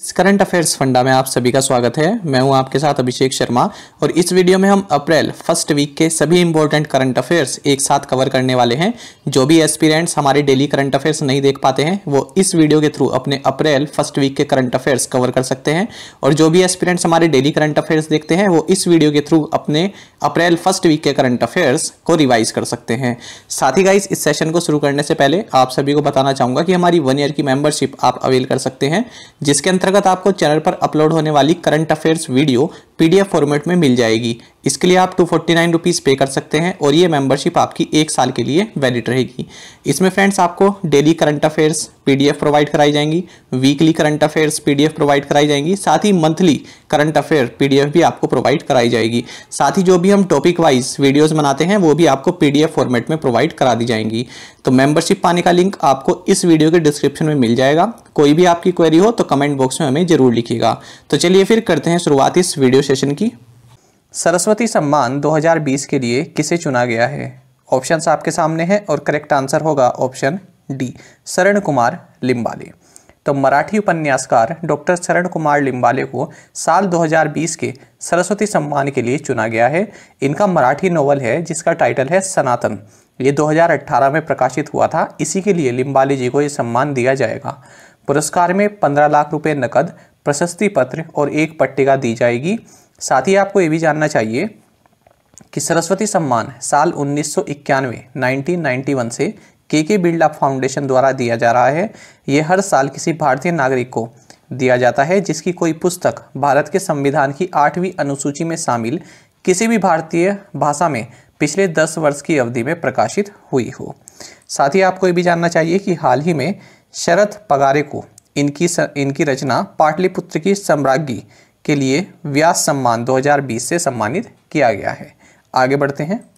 इस current affairs funda में आप सभी का स्वागत है। मैं हूँ आपके साथ अभिषेक शर्मा और इस वीडियो में हम अप्रैल फ़र्स्ट वीक के सभी इंपॉर्टेंट करंट अफेयर्स एक साथ कवर करने वाले हैं। जो भी एस्पिरेंट्स हमारे डेली करंट अफेयर्स नहीं देख पाते हैं, वो इस वीडियो के थ्रू अपने अप्रैल फ़र्स्ट वीक के करंट अफेयर्स कवर कर सकते हैं। और जो भी एस्पिरेंट्स हमारे डेली करंट अफेयर्स देखते हैं, वो इस वीडियो के थ्रू अपने अप्रैल फ़र्स्ट वीक के करंट अफेयर्स को रिवाइज कर सकते हैं। साथ ही गाइज़ इस सेशन को शुरू करने से पहले आप सभी को बताना चाहूँगा कि हमारी वन ईयर की मेंबरशिप आप अवेल कर सकते हैं, जिसके अंतर्गत आपको चैनल पर अपलोड होने वाली current affairs video PDF format में मिल जाएगी। इसके लिए आप टू फोर्टी नाइन रुपीज़ पे कर सकते हैं और ये मेंबरशिप आपकी एक साल के लिए वैलिड रहेगी। इसमें फ्रेंड्स आपको daily current affairs PDF provide कराई जाएँगी, weekly current affairs PDF provide कराई जाएँगी, साथ ही मंथली करंट अफेयर पीडीएफ भी आपको प्रोवाइड कराई जाएगी। साथ ही जो भी हम टॉपिक वाइज वीडियोज़ बनाते हैं, वो भी आपको पीडीएफ फॉर्मेट में प्रोवाइड करा दी जाएँगी। तो मेंबरशिप पाने का लिंक आपको इस वीडियो के डिस्क्रिप्शन में मिल जाएगा। कोई भी आपकी क्वेरी हो तो कमेंट बॉक्स में हमें ज़रूर लिखिएगा। तो चलिए फिर करते हैं शुरुआत इस वीडियो सेशन की? सरस्वती सम्मान 2020 के लिए किसे चुना गया है? ऑप्शंस आपके सामने हैं और करेक्ट आंसर होगा ऑप्शन डी, शरण कुमार लिम्बाले तो मराठी उपन्यासकार डॉक्टर शरण कुमार लिम्बाले को साल 2020 के सरस्वती सम्मान के लिए चुना गया है। इनका मराठी नोवेल है, जिसका टाइटल है सनातन। ये 2018 में प्रकाशित हुआ था, इसी के लिए लिम्बाले जी को ये सम्मान दिया जाएगा। पुरस्कार में 15 लाख रुपए नकद प्रशस्ति पत्र और एक पट्टिका दी जाएगी। साथ ही आपको ये भी जानना चाहिए कि सरस्वती सम्मान साल उन्नीस सौ 1991 से के के बिरला फाउंडेशन द्वारा दिया जा रहा है। ये हर साल किसी भारतीय नागरिक को दिया जाता है, जिसकी कोई पुस्तक भारत के संविधान की आठवीं अनुसूची में शामिल किसी भी भारतीय भाषा में पिछले दस वर्ष की अवधि में प्रकाशित हुई हो। साथ ही आपको ये भी जानना चाहिए कि हाल ही में शरद पगारे को इनकी इनकी रचना पाटलिपुत्र की सम्राज्ञी के लिए व्यास सम्मान 2020 से सम्मानित किया गया है। आगे बढ़ते हैं।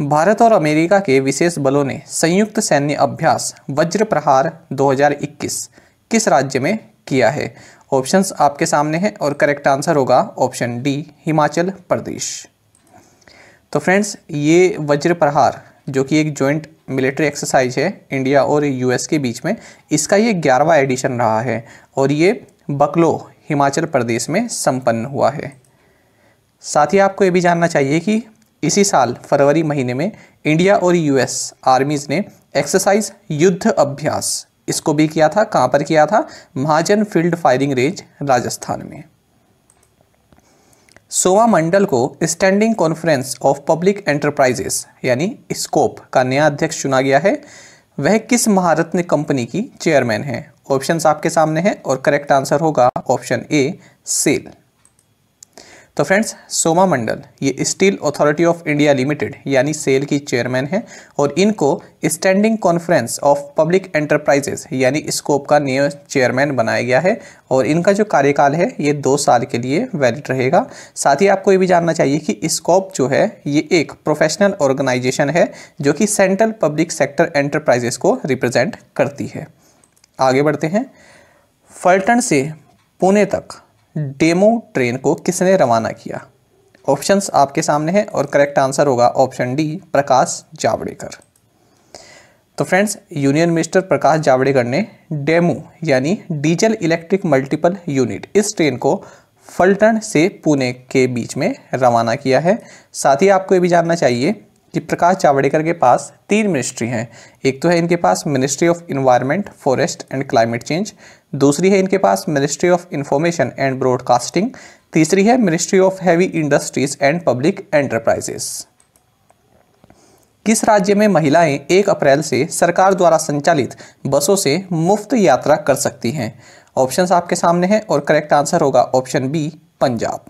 भारत और अमेरिका के विशेष बलों ने संयुक्त सैन्य अभ्यास वज्र प्रहार 2021 किस राज्य में किया है? ऑप्शंस आपके सामने हैं और करेक्ट आंसर होगा ऑप्शन डी हिमाचल प्रदेश। तो फ्रेंड्स ये वज्र प्रहार जो कि एक जॉइंट मिलिट्री एक्सरसाइज है इंडिया और यूएस के बीच में। इसका ये ग्यारहवा एडिशन रहा है और ये बकलो, हिमाचल प्रदेश में संपन्न हुआ है। साथ ही आपको ये भी जानना चाहिए कि इसी साल फरवरी महीने में इंडिया और यूएस आर्मीज ने एक्सरसाइज युद्ध अभ्यास, इसको भी किया था, कहाँ पर किया था? Mahajan field firing range Rajasthan में। सोवा मंडल को standing conference of public enterprises यानी स्कोप का नया अध्यक्ष चुना गया है। वह किस महारत्न कंपनी की चेयरमैन है? ऑप्शंस आपके सामने हैं और करेक्ट आंसर होगा ऑप्शन ए सेल तो फ्रेंड्स, सोमा मंडल, ये steel authority of India limited, यानी सेल की चेयरमैन है, और इनको standing conference of public enterprises, यानी स्कोप का नया चेयरमैन बनाया गया है, और इनका जो कार्यकाल है, ये दो साल के लिए वैलिड रहेगा। साथ ही आपको ये भी जानना चाहिए कि स्कोप जो है, ये एक प्रोफेशनल ऑर्गेनाइजेशन है, जो कि सेंट्रल पब्लिक सेक्टर एंटरप्राइजेस को रिप्रेजेंट करती है। आगे बढ़ते हैं। फल्टन से पुणे तक डेमो ट्रेन को किसने रवाना किया? ऑप्शंस आपके सामने हैं और करेक्ट आंसर होगा ऑप्शन डी, प्रकाश जावड़ेकर। तो friends, union minister Prakash Javadekar ने डेमो यानी डीजल इलेक्ट्रिक मल्टीपल यूनिट इस ट्रेन को फल्टन से पुणे के बीच में रवाना किया है। साथ ही आपको ये भी जानना चाहिए कि प्रकाश जावड़ेकर के पास तीन मिनिस्ट्री हैं। एक तो है इनके पास ministry of environment forest and climate change दूसरी है इनके पास ministry of information and broadcasting तीसरी है ministry of heavy industries and public enterprises किस राज्य में महिलाएँ एक अप्रैल से सरकार द्वारा संचालित बसों से मुफ़्त यात्रा कर सकती हैं? ऑप्शंस आपके सामने हैं और करेक्ट आंसर होगा ऑप्शन बी पंजाब।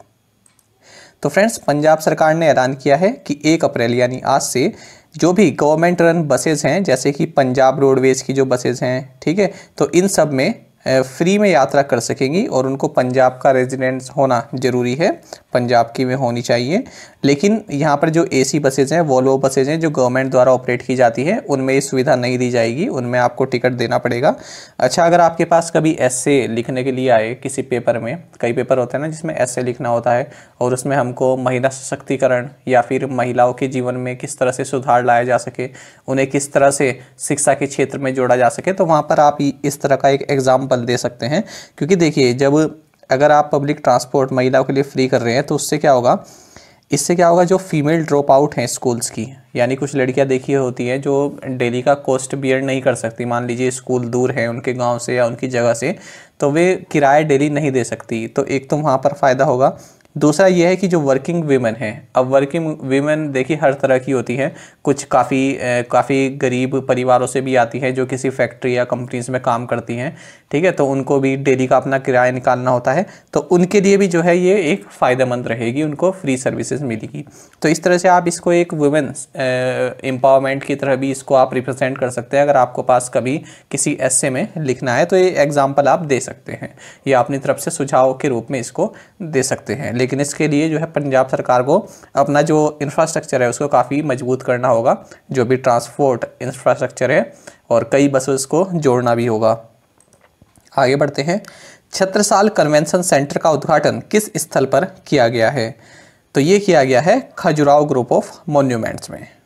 तो फ्रेंड्स, पंजाब सरकार ने ऐलान किया है कि एक अप्रैल, यानी आज से जो भी गवर्नमेंट रन बसेज हैं, जैसे कि पंजाब रोडवेज़ की जो बसेज हैं, ठीक है तो इन सब में फ्री में यात्रा कर सकेंगी और उनको पंजाब का रेजिडेंस होना ज़रूरी है। पंजाब की में होनी चाहिए। लेकिन यहाँ पर जो एसी बसेज हैं वॉल्वो बसेज हैं, जो गवर्नमेंट द्वारा ऑपरेट की जाती है, उनमें ये सुविधा नहीं दी जाएगी। उनमें आपको टिकट देना पड़ेगा। अच्छा अगर आपके पास कभी ऐसे लिखने के लिए आए किसी पेपर में, कई पेपर होते हैं ना, जिसमें ऐसे लिखना होता है और उसमें हमको महिला सशक्तिकरण या फिर महिलाओं के जीवन में किस तरह से सुधार लाया जा सके, उन्हें किस तरह से शिक्षा के क्षेत्र में जोड़ा जा सके तो वहाँ पर आप इस तरह का एक एग्ज़ाम एग्ज़ाम्पल दे सकते हैं। क्योंकि देखिए, जब अगर आप पब्लिक ट्रांसपोर्ट महिलाओं के लिए फ्री कर रहे हैं तो उससे क्या होगा? इससे क्या होगा? जो फीमेल ड्रॉप आउट हैं स्कूल्स की, यानी कुछ लड़कियाँ देखी होती हैं जो डेली का कॉस्ट बियर नहीं कर सकती। मान लीजिए स्कूल दूर है उनके गाँव से या उनकी जगह से तो वे किराए डेली नहीं दे सकती। तो एक तो वहाँ पर फ़ायदा होगा। दूसरा ये है कि जो वर्किंग वीमेन है, अब वर्किंग वीमेन देखिए हर तरह की होती हैं। कुछ काफ़ी काफ़ी गरीब परिवारों से भी आती हैं जो किसी फैक्ट्री या कंपनीज़ में काम करती हैं, ठीक है? तो उनको भी डेली का अपना किराया निकालना होता है। तो उनके लिए भी जो है ये एक फ़ायदेमंद रहेगी, उनको फ्री सर्विसेज़ मिलेगी। तो इस तरह से आप इसको एक वुमेन एम्पावरमेंट की तरह भी इसको आप रिप्रेजेंट कर सकते हैं। अगर आपको पास कभी किसी ऐसे में लिखना है तो ये एग्ज़ाम्पल आप दे सकते हैं। या अपनी तरफ़ से सुझाव के रूप में इसको दे सकते हैं। लेकिन इसके लिए जो है पंजाब सरकार को अपना जो इंफ्रास्ट्रक्चर है, उसको काफ़ी मज़बूत करना होगा, जो भी ट्रांसपोर्ट इंफ्रास्ट्रक्चर है, और कई बसेस को जोड़ना भी होगा। आगे बढ़ते हैं। छत्रसाल कन्वेंशन सेंटर का उद्घाटन किस स्थल पर किया गया है? तो ये किया गया है खजुराव ग्रुप ऑफ़ मोन्यूमेंट्स में।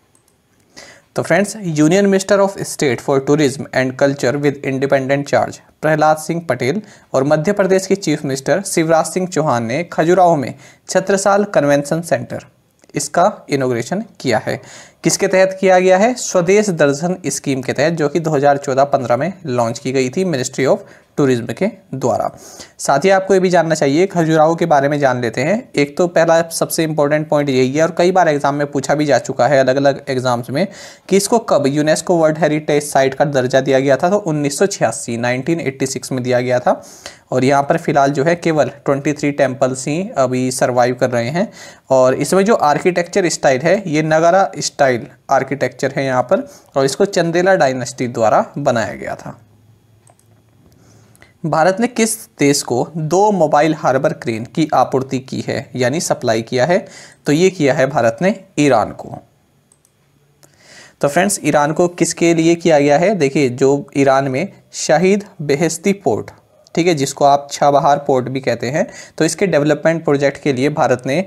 तो friends union minister of state for tourism and culture with independent charge Prahlad Singh Patel और मध्य प्रदेश के चीफ मिनिस्टर शिवराज सिंह चौहान ने खजुराहो में छत्रसाल कन्वेंशन सेंटर इसका इनोग्रेशन किया है। किसके तहत किया गया है? स्वदेश दर्शन स्कीम के तहत, जो कि 2014-15 में लॉन्च की गई थी मिनिस्ट्री ऑफ़ टूरिज़्म के द्वारा। साथ ही आपको ये भी जानना चाहिए, खजुराहो के बारे में जान लेते हैं। एक तो पहला सबसे इंपॉर्टेंट पॉइंट यही है, और कई बार एग्ज़ाम में पूछा भी जा चुका है अलग अलग एग्ज़ाम्स में, कि इसको कब यूनेस्को वर्ल्ड हेरिटेज साइट का दर्जा दिया गया था तो उन्नीस सौ में दिया गया था। और यहाँ पर फ़िलहाल जो है केवल 23 टेम्पल्स ही अभी सर्वाइव कर रहे हैं। और इसमें जो आर्किटेक्चर स्टाइल है, ये नगारा स्टाइल आर्किटेक्चर है यहाँ पर और इसको चंदेला डायनेस्टी द्वारा बनाया गया था। भारत ने किस देश को दो मोबाइल हार्बर क्रेन की आपूर्ति की है, यानी सप्लाई किया है? तो ये किया है भारत ने ईरान को। तो फ्रेंड्स, ईरान को किसके लिए किया गया है? देखिए, जो ईरान में शहीद बेहस्ती पोर्ट, ठीक है, जिसको आप छाबहार पोर्ट भी कहते हैं तो इसके डेवलपमेंट प्रोजेक्ट के लिए भारत ने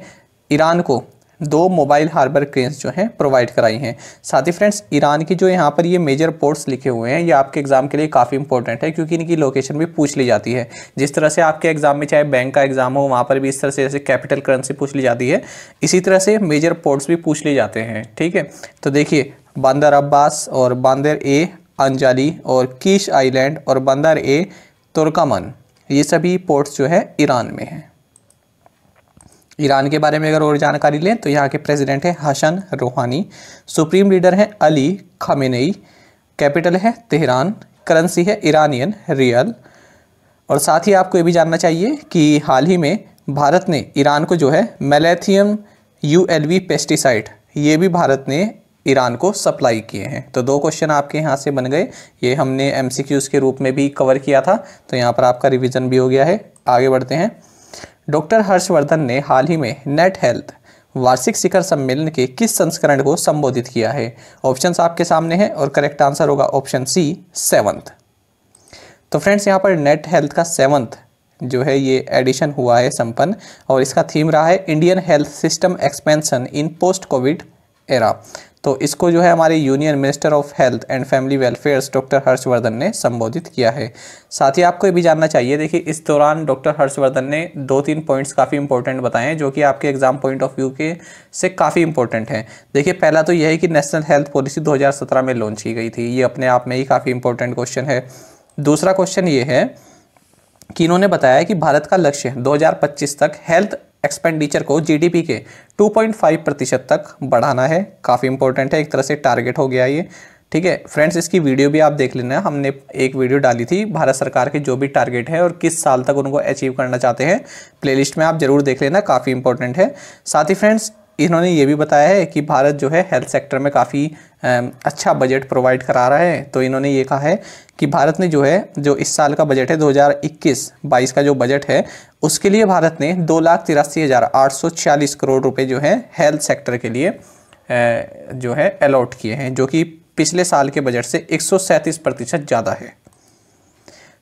ईरान को दो मोबाइल हार्बर क्रेन्स जो हैं प्रोवाइड कराई हैं। साथ ही फ्रेंड्स, ईरान की जो यहाँ पर ये मेजर पोर्ट्स लिखे हुए हैं, ये आपके एग्ज़ाम के लिए काफ़ी इंपॉर्टेंट है क्योंकि इनकी लोकेशन भी पूछ ली जाती है। जिस तरह से आपके एग्ज़ाम में चाहे बैंक का एग्ज़ाम हो, वहाँ पर भी इस तरह से जैसे कैपिटल करेंसी पूछ ली जाती है, इसी तरह से मेजर पोर्ट्स भी पूछ लिए जाते हैं, ठीक है? तो देखिए, बंदर अब्बास और बंदर ए अंजाली और कीश आइलैंड और बंदर ए तुर्कमन, ये सभी पोर्ट्स जो है ईरान में हैं। ईरान के बारे में अगर और जानकारी लें तो यहाँ के प्रेसिडेंट हैं हसन रूहानी, सुप्रीम लीडर हैं अली खमेनई कैपिटल है तेहरान, करेंसी है ईरानियन रियल। और साथ ही आपको ये भी जानना चाहिए कि हाल ही में भारत ने ईरान को जो है मेलेथियम ULV पेस्टिसाइड, ये भी भारत ने ईरान को सप्लाई किए हैं। तो दो क्वेश्चन आपके यहाँ से बन गए। ये हमने एम के रूप में भी कवर किया था तो यहाँ पर आपका रिविज़न भी हो गया है। आगे बढ़ते हैं। डॉक्टर हर्षवर्धन ने हाल ही में नेट हेल्थ वार्षिक शिखर सम्मेलन के किस संस्करण को संबोधित किया है? ऑप्शन आपके सामने हैं और करेक्ट आंसर होगा ऑप्शन सी, सेवंथ। तो फ्रेंड्स, यहाँ पर नेट हेल्थ का सेवंथ जो है, ये एडिशन हुआ है संपन्न और इसका थीम रहा है Indian health system expansion in post covid era. तो इसको जो है हमारे union minister of health and family welfare doctor Harshvardhan ने संबोधित किया है। साथ ही आपको ये भी जानना चाहिए, देखिए, इस दौरान डॉक्टर हर्षवर्धन ने दो तीन पॉइंट्स काफ़ी इंपॉर्टेंट बताए हैं जो कि आपके एग्ज़ाम पॉइंट ऑफ़ व्यू के से काफ़ी इंपॉर्टेंट हैं। देखिए, पहला तो यह है कि नेशनल हेल्थ पॉलिसी दो हज़ार सत्रह में लॉन्च की गई थी। ये अपने आप में ही काफ़ी इंपॉर्टेंट क्वेश्चन है। दूसरा क्वेश्चन ये है कि इन्होंने बताया कि भारत का लक्ष्य 2025 तक हेल्थ एक्सपेंडिचर को जीडीपी के 2.5 प्रतिशत तक बढ़ाना है। काफ़ी इंपॉर्टेंट है, एक तरह से टारगेट हो गया ये। ठीक है फ्रेंड्स इसकी वीडियो भी आप देख लेना। हमने एक वीडियो डाली थी, भारत सरकार के जो भी टारगेट है और किस साल तक उनको अचीव करना चाहते हैं प्लेलिस्ट में आप ज़रूर देख लेना, काफ़ी इंपॉर्टेंट है। साथ ही फ्रेंड्स इन्होंने ये भी बताया है कि भारत जो है हेल्थ सेक्टर में काफ़ी अच्छा बजट प्रोवाइड करा रहा है। तो इन्होंने ये कहा है कि भारत ने जो है, जो इस साल का बजट है 2021-22 का जो बजट है उसके लिए भारत ने दो लाख तिरासी हज़ार आठ सौ छियालीस करोड़ रुपए जो है हेल्थ सेक्टर के लिए जो है अलॉट किए हैं, जो कि पिछले साल के बजट से एक सौ सैंतीस प्रतिशत ज़्यादा है।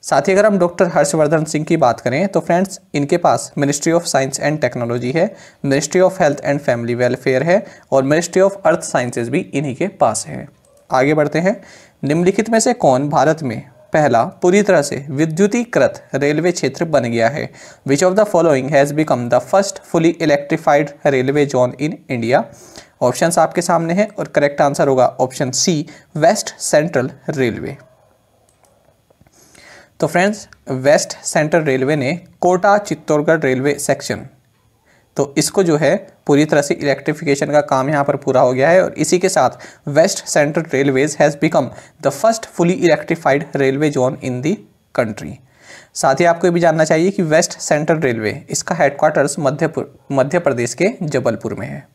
साथ ही अगर हम डॉक्टर हर्षवर्धन सिंह की बात करें तो फ्रेंड्स, इनके पास ministry of science and technology है ministry of health and family welfare है, और मिनिस्ट्री ऑफ़ अर्थ साइंसेज भी इन्हीं के पास है। आगे बढ़ते हैं। निम्नलिखित में से कौन भारत में पहला पूरी तरह से विद्युतीकृत रेलवे क्षेत्र बन गया है which of the following has become the first fully electrified railway zone in India options आपके सामने हैं और करेक्ट आंसर होगा option C west central railway तो फ्रेंड्स वेस्ट सेंट्रल रेलवे ने कोटा चित्तौड़गढ़ रेलवे सेक्शन तो इसको जो है पूरी तरह से इलेक्ट्रिफिकेशन का काम यहाँ पर पूरा हो गया है और इसी के साथ west central railways has become the first fully electrified railway zone in the country साथ ही आपको ये भी जानना चाहिए कि वेस्ट सेंट्रल रेलवे इसका हेडक्वार्टर्स मध्य मध्य प्रदेश के जबलपुर में है।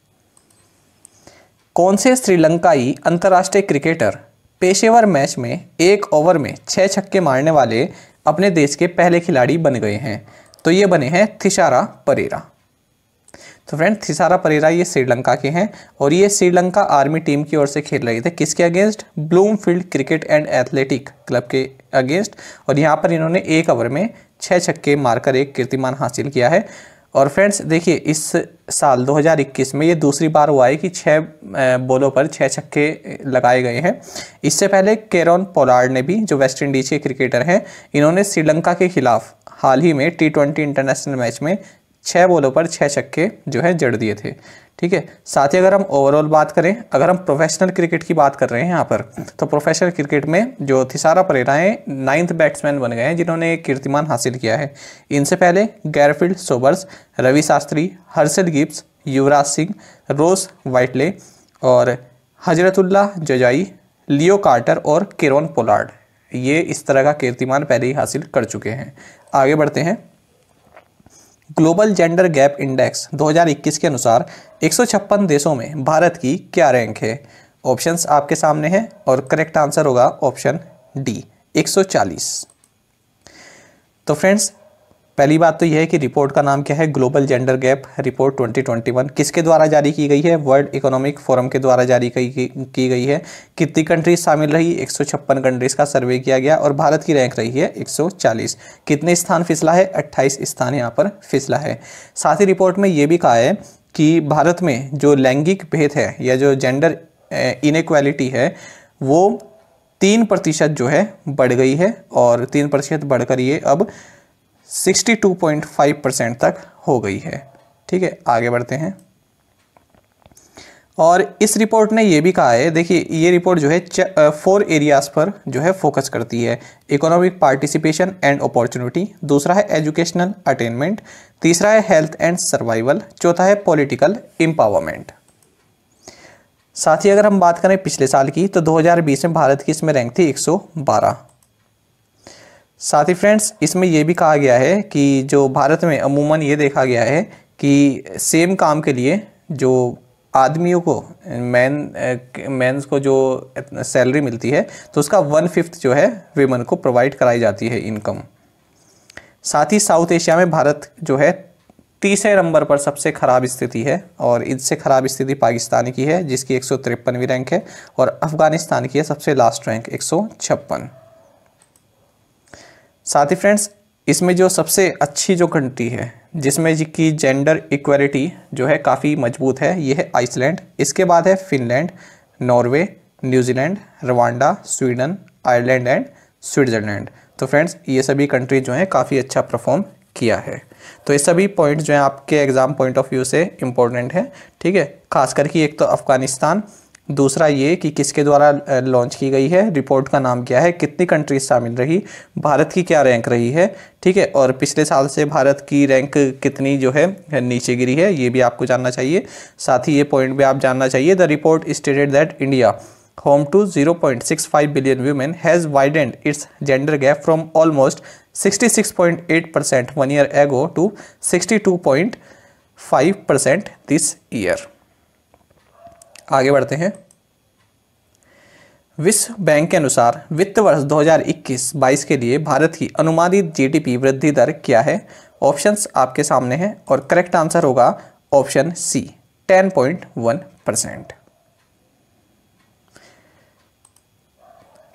कौन से श्रीलंकाई अंतर्राष्ट्रीय क्रिकेटर पेशेवर मैच में एक ओवर में छः छक्के मारने वाले अपने देश के पहले खिलाड़ी बन गए हैं? तो ये बने हैं थिशारा परेरा। तो फ्रेंड थिसारा परेरा ये श्रीलंका के हैं और ये श्रीलंका आर्मी टीम की ओर से खेल रहे थे। किसके against Bloomfield cricket and athletic club के अगेंस्ट और यहाँ पर इन्होंने एक ओवर में छः छक्के मारकर एक कीर्तिमान हासिल किया है। और फ्रेंड्स देखिए, इस साल 2021 में ये दूसरी बार हुआ है कि छः बॉलों पर छः छक्के लगाए गए हैं। इससे पहले केरन पोलार्ड ने भी, जो वेस्ट इंडीज के क्रिकेटर हैं, इन्होंने श्रीलंका के खिलाफ हाल ही में टी ट्वेंटी इंटरनेशनल मैच में छः बॉलों पर छः छक्के जो है जड़ दिए थे। ठीक है? साथ ही अगर हम ओवरऑल बात करें, अगर हम प्रोफेशनल क्रिकेट की बात कर रहे हैं यहाँ पर तो प्रोफेशनल क्रिकेट में जो थिसारा परेराएँ नाइन्थ बैट्समैन बन गए हैं, जिन्होंने कीर्तिमान हासिल किया है। इनसे पहले Garfield Sobers Ravi Shastri Herschelle Gibbs Yuvraj Singh Ross Whiteley और हजरतुल्ला जजाई लियो कार्टर और किरोन पोलार्ड ये इस तरह का कीर्तिमान पहले ही हासिल कर चुके हैं। आगे बढ़ते हैं। ग्लोबल जेंडर गैप इंडेक्स 2021 के अनुसार एक सौ छप्पन देशों में भारत की क्या रैंक है? ऑप्शंस आपके सामने हैं और करेक्ट आंसर होगा ऑप्शन डी 140 तो फ्रेंड्स पहली बात तो यह है कि रिपोर्ट का नाम क्या है? ग्लोबल जेंडर गैप रिपोर्ट 2021 किसके द्वारा जारी की गई है? वर्ल्ड इकोनॉमिक फोरम के द्वारा जारी की, की गई है। कितनी कंट्रीज़ शामिल रही? एक सौ छप्पन कंट्रीज़ का सर्वे किया गया और भारत की रैंक रही है 140 कितने स्थान फिसला है? 28 स्थान यहाँ पर फिसला है। साथ ही रिपोर्ट में ये भी कहा है कि भारत में जो लैंगिक भेद है या जो जेंडर इनक्वालिटी है वो तीन प्रतिशत जो है बढ़ गई है और तीन प्रतिशत बढ़कर ये अब 62.5 परसेंट तक हो गई है। ठीक है, आगे बढ़ते हैं। और इस रिपोर्ट ने ये भी कहा है, देखिए, ये रिपोर्ट जो है फोर एरियाज़ पर जो है फोकस करती है। इकोनॉमिक पार्टिसिपेशन एंड अपॉर्चुनिटी, दूसरा है एजुकेशनल अटेनमेंट, तीसरा है हेल्थ एंड सर्वाइवल, चौथा है पॉलिटिकल एम्पावरमेंट। साथ ही अगर हम बात करें पिछले साल की तो 2020 में भारत की इसमें रैंक थी 112 साथ ही फ्रेंड्स इसमें यह भी कहा गया है कि जो भारत में अमूमन ये देखा गया है कि सेम काम के लिए जो आदमियों को मैन मैंस को जो सैलरी मिलती है तो उसका वन फिफ्थ जो है वेमन को प्रोवाइड कराई जाती है इनकम साथ ही साउथ एशिया में भारत जो है तीसरे नंबर पर सबसे ख़राब स्थिति है और इससे ख़राब स्थिति पाकिस्तान की है, जिसकी एक सौ रैंक है और अफ़गानिस्तान की है सबसे लास्ट रैंक एक सौ छप्पन। साथ ही फ्रेंड्स इसमें जो सबसे अच्छी जो कंट्री है, जिसमें की जेंडर इक्वलिटी जो है काफ़ी मज़बूत है, ये है आइसलैंड इसके बाद है Finland Norway New Zealand Rwanda Sweden Ireland and Switzerland तो फ्रेंड्स ये सभी कंट्री जो हैं काफ़ी अच्छा परफॉर्म किया है। तो ये सभी पॉइंट जो हैं आपके एग्ज़ाम पॉइंट ऑफ़ व्यू से इम्पोर्टेंट है, ठीक है? खास करके एक तो अफ़गानिस्तान दूसरा ये कि किसके द्वारा लॉन्च की गई है रिपोर्ट का नाम क्या है, कितनी कंट्रीज़ शामिल रही, भारत की क्या रैंक रही है, ठीक है? और पिछले साल से भारत की रैंक कितनी जो है नीचे गिरी है, ये भी आपको जानना चाहिए। साथ ही ये पॉइंट भी आप जानना चाहिए the report stated that India home to 0.65 billion women has widened its gender gap from almost 66.8 percent one year ago to 62.5 percent this year आगे बढ़ते हैं। विश्व बैंक के अनुसार वित्त वर्ष 2021-22 के लिए भारत की अनुमानित जीडीपी वृद्धि दर क्या है? ऑप्शंस आपके सामने हैं और करेक्ट आंसर होगा ऑप्शन सी 10.1 परसेंट।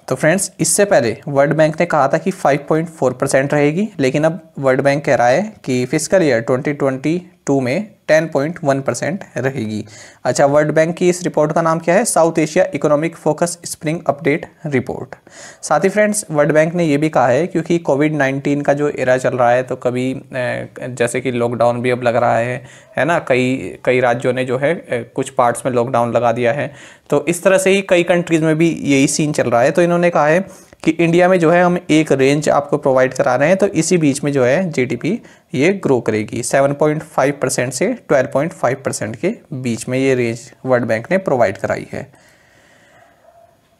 तो फ्रेंड्स, इससे पहले वर्ल्ड बैंक ने कहा था कि 5.4 परसेंट रहेगी, लेकिन अब वर्ल्ड बैंक कह रहा है कि फ़िज़िकल ईयर 2020 टू में 10.1 परसेंट रहेगी। अच्छा वर्ल्ड बैंक की इस रिपोर्ट का नाम क्या है? South Asia economic focus spring update report साथ ही फ्रेंड्स वर्ल्ड बैंक ने ये भी कहा है क्योंकि कोविड 19 का जो एरा चल रहा है तो कभी जैसे कि लॉकडाउन भी अब लग रहा है है ना? कई कई राज्यों ने जो है कुछ पार्ट्स में लॉकडाउन लगा दिया है। तो इस तरह से ही कई कंट्रीज़ में भी यही सीन चल रहा है। तो इन्होंने कहा है कि इंडिया में जो है हम एक रेंज आपको प्रोवाइड करा रहे हैं तो इसी बीच में जो है जीडीपी ये ग्रो करेगी। 7.5 परसेंट से 12.5 परसेंट के बीच में ये रेंज वर्ल्ड बैंक ने प्रोवाइड कराई है।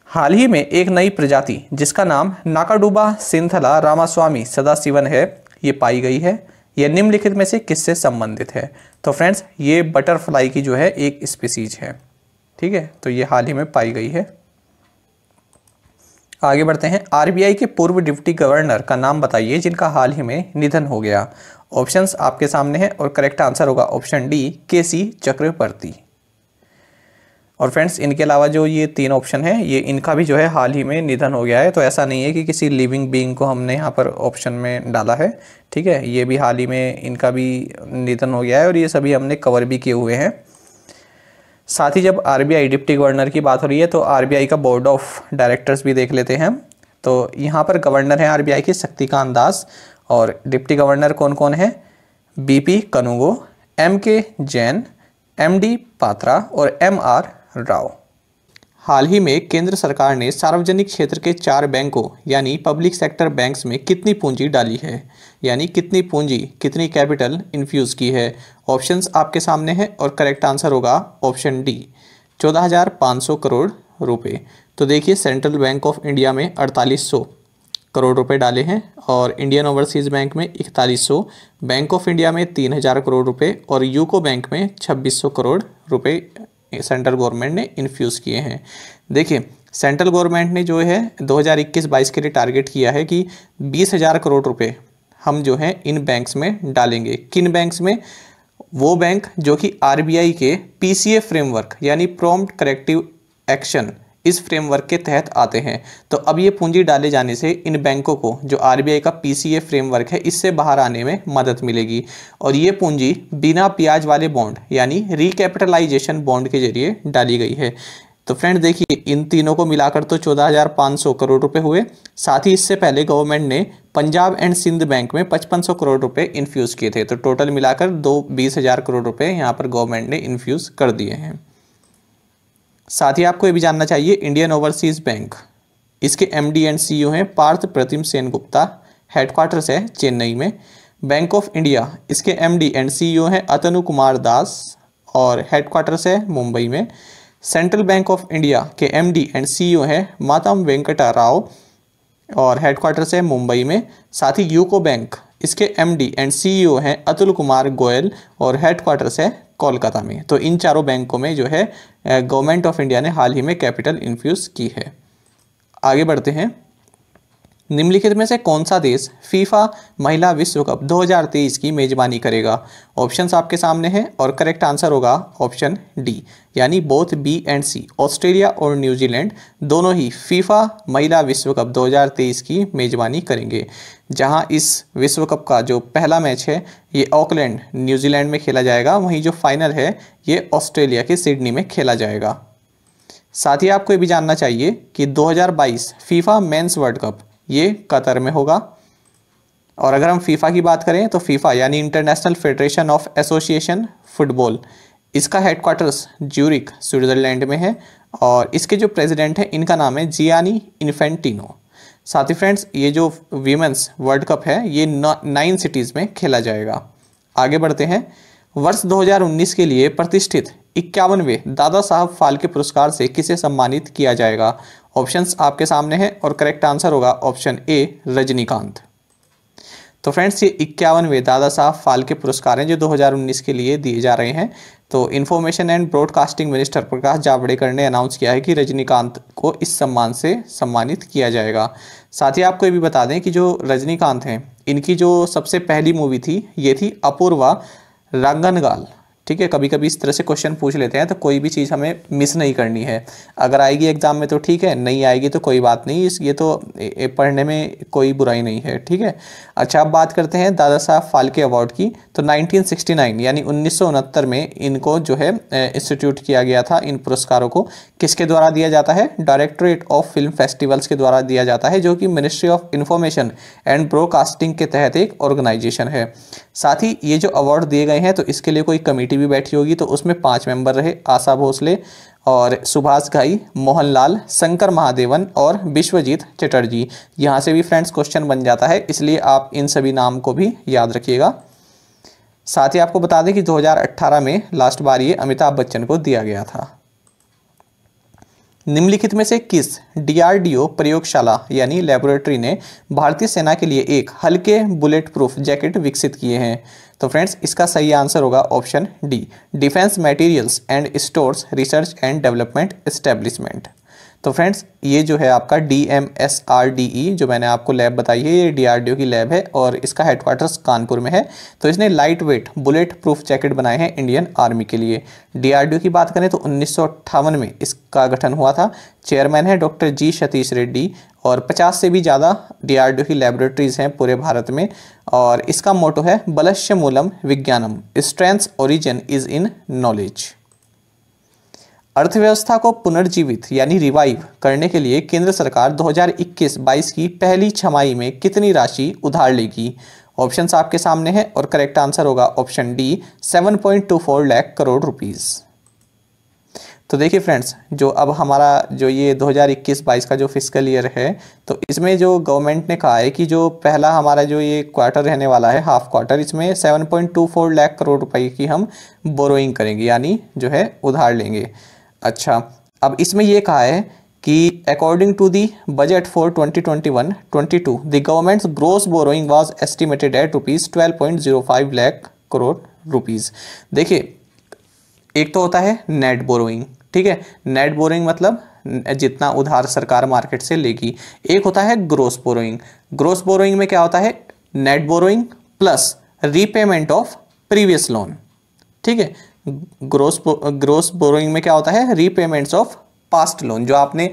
हाल ही में एक नई प्रजाति, जिसका नाम नाकाडूबा सिंथला रामास्वामी सदाशिवन है, ये पाई गई है। यह निम्नलिखित में से किससे संबंधित है? तो फ्रेंड्स ये बटरफ्लाई की जो है एक स्पीसीज है। ठीक है? तो ये हाल ही में पाई गई है। आगे बढ़ते हैं। आरबीआई के पूर्व डिप्टी गवर्नर का नाम बताइए, जिनका हाल ही में निधन हो गया। ऑप्शंस आपके सामने हैं और करेक्ट आंसर होगा option D, K C Chakraborty. और फ्रेंड्स, इनके अलावा जो ये तीन ऑप्शन है, ये इनका भी जो है हाल ही में निधन हो गया है। तो ऐसा नहीं है कि किसी लिविंग बीइंग को हमने यहाँ पर ऑप्शन में डाला है, ठीक है? ये भी हाल ही में इनका भी निधन हो गया है और ये सभी हमने कवर भी किए हुए हैं। साथ ही जब आरबीआई डिप्टी गवर्नर की बात हो रही है तो आरबीआई का बोर्ड ऑफ़ डायरेक्टर्स भी देख लेते हैं। तो यहाँ पर गवर्नर हैं आरबीआई की शक्तिकांत दास और डिप्टी गवर्नर कौन कौन है? बी पी कनुगो एम के जैन एम डी पात्रा और एम आर राव। हाल ही में केंद्र सरकार ने सार्वजनिक क्षेत्र के चार बैंकों, यानी पब्लिक सेक्टर बैंक्स में कितनी पूंजी डाली है? यानी कितनी पूंजी, कितनी कैपिटल इन्फ्यूज़ की है? ऑप्शंस आपके सामने हैं और करेक्ट आंसर होगा ऑप्शन डी, चौदह हज़ार पाँच सौ करोड़ रुपए। तो देखिए, सेंट्रल बैंक ऑफ़ इंडिया में अड़तालीस सौ करोड़ रुपए डाले हैं और इंडियन ओवरसीज़ बैंक में इकतालीस सौ, बैंक ऑफ़ इंडिया में तीन हज़ार करोड़ रुपए और यूको बैंक में छब्बीस सौ करोड़ रुपए सेंट्रल गवर्नमेंट ने इन्फ्यूज़ किए हैं। देखिए, सेंट्रल गवर्नमेंट ने जो है 2021-22 के लिए टारगेट किया है कि बीस हज़ार करोड़ रुपए हम जो है इन बैंक्स में डालेंगे। किन बैंक्स में? वो बैंक जो कि आरबीआई के पीसीए फ्रेमवर्क, यानी प्रॉम्प्ट करेक्टिव एक्शन इस फ्रेमवर्क के तहत आते हैं। तो अब ये पूंजी डाले जाने से इन बैंकों को, जो आरबीआई का पीसीए फ्रेमवर्क है, इससे बाहर आने में मदद मिलेगी। और ये पूंजी बिना ब्याज वाले बॉन्ड यानी रिकैपिटलाइजेशन बॉन्ड के ज़रिए डाली गई है। तो फ्रेंड देखिए, इन तीनों को मिलाकर तो चौदह हज़ार पाँच सौ करोड़ रुपए हुए। साथ ही इससे पहले गवर्नमेंट ने पंजाब एंड सिंध बैंक में पचपन सौ करोड़ रुपए इन्फ्यूज़ किए थे। तो टोटल मिलाकर दो, बीस हज़ार करोड़ रुपए यहाँ पर गवर्नमेंट ने इन्फ्यूज़ कर दिए हैं। साथ ही आपको ये भी जानना चाहिए इंडियन ओवरसीज़ बैंक इसके एम डी एंड सी हैं पार्थ प्रतिम सेन गुप्ता हेडक्वार्टर्स है चेन्नई में बैंक ऑफ़ इंडिया इसके एम डी एंड सी हैं अतनु कुमार दास और हेडक्वार्टर्स है मुंबई में सेंट्रल बैंक ऑफ़ इंडिया के एम डी एंड सीईओ हैं मातम वेंकटा राव और हेडक्वार्टर्स है मुंबई में, साथ ही यूको बैंक इसके एम डी एंड सी हैं अतुल कुमार गोयल और हेडक्वार्टर्स है कोलकाता में। तो इन चारों बैंकों में जो है गवर्नमेंट ऑफ़ इंडिया ने हाल ही में कैपिटल इन्फ्यूज़ की है। आगे बढ़ते हैं। निम्नलिखित में से कौन सा देश फीफा महिला विश्व कप 2023 की मेजबानी करेगा? ऑप्शंस आपके सामने हैं और करेक्ट आंसर होगा ऑप्शन डी, यानी both B and C Australia और न्यूजीलैंड दोनों ही फीफा महिला विश्व कप 2023 की मेजबानी करेंगे। जहाँ इस विश्व कप का जो पहला मैच है, ये ऑकलैंड, न्यूजीलैंड में खेला जाएगा। वहीं जो फाइनल है, ये ऑस्ट्रेलिया के सिडनी में खेला जाएगा। साथ ही आपको ये भी जानना चाहिए कि 2022 फीफा मेंस वर्ल्ड कप ये कतर में होगा। और अगर हम फीफा की बात करें तो फीफा यानी international federation of association football इसका हेडक्वार्टर्स ज्यूरिक स्विट्ज़रलैंड में है और इसके जो प्रेसिडेंट हैं, इनका नाम है जियानी इन्फेंटिनो साथ ही फ्रेंड्स ये जो वीमेंस वर्ल्ड कप है, ये नाइन सिटीज़ में खेला जाएगा। आगे बढ़ते हैं। वर्ष 2019 के लिए प्रतिष्ठित इक्यावनवे दादा साहब फाल्के पुरस्कार से किसे सम्मानित किया जाएगा? ऑप्शंस आपके सामने हैं और करेक्ट आंसर होगा ऑप्शन ए, रजनीकांत। तो फ्रेंड्स, ये इक्यावनवे दादा साहब फाल्के पुरस्कार हैं जो 2019 के लिए दिए जा रहे हैं। तो information and broadcasting minister Prakash Javadekar ने अनाउंस किया है कि रजनीकांत को इस सम्मान से सम्मानित किया जाएगा। साथ ही आपको ये भी बता दें कि जो रजनीकांत हैं, इनकी जो सबसे पहली मूवी थी, ये थी अपूर्वा रंगनगाल। ठीक है कभी कभी इस तरह से क्वेश्चन पूछ लेते हैं तो कोई भी चीज़ हमें मिस नहीं करनी है। अगर आएगी एग्ज़ाम में तो ठीक है, नहीं आएगी तो कोई बात नहीं, इस, ये तो पढ़ने में कोई बुराई नहीं है, ठीक है? अच्छा अब बात करते हैं दादा साहब फाल्के अवार्ड की तो 1969 यानी उन्नीस सौ उनहत्तर में इनको जो है इंस्टीट्यूट किया गया था इन पुरस्कारों को। किसके द्वारा दिया जाता है? डायरेक्टोरेट ऑफ़ फ़िल्म फेस्टिवल्स के द्वारा दिया जाता है, जो कि ministry of information and broadcasting के तहत एक ऑर्गेनाइजेशन है। साथ ही ये जो अवार्ड दिए गए हैं तो इसके लिए कोई कमेटी भी बैठी होगी तो उसमें पाँच मेंबर रहे आशा भोसले और सुभाष घाई, मोहनलाल, शंकर महादेवन और विश्वजीत चटर्जी। यहाँ से भी फ्रेंड्स, क्वेश्चन बन जाता है, इसलिए आप इन सभी नाम को भी याद रखिएगा। साथ ही आपको बता दें कि 2018 में लास्ट बार ये अमिताभ बच्चन को दिया गया था। निम्नलिखित में से किस डीआरडीओ प्रयोगशाला यानी लेबोरेटरी ने भारतीय सेना के लिए एक हल्के बुलेट प्रूफ जैकेट विकसित किए हैं? तो फ्रेंड्स इसका सही आंसर होगा option D defence materials and stores research and development establishment तो फ्रेंड्स, ये जो है आपका D M S R D E जो मैंने आपको लैब बताई है, ये डी आर डी ओ की लैब है और इसका हेडक्वार्टर्स कानपुर में है। तो इसने light weight bullet proof jacket बनाए हैं इंडियन आर्मी के लिए। डी आर डी ओ की बात करें तो उन्नीस सौ अट्ठावन में इसका गठन हुआ था। चेयरमैन है डॉक्टर जी सतीश रेड्डी और 50 से भी ज़्यादा डी आर डी ओ की लेबोरेटरीज़ हैं पूरे भारत में और इसका मोटो है बलश्य मूलम विज्ञानम strength origin is in knowledge अर्थव्यवस्था को पुनर्जीवित, यानी रिवाइव करने के लिए केंद्र सरकार 2021-22 की पहली छमाही में कितनी राशि उधार लेगी? ऑप्शंस आपके सामने हैं और करेक्ट आंसर होगा option D 7.24 lakh crore rupees तो देखिए फ्रेंड्स जो अब हमारा जो ये 2021-22 का जो फ़िज़िकल ईयर है तो इसमें जो गवर्नमेंट ने कहा है कि जो पहला हमारा जो ये क्वार्टर रहने वाला है हाफ़ क्वार्टर इसमें 7.24 लाख करोड़ रुपए की हम बोरोइंग करेंगे, यानी जो है उधार लेंगे। अच्छा अब इसमें ये कहा है कि according to the budget for 2021-22 the government's gross borrowing was estimated at rupees 12.05 lakh crore rupees देखिए, एक तो होता है नेट बोरोइंग ठीक है? नेट बोरोइंग मतलब जितना उधार सरकार मार्केट से लेगी। एक होता है ग्रोस बोरोइंग ग्रोस बोरोइंग में क्या होता है? Net borrowing plus repayment of previous loan ठीक है? ग्रोस ग्रोस बोरोइंग में क्या होता है? रीपेमेंट्स ऑफ़ पास्ट लोन जो आपने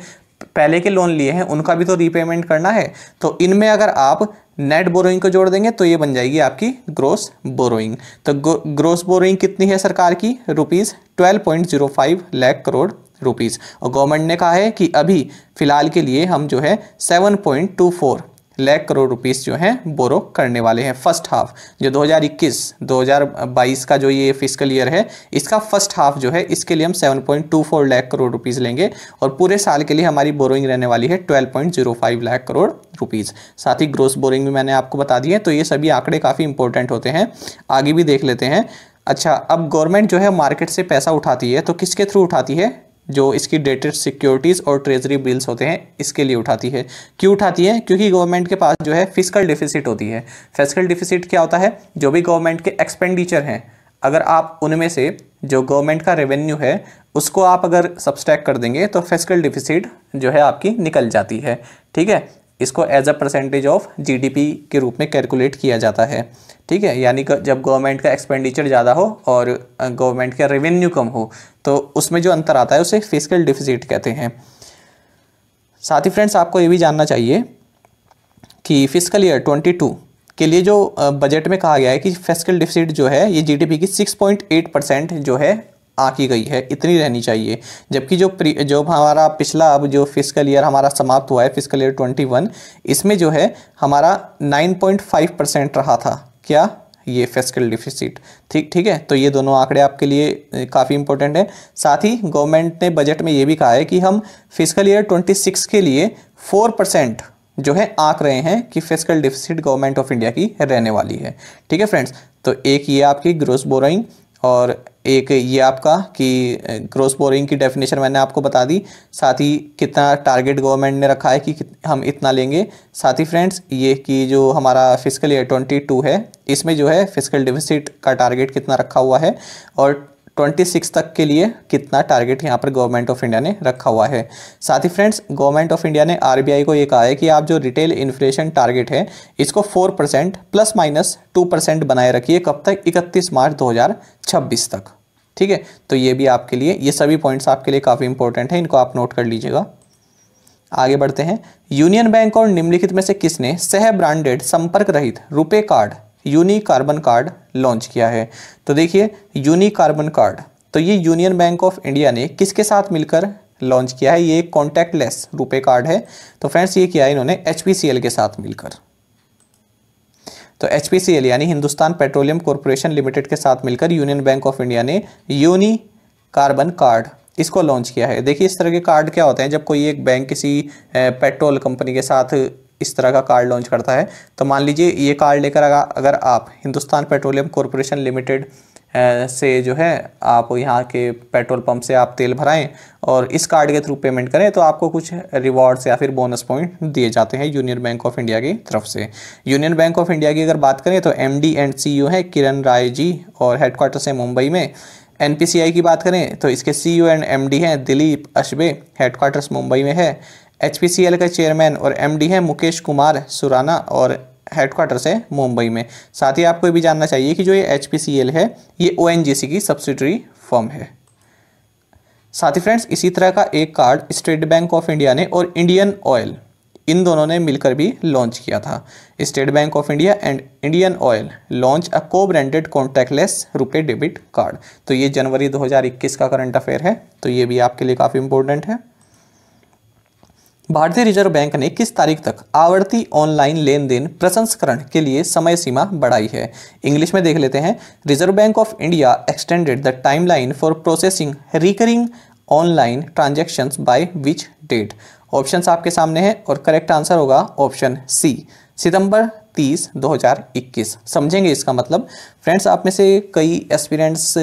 पहले के लोन लिए हैं, उनका भी तो रीपेमेंट करना है। तो इनमें अगर आप नेट बोरोइंग को जोड़ देंगे तो ये बन जाएगी आपकी ग्रोस बोरोइंग तो ग्रोस बोरोइंग कितनी है सरकार की? Rupees twelve point zero five lakh crore rupees और गवर्नमेंट ने कहा है कि अभी फ़िलहाल के लिए हम जो है seven point two four lakh crore rupees जो हैं बोरो करने वाले हैं फ़र्स्ट हाफ़ जो 2021 2022 का जो ये फ़िज़िकल ईयर है, इसका फ़र्स्ट हाफ़ जो है, इसके लिए हम 7.24 लाख करोड़ रुपीस लेंगे और पूरे साल के लिए हमारी बोरोइंग रहने वाली है 12.05 लाख करोड़ रुपीस। साथ ही ग्रोस बोरिंग भी मैंने आपको बता दी है तो ये सभी आंकड़े काफ़ी इंपॉर्टेंट होते हैं। आगे भी देख लेते हैं। अच्छा अब गवर्नमेंट जो है मार्केट से पैसा उठाती है तो किसके थ्रू उठाती है? जो इसकी डेटेड सिक्योरिटीज़ और ट्रेजरी बिल्स होते हैं, इसके लिए उठाती है। क्यों उठाती है? क्योंकि गवर्नमेंट के पास जो है फ़िज़िकल डिफिसिट होती है। फ़िज़िकल डिफिसिट क्या होता है? जो भी गवर्नमेंट के एक्सपेंडिचर हैं, अगर आप उनमें से जो गवर्नमेंट का रेवेन्यू है, उसको आप अगर सब्सट्रैक्ट कर देंगे तो फ़िज़िकल डिफिसिट जो है आपकी निकल जाती है। ठीक है? इसको as a percentage of GDP के रूप में कैलकुलेट किया जाता है। ठीक है? यानी जब गवर्नमेंट का एक्सपेंडिचर ज़्यादा हो और गवर्नमेंट का रेवेन्यू कम हो तो उसमें जो अंतर आता है उसे फ़िज़िकल डिफिजिट कहते हैं। साथ ही फ्रेंड्स आपको ये भी जानना चाहिए कि फ़िज़िकल ईयर 22 के लिए जो बजट में कहा गया है कि फ़िज़िकल डिफिसिट जो है, ये जीडीपी की 6.8 परसेंट जो है आकी गई है, इतनी रहनी चाहिए। जबकि जो जो हमारा पिछला, अब जो फ़िज़िकल ईयर हमारा समाप्त हुआ है फ़िज़िकल ईयर 21 इसमें जो है हमारा 9.5 परसेंट रहा था। क्या? ये फ़िज़िकल डिफिसिट ठीक ठीक है? तो ये दोनों आंकड़े आपके लिए काफ़ी इंपॉर्टेंट है। साथ ही गवर्नमेंट ने बजट में ये भी कहा है कि हम फ़िज़िकल ईयर 26 के लिए 4 परसेंट जो है आंक रहे हैं कि physical deficit government of India की रहने वाली है। ठीक है फ्रेंड्स तो एक ये आपकी ग्रोस बोराइंग और एक ये आपका कि ग्रोस बोरिंग की डेफिनेशन मैंने आपको बता दी। साथ ही कितना टारगेट गवर्नमेंट ने रखा है कि हम इतना लेंगे। साथ ही फ्रेंड्स ये कि जो हमारा फ़िज़िकल ईयर ट्वेंटी टू है, इसमें जो है फ़िज़िकल डिफिसिट का टारगेट कितना रखा हुआ है। और ट्वेंटी सिक्स तक के लिए कितना टारगेट यहाँ पर गवर्नमेंट ऑफ़ इंडिया ने रखा हुआ है? साथ ही फ्रेंड्स गवर्नमेंट ऑफ़ इंडिया ने आरबीआई को ये कहा है कि आप जो रिटेल इन्फ्लेशन टारगेट है, इसको four percent plus minus two percent बनाए रखिए कब तक? इकतीस मार्च दो हज़ार छब्बीस तक। ठीक है? तो ये भी आपके लिए, ये सभी पॉइंट्स आपके लिए काफ़ी इंपॉर्टेंट है, इनको आप नोट कर लीजिएगा। आगे बढ़ते हैं। यूनियन बैंक और निम्नलिखित में से किसने सह ब्रांडेड संपर्क रहित RuPay card unique carbon card launch किया है। तो देखिए यूनिक कार्बन कार्ड तो ये यूनियन बैंक ऑफ़ इंडिया ने किसके साथ मिलकर लॉन्च किया है? ये एक कॉन्टैक्टलेस रुपए कार्ड है। तो फ्रेंड्स, ये किया है इन्होंने एचपीसीएल के साथ मिलकर। तो एचपीसीएल यानी हिंदुस्तान पेट्रोलियम कॉरपोरेशन लिमिटेड के साथ मिलकर यूनियन बैंक ऑफ़ इंडिया ने यूनी कार्बन कार्ड इसको लॉन्च किया है। देखिए, इस तरह के कार्ड क्या होते हैं? जब कोई एक बैंक किसी पेट्रोल कंपनी के साथ इस तरह का कार्ड लॉन्च करता है। तो मान लीजिए ये कार्ड लेकर अगर आप हिंदुस्तान पेट्रोलियम कॉरपोरेशन लिमिटेड से जो है, आप यहाँ के पेट्रोल पंप से आप तेल भराएँ और इस कार्ड के थ्रू पेमेंट करें तो आपको कुछ रिवॉर्ड्स या फिर बोनस पॉइंट दिए जाते हैं यूनियन बैंक ऑफ़ इंडिया की तरफ़ से। यूनियन बैंक ऑफ़ इंडिया की अगर बात करें तो M D and C U है किरण राय जी और हेडक्वार्टर है मुंबई में। एन पी सी आई की बात करें तो इसके C U and M D हैं दिलीप अशबे हेडक्वार्टर्स मुंबई में है। सी एल का चेयरमैन और एम डी हैं मुकेश कुमार सुराना और हेडक्वार्टर है मुंबई में। साथ ही आपको ये भी जानना चाहिए कि जो ये HPCL है, ये ONGC की सब्सिडरी फर्म है। साथ ही फ्रेंड्स इसी तरह का एक card state bank of India ने और इंडियन ऑयल इन दोनों ने मिलकर भी लॉन्च किया था। State Bank of India and Indian Oil launch a co branded contactless RuPay debit card तो ये जनवरी 2021 का करंट अफेयर है तो ये भी आपके लिए काफ़ी इंपॉर्टेंट है। भारतीय रिज़र्व बैंक ने किस तारीख तक आवर्ती ऑनलाइन लेन देन प्रसंस्करण के लिए समय सीमा बढ़ाई है। इंग्लिश में देख लेते हैं, reserve bank of India extended the timeline for processing recurring online transaction by which date options आपके सामने हैं और करेक्ट आंसर होगा ऑप्शन सी, सितंबर 30 2021 समझेंगे इसका मतलब? फ्रेंड्स, आप में से कई एस्पिरेंट्स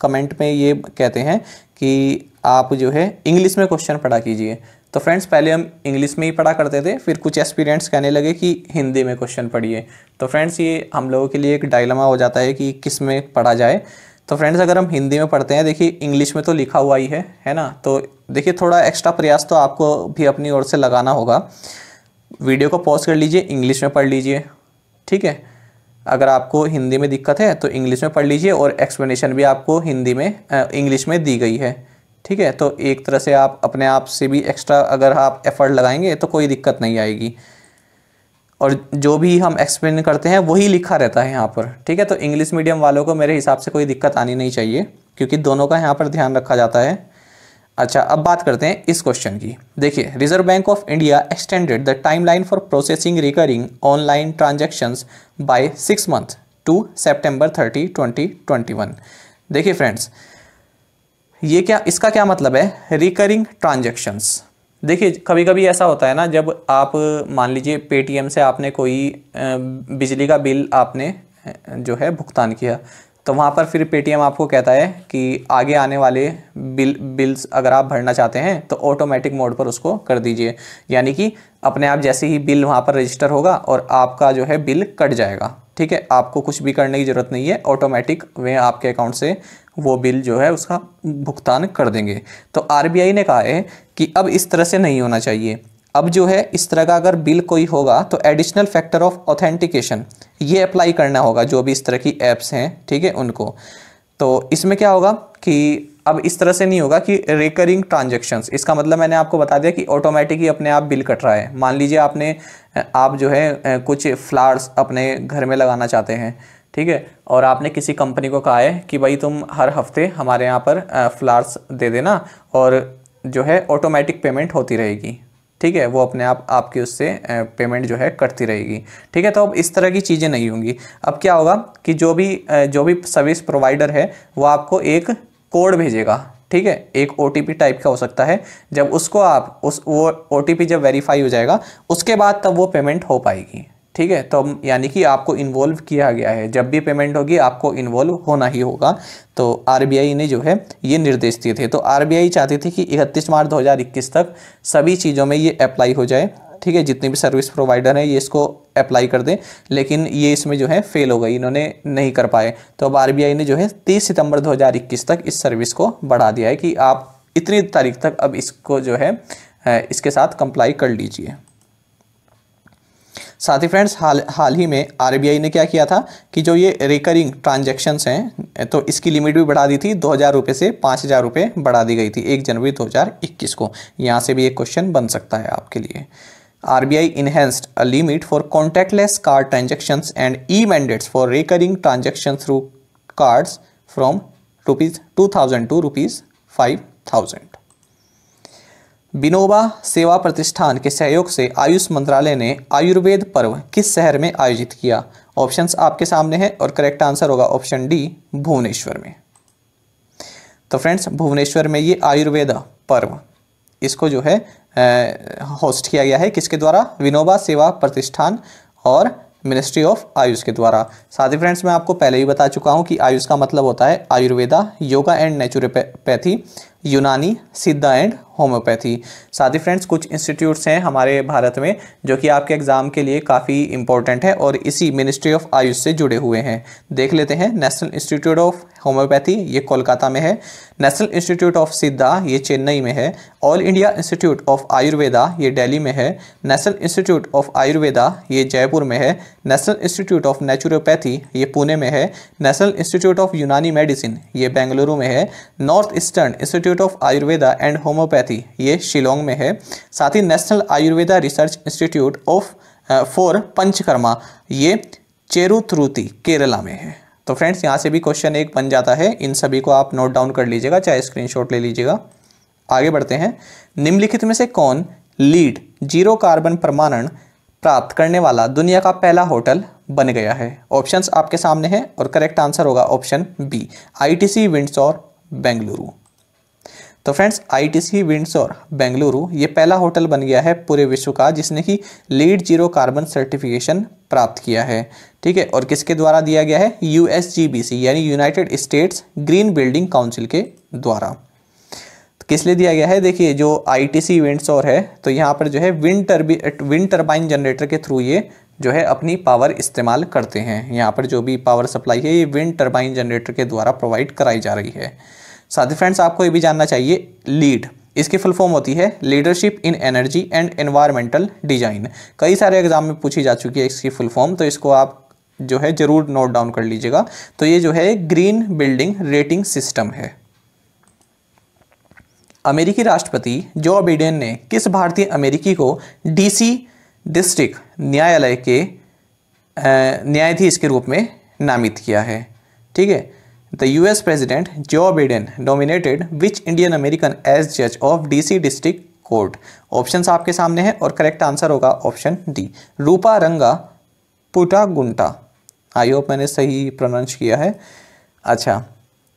कमेंट में ये कहते हैं कि आप जो है, इंग्लिश में क्वेश्चन पढ़ा कीजिए। तो फ्रेंड्स पहले हम इंग्लिश में ही पढ़ा करते थे, फिर कुछ एस्पिरेंट्स कहने लगे कि हिंदी में क्वेश्चन पढ़िए। तो फ्रेंड्स ये हम लोगों के लिए एक डायलमा हो जाता है कि किसमें पढ़ा जाए। तो फ्रेंड्स अगर हम हिंदी में पढ़ते हैं, देखिए इंग्लिश में तो लिखा हुआ ही है है ना? तो देखिए, थोड़ा एक्स्ट्रा प्रयास तो आपको भी अपनी ओर से लगाना होगा। वीडियो को पॉज कर लीजिए इंग्लिश में पढ़ लीजिए, ठीक है? अगर आपको हिंदी में दिक्कत है तो इंग्लिश में पढ़ लीजिए और एक्सप्लेनेशन भी आपको हिंदी में इंग्लिश में दी गई है। ठीक है? तो एक तरह से आप अपने आप से भी एक्स्ट्रा अगर आप एफर्ट लगाएँगे तो कोई दिक्कत नहीं आएगी। और जो भी हम एक्सप्लेन करते हैं, वही लिखा रहता है यहाँ पर, ठीक है? तो इंग्लिश मीडियम वालों को मेरे हिसाब से कोई दिक्कत आनी नहीं चाहिए, क्योंकि दोनों का यहाँ पर ध्यान रखा जाता है। अच्छा अब बात करते हैं इस क्वेश्चन की। देखिए reserve bank of India extended the timeline for processing recurring online transactions by six month to September thirty twenty twenty one देखिए फ्रेंड्स ये क्या, इसका क्या मतलब है? रिकरिंग ट्रांजेक्शन्स देखिए कभी कभी ऐसा होता है ना, जब आप, मान लीजिए पेटीएम से आपने कोई बिजली का बिल आपने जो है, भुगतान किया तो वहाँ पर फिर पेटीएम आपको कहता है कि आगे आने वाले बिल, बिल्स अगर आप भरना चाहते हैं तो ऑटोमेटिक मोड पर उसको कर दीजिए। यानी कि अपने आप जैसे ही बिल वहाँ पर रजिस्टर होगा और आपका जो है बिल कट जाएगा। ठीक है? आपको कुछ भी करने की ज़रूरत नहीं है ऑटोमेटिक वे आपके अकाउंट से वो बिल जो है उसका भुगतान कर देंगे। तो आरबीआई ने कहा है कि अब इस तरह से नहीं होना चाहिए। अब जो है, इस तरह का अगर बिल कोई होगा तो एडिशनल फैक्टर ऑफ़ ऑथेंटिकेशन ये अप्लाई करना होगा, जो भी इस तरह की ऐप्स हैं, ठीक है, उनको। तो इसमें क्या होगा कि अब इस तरह से नहीं होगा कि रिकरिंग ट्रांजेक्शन्स इसका मतलब मैंने आपको बता दिया कि ऑटोमेटिक ही अपने आप बिल कट रहा है। मान लीजिए आपने, आप जो है, कुछ फ्लावर्स अपने घर में लगाना चाहते हैं ठीक है? और आपने किसी कंपनी को कहा है कि भाई तुम हर हफ़्ते हमारे यहाँ पर फ्लावर्स दे देना और जो है ऑटोमेटिक पेमेंट होती रहेगी। ठीक है? वो अपने आप, आपकी उससे पेमेंट जो है कटती रहेगी। ठीक है? तो अब इस तरह की चीज़ें नहीं होंगी। अब क्या होगा कि जो भी जो भी सर्विस प्रोवाइडर है, वो आपको एक कोड भेजेगा। ठीक है? एक ओटीपी टाइप का हो सकता है। जब उसको आप, उस वो ओटीपी जब वेरीफाई हो जाएगा, उसके बाद तब वो पेमेंट हो पाएगी। ठीक है तो यानी कि आपको इन्वॉल्व किया गया है। जब भी पेमेंट होगी, आपको इन्वॉल्व होना ही होगा। तो आरबीआई ने जो है, ये निर्देश दिए थे। तो आरबीआई चाहती थी कि इकतीस मार्च 2021 तक सभी चीज़ों में ये अप्लाई हो जाए। ठीक है, जितने भी सर्विस प्रोवाइडर हैं, ये इसको अप्लाई कर दें। लेकिन ये इसमें जो है फेल हो गई, इन्होंने नहीं कर पाए। तो अब आरबीआई ने जो है, तीस सितंबर 2021 तक इस सर्विस को बढ़ा दिया है कि आप इतनी तारीख तक अब इसको जो है इसके साथ कंप्लाई कर लीजिए। साथ ही फ्रेंड्स, हाल हाल ही में आरबीआई ने क्या किया था कि जो ये रिकरिंग ट्रांजेक्शन्स हैं तो इसकी लिमिट भी बढ़ा दी थी। दो हज़ार रुपये से पाँच हज़ार रुपये बढ़ा दी गई थी, एक जनवरी 2021 को। यहाँ से भी एक क्वेश्चन बन सकता है आपके लिए। R B I enhanced a limit for contactless card transaction and e mandates for recurring transaction through cards from rupees two thousand to rupees five thousand Vinoba Seva Pratishthan के सहयोग से आयुष मंत्रालय ने आयुर्वेद पर्व किस शहर में आयोजित किया? ऑप्शंस आपके सामने हैं और करेक्ट आंसर होगा ऑप्शन डी भुवनेश्वर में। तो फ्रेंड्स भुवनेश्वर में ये आयुर्वेद पर्व, इसको जो है होस्ट किया गया है किसके द्वारा? विनोबा सेवा प्रतिष्ठान और मिनिस्ट्री ऑफ़ आयुष के द्वारा। साथ ही फ्रेंड्स मैं आपको पहले ही बता चुका हूँ कि आयुष का मतलब होता है आयुर्वेदा, योगा एंड नेचुरोपैथी यूनानी, सिद्धा एंड होम्योपैथी। साथ ही फ्रेंड्स कुछ इंस्टीट्यूट्स हैं हमारे भारत में जो कि आपके एग्ज़ाम के लिए काफ़ी इंपॉर्टेंट है और इसी मिनिस्ट्री ऑफ़ आयुष से जुड़े हुए हैं। देख लेते हैं नेशनल इंस्टीट्यूट ऑफ़ होम्योपैथी ये कोलकाता में है। नेशनल इंस्टीट्यूट ऑफ़ सिद्धा ये चेन्नई में है। All India institute of Ayurveda ये दिल्ली में है। नेशनल इंस्टीट्यूट ऑफ़ आयुर्वेदा ये जयपुर में है। नेशनल इंस्टीट्यूट ऑफ़ नेचुरोपैथी ये पुणे में है। National institute of Unani medicine ये बेंगलुरु में है। North eastern institute of Ayurveda and homeopathy ये शिलोंग में है। साथ ही national Ayurveda research institute of for Panchakarma ये चेरुथ्रुति केरला में है। तो फ्रेंड्स यहाँ से भी क्वेश्चन एक बन जाता है। इन सभी को आप नोट डाउन कर लीजिएगा, चाहे स्क्रीनशॉट ले लीजिएगा। आगे बढ़ते हैं। निम्नलिखित में से कौन लीड ज़ीरो कार्बन प्रमाणन प्राप्त करने वाला दुनिया का पहला होटल बन गया है? ऑप्शंस आपके सामने हैं और करेक्ट आंसर होगा option B ITC Windsor Bengaluru तो फ्रेंड्स आईटीसी विंडसोर बेंगलुरु ये पहला होटल बन गया है पूरे विश्व का, जिसने कि लीड ज़ीरो कार्बन सर्टिफिकेशन प्राप्त किया है। ठीक है, और किसके द्वारा दिया गया है? यूएसजीबीसी यानी united states green building council के द्वारा। तो किस लिए दिया गया है? देखिए, जो I T C ITC Windsor है तो यहाँ पर जो है wind turbine wind turbine generator के थ्रू ये जो है अपनी पावर इस्तेमाल करते हैं। यहाँ पर जो भी पावर सप्लाई है, ये विंड टर्बाइन जनरेटर के द्वारा प्रोवाइड कराई जा रही है। साथ ही फ्रेंड्स आपको ये भी जानना चाहिए लीड इसकी फुल फॉर्म होती है leadership in energy and environmental design कई सारे एग्ज़ाम में पूछी जा चुकी है इसकी फुल फॉर्म तो इसको आप जो है ज़रूर नोट डाउन कर लीजिएगा। तो ये जो है ग्रीन बिल्डिंग रेटिंग सिस्टम है। अमेरिकी राष्ट्रपति जो बिडेन ने किस भारतीय अमेरिकी को डीसी डिस्ट्रिक्ट न्यायालय के न्यायाधीश के रूप में नामित किया है? ठीक है? The US President Joe Biden nominated which Indian American as judge of DC District Court? Options आपके सामने हैं और करेक्ट आंसर होगा option D Rupa Ranga Puttagunta I hope मैंने सही प्रोनाउंस किया है। अच्छा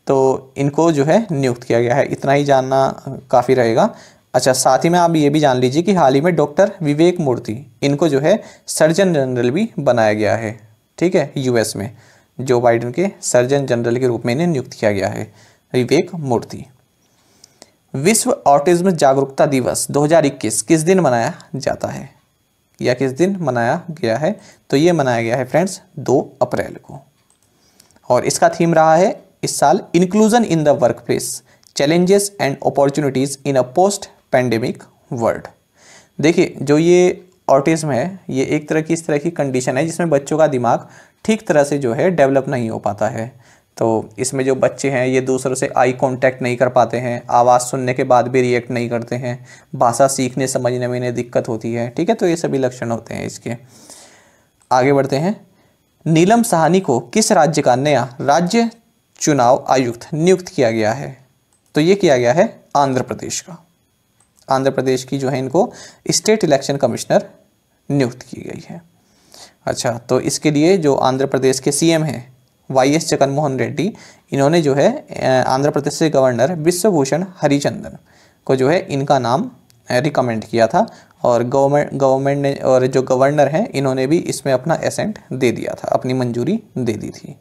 तो इनको जो है नियुक्त किया गया है। इतना ही जानना काफ़ी रहेगा। अच्छा साथ ही में आप ये भी जान लीजिए कि हाल ही में डॉक्टर विवेक मूर्ति, इनको जो है सर्जन जनरल भी बनाया गया है। ठीक है यूएस में। जो बाइडन के सर्जन जनरल के रूप में इन्हें नियुक्त किया गया है, विवेक मूर्ति। विश्व ऑटिज्म जागरूकता दिवस 2021 किस दिन मनाया जाता है? या किस दिन मनाया गया है? तो ये मनाया गया है फ्रेंड्स 2 अप्रैल को। और इसका थीम रहा है, इस साल inclusion in the workplace challenges and opportunities in a post pandemic world देखिए, जो ये ऑटिज्म है, ये एक तरह की, इस तरह की कंडीशन है जिसमें बच्चों का दिमाग ठीक तरह से जो है डेवलप नहीं हो पाता है। तो इसमें जो बच्चे हैं, ये दूसरों से आई कांटेक्ट नहीं कर पाते हैं, आवाज़ सुनने के बाद भी रिएक्ट नहीं करते हैं, भाषा सीखने, समझने में इन्हें दिक्कत होती है, ठीक है? तो ये सभी लक्षण होते हैं इसके। आगे बढ़ते हैं। नीलम सहानी को किस राज्य का नया राज्य चुनाव आयुक्त नियुक्त किया गया है? तो ये किया गया है आंध्र प्रदेश का। आंध्र प्रदेश की जो है इनको स्टेट इलेक्शन कमिश्नर नियुक्त की गई है। अच्छा तो इसके लिए जो आंध्र प्रदेश के सीएम हैं वाई एस जगनमोहन रेड्डी, इन्होंने जो है आंध्र प्रदेश के गवर्नर विश्वभूषण हरिचंदन को जो है, इनका नाम रिकमेंड किया था और गवर्नमेंट गवर्नमेंट ने, और जो गवर्नर हैं, इन्होंने भी इसमें अपना एसेंट दे दिया था, अपनी मंजूरी दे दी थी।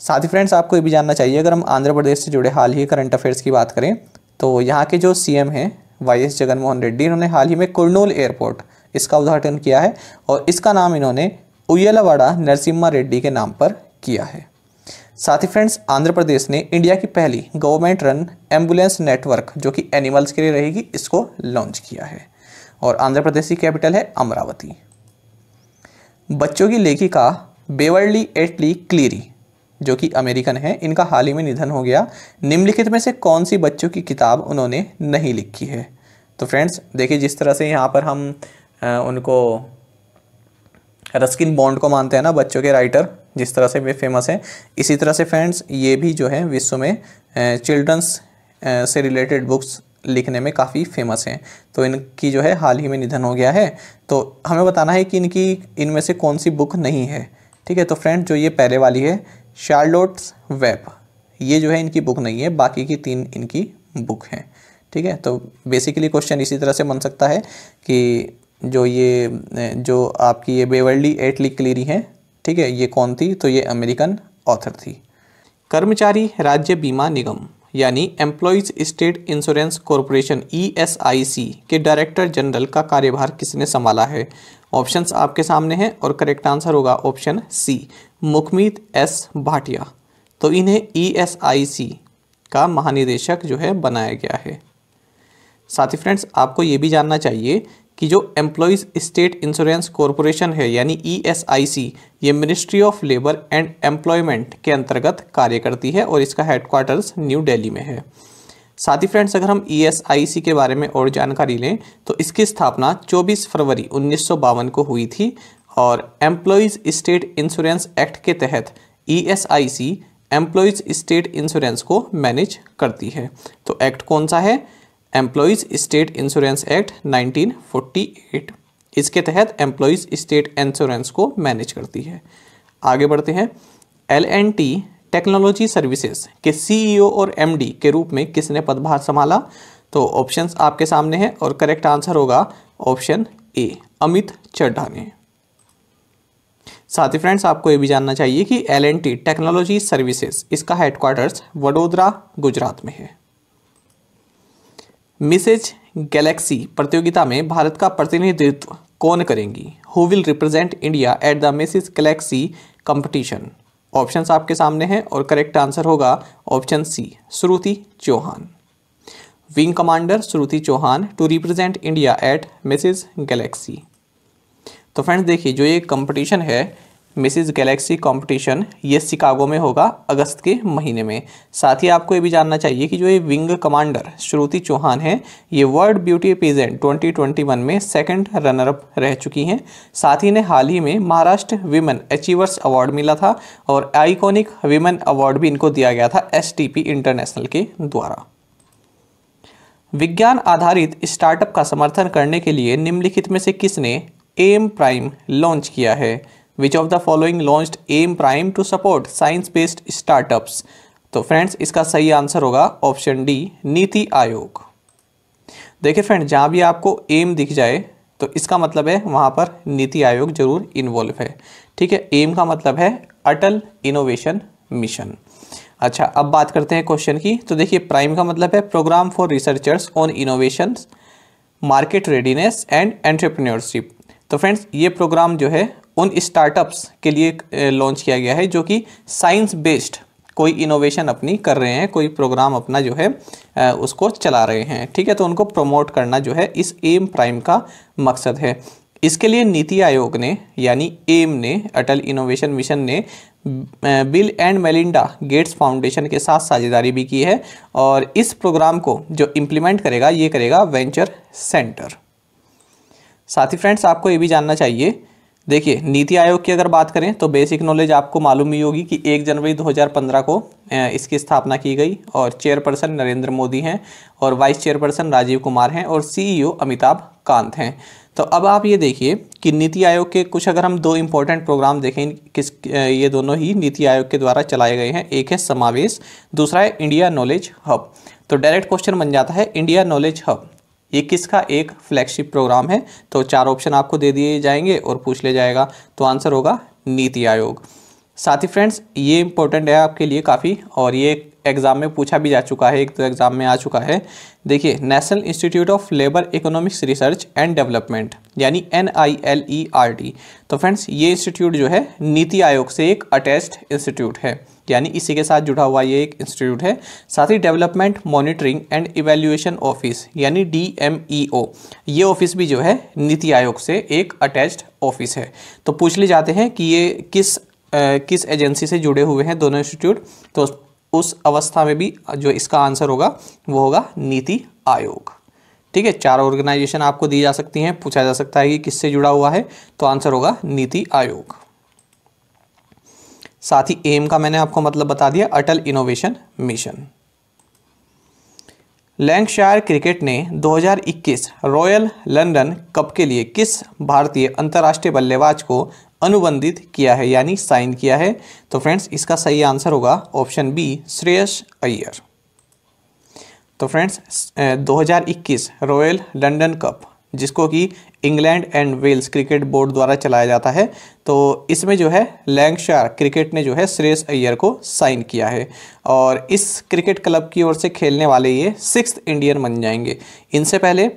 साथ ही फ्रेंड्स आपको ये भी जानना चाहिए, अगर हम आंध्र प्रदेश से जुड़े हाल ही करंट अफेयर्स की बात करें तो यहाँ के जो सीएम हैं वाई एस जगनमोहन रेड्डी, इन्होंने हाल ही में कुर्नूल एयरपोर्ट इसका उद्घाटन किया है और इसका नाम इन्होंने उयलवाड़ा नरसिम्हा रेड्डी के नाम पर किया है। साथ ही फ्रेंड्स आंध्र प्रदेश ने इंडिया की पहली गवर्नमेंट रन एंबुलेंस नेटवर्क, जो कि एनिमल्स के लिए रहेगी, इसको लॉन्च किया है। और आंध्र प्रदेश की कैपिटल है अमरावती। बच्चों की लेखिका बेवर्ली एटली क्लीरी, जो कि अमेरिकन है, इनका हाल ही में निधन हो गया। निम्नलिखित में से कौन सी बच्चों की किताब उन्होंने नहीं लिखी है? तो फ्रेंड्स देखिए जिस तरह से यहाँ पर हम उनको रस्किन बॉन्ड को मानते हैं ना बच्चों के राइटर जिस तरह से वे फ़ेमस हैं। इसी तरह से फ्रेंड्स ये भी जो है विश्व में चिल्ड्रंस से रिलेटेड बुक्स लिखने में काफ़ी फ़ेमस हैं। तो इनकी जो है हाल ही में निधन हो गया है। तो हमें बताना है कि इनकी, इनमें से कौन सी बुक नहीं है, ठीक है? तो फ्रेंड जो ये पहले वाली है शार्लोट्स वेब ये जो है इनकी बुक नहीं है, बाकी की तीन इनकी बुक हैं, ठीक है? तो बेसिकली क्वेश्चन इसी तरह से बन सकता है कि जो ये जो आपकी ये बेवर्ली एटली क्लीरी हैं, ठीक है, ये कौन थी? तो ये अमेरिकन ऑथर थी। कर्मचारी राज्य बीमा निगम, यानी employees state insurance corporation ESIC के डायरेक्टर जनरल का कार्यभार किसने संभाला है? ऑप्शंस आपके सामने हैं और करेक्ट आंसर होगा option C Mukhmeet S Bhatia. तो इन्हें ईएसआईसी का महानिदेशक जो है बनाया गया है। साथ ही फ्रेंड्स आपको ये भी जानना चाहिए कि जो एम्प्लॉयज़ स्टेट इंश्योरेंस कॉरपोरेशन है, यानी ईएसआईसी e ये ministry of labour and employment के अंतर्गत कार्य करती है और इसका हेडक्वार्टर्स न्यू दिल्ली में है। साथ ही फ्रेंड्स अगर हम ईएसआईसी e के बारे में और जानकारी लें तो इसकी स्थापना 24 फरवरी उन्नीस सौ बावन को हुई थी और एम्प्लॉयज़ स्टेट इंश्योरेंस एक्ट के तहत ईएसआईसी एम्प्लॉयज़ स्टेट इंश्योरेंस को मैनेज करती है। तो एक्ट कौन सा है? एम्प्लॉयज़ स्टेट इंश्योरेंस एक्ट 1948 इसके तहत एम्प्लॉयज़ स्टेट इंश्योरेंस को मैनेज करती है। आगे बढ़ते हैं। एल टी टेक्नोलॉजी सर्विसेज़ के सीईओ और एमडी के रूप में किसने पदभार संभाला? तो ऑप्शंस आपके सामने हैं और करेक्ट आंसर होगा ऑप्शन ए अमित चड्ढा ने साथ ही फ्रेंड्स आपको ये भी जानना चाहिए कि L N T technology services इसका हेडक्वार्टर्स वडोदरा, गुजरात में है। मिसेज गैलेक्सी प्रतियोगिता में भारत का प्रतिनिधित्व कौन करेंगी? Who will represent India at the Mrs Galaxy competition options आपके सामने हैं और करेक्ट आंसर होगा option C Shruti Chauhan wing commander Shruti Chauhan to represent India at Mrs Galaxy तो फ्रेंड्स देखिए, जो ये कंपटीशन है मिसिज गैलेक्सी कंपटीशन ये शिकागो में होगा अगस्त के महीने में। साथ ही आपको ये भी जानना चाहिए कि जो ये विंग कमांडर श्रुति चौहान है, ये वर्ल्ड ब्यूटी पेजेंट 2021 में सेकंड रनर अप रह चुकी हैं। साथ ही ने हाल ही में महाराष्ट्र विमेन अचीवर्स अवार्ड मिला था और आइकॉनिक विमेन अवार्ड भी इनको दिया गया था एसटीपी इंटरनेशनल के द्वारा। विज्ञान आधारित स्टार्टअप का समर्थन करने के लिए निम्नलिखित में से किसने एम प्राइम लॉन्च किया है? Which of the following launched M prime to support science based startups तो फ्रेंड्स इसका सही आंसर होगा ऑप्शन डी नीति आयोग। देखिए फ्रेंड जहाँ भी आपको एम दिख जाए तो इसका मतलब है वहाँ पर नीति आयोग ज़रूर इन्वॉल्व है। ठीक है एम का मतलब है अटल इनोवेशन मिशन अच्छा अब बात करते हैं क्वेश्चन की। तो देखिए प्राइम का मतलब है programme for researchers on innovation market readiness and entrepreneurship तो फ्रेंड्स ये प्रोग्राम जो है उन स्टार्टअप्स के लिए लॉन्च किया गया है जो कि साइंस बेस्ड कोई इनोवेशन अपनी कर रहे हैं, कोई प्रोग्राम अपना जो है उसको चला रहे हैं। ठीक है तो उनको प्रमोट करना जो है इस एम प्राइम का मकसद है। इसके लिए नीति आयोग ने, यानी एम ने, अटल इनोवेशन मिशन ने Bill and Melinda Gates foundation के साथ साझेदारी भी की है और इस प्रोग्राम को जो इम्प्लीमेंट करेगा, ये करेगा वेंचर सेंटर साथ ही फ्रेंड्स आपको ये भी जानना चाहिए देखिए, नीति आयोग की अगर बात करें तो बेसिक नॉलेज आपको मालूम ही होगी कि एक जनवरी 2015 को इसकी स्थापना की गई और चेयरपर्सन नरेंद्र मोदी हैं और वाइस चेयरपर्सन राजीव कुमार हैं और सीईओ अमिताभ कांत हैं। तो अब आप ये देखिए कि नीति आयोग के कुछ अगर हम दो इम्पोर्टेंट प्रोग्राम देखें, किस ये दोनों ही नीति आयोग के द्वारा चलाए गए हैं। एक है समावेश, दूसरा है इंडिया नॉलेज हब तो डायरेक्ट क्वेश्चन बन जाता है इंडिया नॉलेज हब ये किसका एक फ्लैगशिप प्रोग्राम है? तो चार ऑप्शन आपको दे दिए जाएँगे और पूछ ले जाएगा। तो आंसर होगा नीति आयोग। साथ ही फ्रेंड्स ये इंपॉर्टेंट है आपके लिए काफ़ी और ये एग्ज़ाम में पूछा भी जा चुका है एक तो एग्ज़ाम में आ चुका है। देखिए national institute of labour economics research and development यानी N I L E R T तो फ्रेंड्स ये इंस्टीट्यूट जो है नीति आयोग से एक अटैच्ड इंस्टीट्यूट है यानी इसी के साथ जुड़ा हुआ ये एक इंस्टीट्यूट है। साथ ही development monitoring and evaluation office यानी डी एम ई ओ ये ऑफ़िस भी जो है नीति आयोग से एक अटैच्ड ऑफ़िस है। तो पूछ ले जाते हैं कि ये किस आ, किस एजेंसी से जुड़े हुए हैं दोनों इंस्टीट्यूट? तो उस अवस्था में भी जो इसका आंसर होगा, वो होगा नीति आयोग। ठीक है, चार ऑर्गेनाइजेशन आपको दी जा सकती हैं, पूछा जा सकता है कि किससे जुड़ा हुआ है तो आंसर होगा नीति आयोग। साथ ही एम का मैंने आपको मतलब बता दिया, Atal innovation mission. Lancashire cricket ने 2021 रॉयल लंदन कप के लिए किस भारतीय अंतर्राष्ट्रीय बल्लेबाज को अनुबंधित किया है, यानी साइन किया है। तो फ्रेंड्स, इसका सही आंसर होगा ऑप्शन बी, श्रेयस अय्यर। तो फ्रेंड्स 2021 रॉयल लंदन कप, जिसको कि England and Wales cricket board द्वारा चलाया जाता है तो इसमें जो है, लैंगशायर क्रिकेट ने जो है, श्रेयस अय्यर को साइन किया है। और इस क्रिकेट क्लब की ओर से खेलने वाले ये सिक्स इंडियन बन जाएँगे। इनसे पहले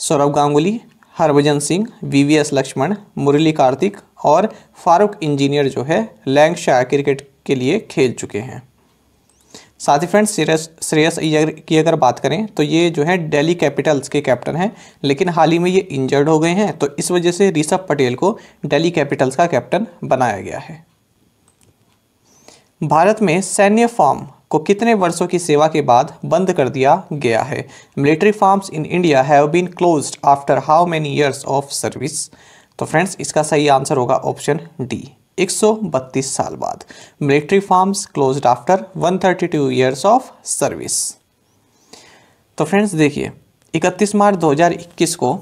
Sourav Ganguly Harbhajan Singh V V S Laxman, Murali Kartik और फारूक इंजीनियर जो है, लैंगशायर क्रिकेट के लिए खेल चुके हैं। साथ ही फ्रेंड्स श्रेयस श्रेयस अय्यर की अगर बात करें तो ये जो है दिल्ली कैपिटल्स के कैप्टन हैं, लेकिन हाल ही में ये इंजर्ड हो गए हैं तो इस वजह से ऋषभ पटेल को दिल्ली कैपिटल्स का कैप्टन बनाया गया है। भारत में सैन्य फॉर्म को कितने वर्षों की सेवा के बाद बंद कर दिया गया है। Military farms in India have been closed after how many years of service? तो फ्रेंड्स, इसका सही आंसर होगा ऑप्शन डी 132 साल बाद। Military farms closed after 132 years of service. तो फ्रेंड्स, देखिए 31 मार्च 2021 को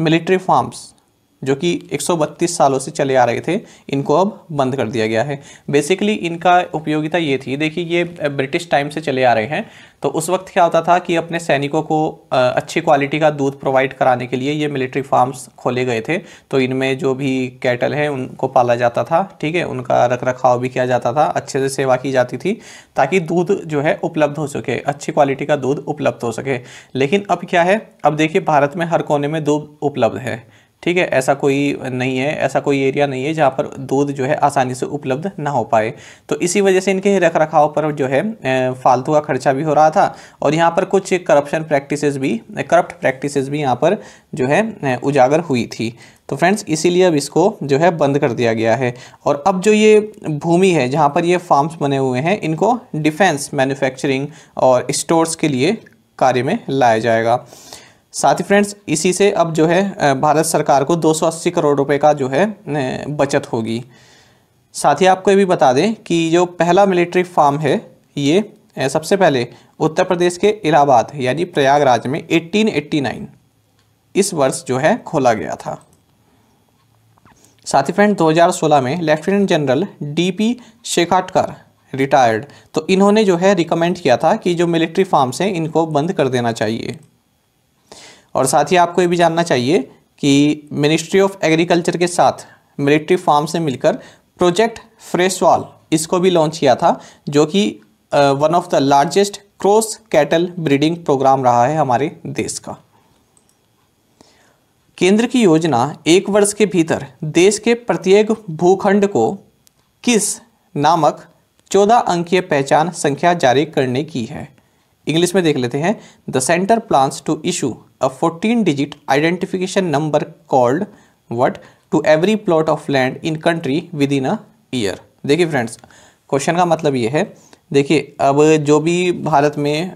मिलिट्री फार्म्स जो कि 132 सालों से चले आ रहे थे, इनको अब बंद कर दिया गया है। बेसिकली इनका उपयोगिता ये थी। देखिए, ये ब्रिटिश टाइम से चले आ रहे हैं तो उस वक्त क्या होता था कि अपने सैनिकों को अच्छी क्वालिटी का दूध प्रोवाइड कराने के लिए ये मिलिट्री फार्म्स खोले गए थे तो इनमें जो भी कैटल हैं, उनको पाला जाता था, ठीक है? उनका रख रखाव भी किया जाता था, अच्छे से सेवा की जाती थी, ताकि दूध जो है उपलब्ध हो सके, अच्छी क्वालिटी का दूध उपलब्ध हो सके। लेकिन अब क्या है? अब देखिए, भारत में हर कोने में दूध उपलब्ध है। ठीक है, ऐसा कोई नहीं है, ऐसा कोई एरिया नहीं है जहाँ पर दूध जो है आसानी से उपलब्ध ना हो पाए। तो इसी वजह से इनके रख रखाव पर जो है फालतू का खर्चा भी हो रहा था और यहाँ पर कुछ करप्शन प्रैक्टिसेस भी करप्ट प्रैक्टिसेस भी यहाँ पर जो है उजागर हुई थी। तो फ्रेंड्स इसीलिए अब इसको जो है बंद कर दिया गया है। और अब जो ये भूमि है जहाँ पर ये फार्म्स बने हुए हैं, इनको डिफेंस मैन्युफैक्चरिंग और स्टोर्स के लिए कार्य में लाया जाएगा। साथ ही फ्रेंड्स, इसी से अब जो है भारत सरकार को 280 करोड़ रुपए का जो है बचत होगी। साथ ही आपको ये भी बता दें कि जो पहला मिलिट्री फार्म है, ये सबसे पहले उत्तर प्रदेश के इलाहाबाद, यानी प्रयागराज में 1889 इस वर्ष जो है, खोला गया था। साथ ही फ्रेंड 2016 में lieutenant general DP Shekatkar retired तो इन्होंने जो है रिकमेंड किया था कि जो मिलिट्री फार्म्स हैं, इनको बंद कर देना चाहिए। और साथ ही आपको ये भी जानना चाहिए कि मिनिस्ट्री ऑफ़ एग्रीकल्चर के साथ मिलिट्री फार्म से मिलकर प्रोजेक्ट फ्रेशवाल इसको भी लॉन्च किया था, जो कि one of the largest cross cattle breeding programme रहा है हमारे देश का। केंद्र की योजना एक वर्ष के भीतर देश के प्रत्येक भूखंड को किस नामक चौदह अंकीय पहचान संख्या जारी करने की है। इंग्लिश में देख लेते हैं। The centre plans to issue a 14 digit identification number called what to every plot of land in country within a year देखिए फ्रेंड्स क्वेश्चन का मतलब ये है। देखिए, अब जो भी भारत में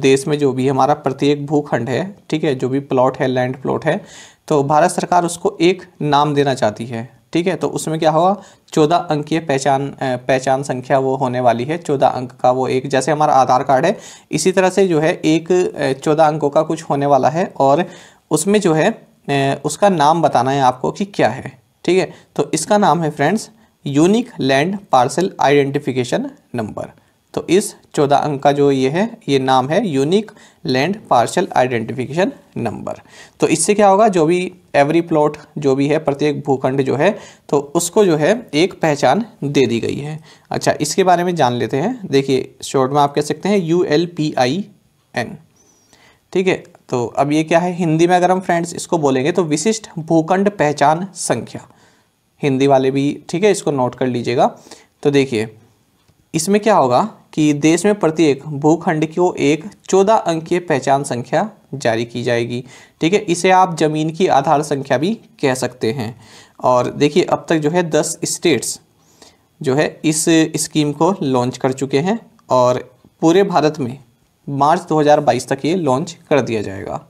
देश में जो भी हमारा प्रत्येक भूखंड है, ठीक है, जो भी प्लॉट है लैंड प्लॉट है तो भारत सरकार उसको एक नाम देना चाहती है, ठीक है तो उसमें क्या होगा चौदह अंक की पहचान पहचान संख्या वो होने वाली है, चौदह अंक का वो एक, जैसे हमारा आधार कार्ड है, इसी तरह से जो है एक चौदह अंकों का कुछ होने वाला है और उसमें जो है उसका नाम बताना है आपको कि क्या है, ठीक है? तो इसका नाम है friends, unique land parcel identification number. तो इस चौदह अंक का जो ये है, ये नाम है unique land parcel identification number तो इससे क्या होगा, जो भी एवरी प्लॉट जो भी है, प्रत्येक भूखंड जो है तो उसको जो है एक पहचान दे दी गई है। अच्छा इसके बारे में जान लेते हैं। देखिए शॉर्ट में आप कह सकते हैं U L P I N ठीक है तो अब ये क्या है? हिंदी में अगर हम फ्रेंड्स इसको बोलेंगे तो विशिष्ट भूखंड पहचान संख्या। हिंदी वाले भी, ठीक है, इसको नोट कर लीजिएगा। तो देखिए, इसमें क्या होगा? कि देश में प्रत्येक भूखंड को एक चौदह अंकीय पहचान संख्या जारी की जाएगी। ठीक है, इसे आप ज़मीन की आधार संख्या भी कह सकते हैं। और देखिए, अब तक जो है दस स्टेट्स जो है इस स्कीम को लॉन्च कर चुके हैं और पूरे भारत में मार्च 2022 तक ये लॉन्च कर दिया जाएगा।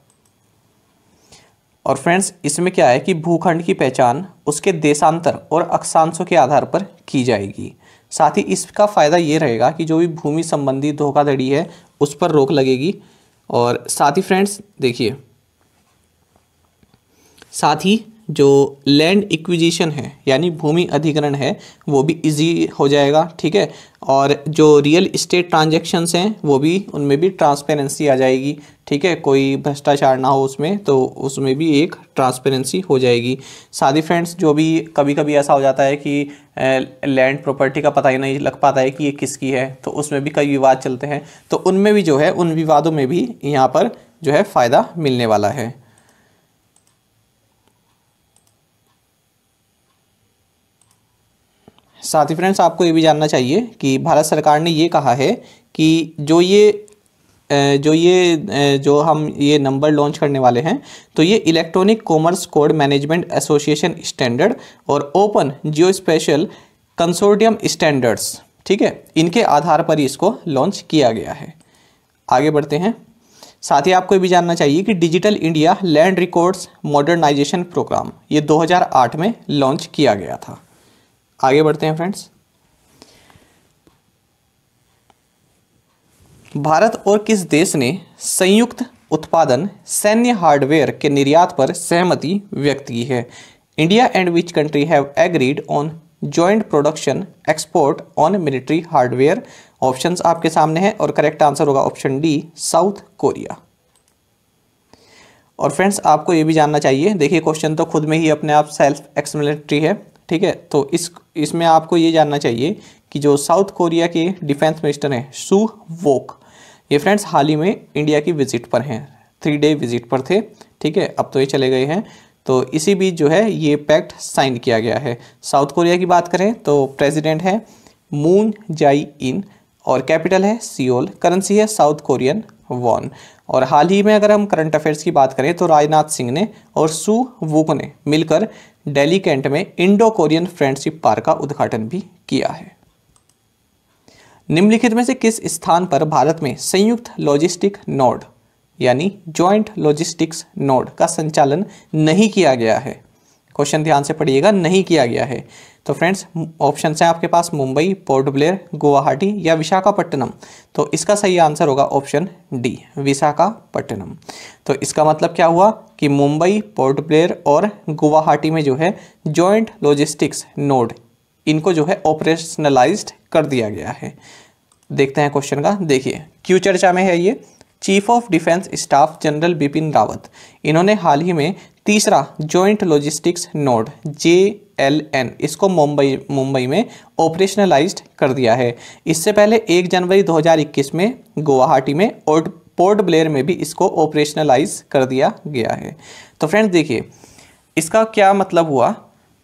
और फ्रेंड्स, इसमें क्या है कि भूखंड की पहचान उसके देशांतर और अक्षांशों के आधार पर की जाएगी। साथ ही इसका फ़ायदा ये रहेगा कि जो भी भूमि संबंधी धोखाधड़ी है, उस पर रोक लगेगी। और साथ ही फ्रेंड्स देखिए, साथ ही जो लैंड इक्विजिशन है, यानी भूमि अधिग्रहण है, वो भी इजी हो जाएगा, ठीक है? और जो रियल इस्टेट ट्रांजेक्शन्स हैं, वो भी उनमें भी ट्रांसपेरेंसी आ जाएगी, ठीक है? कोई भ्रष्टाचार ना हो उसमें तो उसमें भी एक ट्रांसपेरेंसी हो जाएगी। साथ फ्रेंड्स जो भी कभी कभी ऐसा हो जाता है कि लैंड प्रॉपर्टी का पता ही नहीं लग पाता है कि ये किसकी है तो उसमें भी कई विवाद चलते हैं तो उनमें भी जो है, उन विवादों में भी यहाँ पर जो है फ़ायदा मिलने वाला है। साथ ही फ्रेंड्स आपको ये भी जानना चाहिए कि भारत सरकार ने ये कहा है कि जो ये जो ये जो हम ये नंबर लॉन्च करने वाले हैं तो ये electronic commerce code management association standard और open geo spatial consortium standards ठीक है? इनके आधार पर इसको लॉन्च किया गया है। आगे बढ़ते हैं। साथ ही आपको ये भी जानना चाहिए कि digital India land records modernisation programme ये 2008 में लॉन्च किया गया था। आगे बढ़ते हैं फ्रेंड्स। भारत और किस देश ने संयुक्त उत्पादन सैन्य हार्डवेयर के निर्यात पर सहमति व्यक्त की है? India and which country have agreed on joint production export on military hardware options आपके सामने हैं और करेक्ट आंसर होगा ऑप्शन डी साउथ कोरिया और फ्रेंड्स आपको ये भी जानना चाहिए। देखिए क्वेश्चन तो खुद में ही अपने आप सेल्फ एक्सप्लेनेटरी है। ठीक है? तो इस, इसमें आपको ये जानना चाहिए कि जो साउथ कोरिया के डिफेंस मिनिस्टर हैं, सू वोक, ये फ्रेंड्स हाल ही में इंडिया की विज़िट पर हैं थ्री डे विज़िट पर थे, ठीक है? अब तो ये चले गए हैं। तो इसी बीच जो है, ये पैक्ट साइन किया गया है। साउथ कोरिया की बात करें तो प्रेसिडेंट है मून जाई इन और कैपिटल है सियोल करेंसी है साउथ कोरियन वॉन और हाल ही में अगर हम करंट अफेयर्स की बात करें तो राजनाथ सिंह ने और सू वुक ने मिलकर दिल्ली कैंट में इंडो कोरियन फ्रेंडशिप पार्क का उद्घाटन भी किया है। निम्नलिखित में से किस स्थान पर भारत में संयुक्त लॉजिस्टिक नोड, यानी ज्वाइंट लॉजिस्टिक्स नोड का संचालन नहीं किया गया है? क्वेश्चन ध्यान से पढ़िएगा, नहीं किया गया है। तो फ्रेंड्स, ऑप्शन है आपके पास मुंबई, पोर्ट ब्लेयर, गुवाहाटी या विशाखापट्टनम। तो इसका सही आंसर होगा ऑप्शन डी, विशाखापट्टनम। तो इसका मतलब क्या हुआ कि मुंबई, पोर्ट ब्लेयर और गुवाहाटी में जो है जॉइंट लॉजिस्टिक्स नोड इनको जो है ऑपरेशनलाइज्ड कर दिया गया है। देखते हैं क्वेश्चन का। देखिए, क्यों चर्चा में है ये? Chief of defence staff general Bipin Rawat. इन्होंने हाल ही में तीसरा joint logistics node J L N, इसको मुंबई मुंबई में ऑपरेशनलाइज्ड कर दिया है। इससे पहले एक जनवरी 2021 में गुवाहाटी में और पोर्ट ब्लेयर में भी इसको ऑपरेशनलाइज कर दिया गया है। तो फ्रेंड्स देखिए, इसका क्या मतलब हुआ?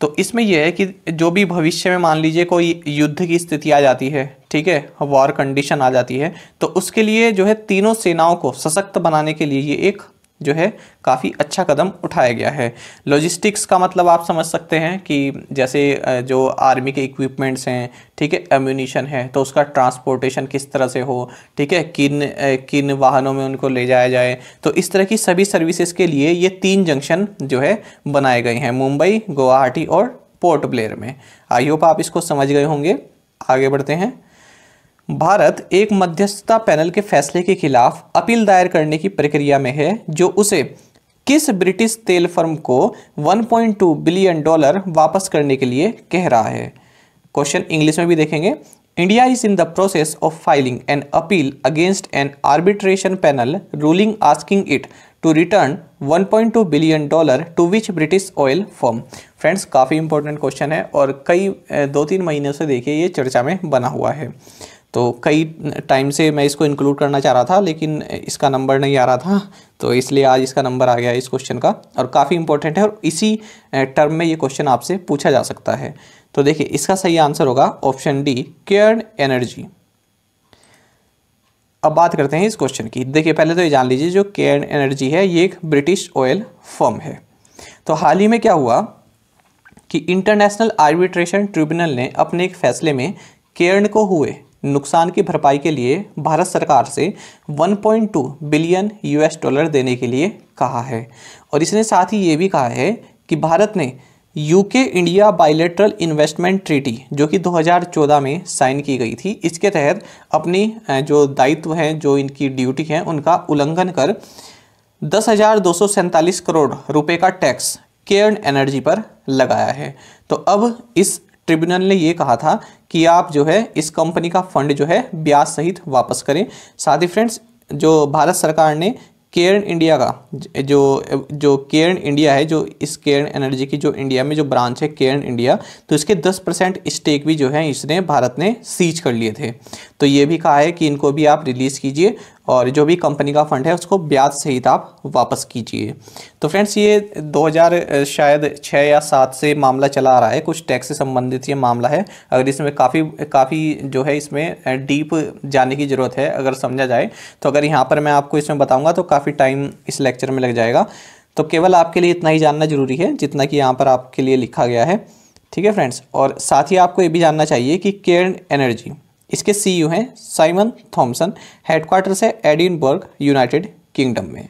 तो इसमें यह है कि जो भी भविष्य में मान लीजिए कोई युद्ध की स्थिति आ जाती है, ठीक है वॉर कंडीशन आ जाती है तो उसके लिए जो है तीनों सेनाओं को सशक्त बनाने के लिए ये एक जो है, काफ़ी अच्छा कदम उठाया गया है। लॉजिस्टिक्स का मतलब आप समझ सकते हैं कि जैसे जो आर्मी के इक्विपमेंट्स हैं, ठीक है एम्यूनिशन है तो उसका ट्रांसपोर्टेशन किस तरह से हो, ठीक है, किन किन वाहनों में उनको ले जाया जाए तो इस तरह की सभी सर्विसेज़ के लिए ये तीन जंक्शन जो है, बनाए गए हैं, मुंबई, गुवाहाटी और पोर्ट ब्लेयर में। आई होप आप इसको समझ गए होंगे। आगे बढ़ते हैं। भारत एक मध्यस्थता पैनल के फैसले के खिलाफ अपील दायर करने की प्रक्रिया में है, जो उसे किस ब्रिटिश तेल फर्म को 1.2 बिलियन डॉलर वापस करने के लिए कह रहा है। क्वेश्चन इंग्लिश में भी देखेंगे। India is in the process of filing an appeal against an arbitration panel ruling asking it to return 1.2 billion dollar to which British oil firm friends काफ़ी इंपॉर्टेंट क्वेश्चन है और कई दो तीन महीनों से देखिए ये चर्चा में बना हुआ है। तो कई टाइम से मैं इसको इंक्लूड करना चाह रहा था, लेकिन इसका नंबर नहीं आ रहा था तो इसलिए आज इसका नंबर आ गया इस क्वेश्चन का। और काफ़ी इंपॉर्टेंट है और इसी टर्म में ये क्वेश्चन आपसे पूछा जा सकता है। तो देखिए, इसका सही आंसर होगा ऑप्शन डी केयर्ड एनर्जी अब बात करते हैं इस क्वेश्चन की। देखिए, पहले तो ये जान लीजिए, जो केयर्ड एनर्जी है, ये एक ब्रिटिश ऑयल फर्म है। तो हाल ही में क्या हुआ कि इंटरनेशनल आर्बिट्रेशन ट्रिब्यूनल ने अपने एक फैसले में केयर्न को हुए नुकसान की भरपाई के लिए भारत सरकार से 1.2 बिलियन यूएस डॉलर देने के लिए कहा है। और इसने साथ ही ये भी कहा है कि भारत ने UK India bilateral investment treaty जो कि 2014 में साइन की गई थी, इसके तहत अपनी जो दायित्व हैं, जो इनकी ड्यूटी है, उनका उल्लंघन कर दस करोड़ रुपए का टैक्स केयर्न एनर्जी पर लगाया है। तो अब इस ट्रिब्यूनल ने ये कहा था कि आप जो है, इस कंपनी का फंड जो है, ब्याज सहित वापस करें। साथ ही फ्रेंड्स, जो भारत सरकार ने केयर्न इंडिया का, जो जो केयर्न इंडिया है, जो इस केयर्न एनर्जी की जो इंडिया में जो ब्रांच है केयर्न इंडिया तो इसके 10 परसेंट स्टेक भी जो है, इसने भारत ने सीज कर लिए थे। तो ये भी कहा है कि इनको भी आप रिलीज़ कीजिए। और जो भी कंपनी का फंड है, उसको ब्याज सहित आप वापस कीजिए। तो फ्रेंड्स ये 2000 शायद छः या सात से मामला चला आ रहा है। कुछ टैक्स से संबंधित ये मामला है। अगर इसमें काफ़ी काफ़ी जो है इसमें डीप जाने की ज़रूरत है, अगर समझा जाए तो अगर यहाँ पर मैं आपको इसमें बताऊँगा तो काफ़ी टाइम इस लेक्चर में लग जाएगा। तो केवल आपके लिए इतना ही जानना ज़रूरी है, जितना कि यहाँ पर आपके लिए लिखा गया है। ठीक है फ्रेंड्स और साथ ही आपको ये भी जानना चाहिए कि केयर एनर्जी इसके सीईओ हैं साइमन थॉमसन हेडक्वार्टर्स है एडिनबर्ग यूनाइटेड किंगडम में।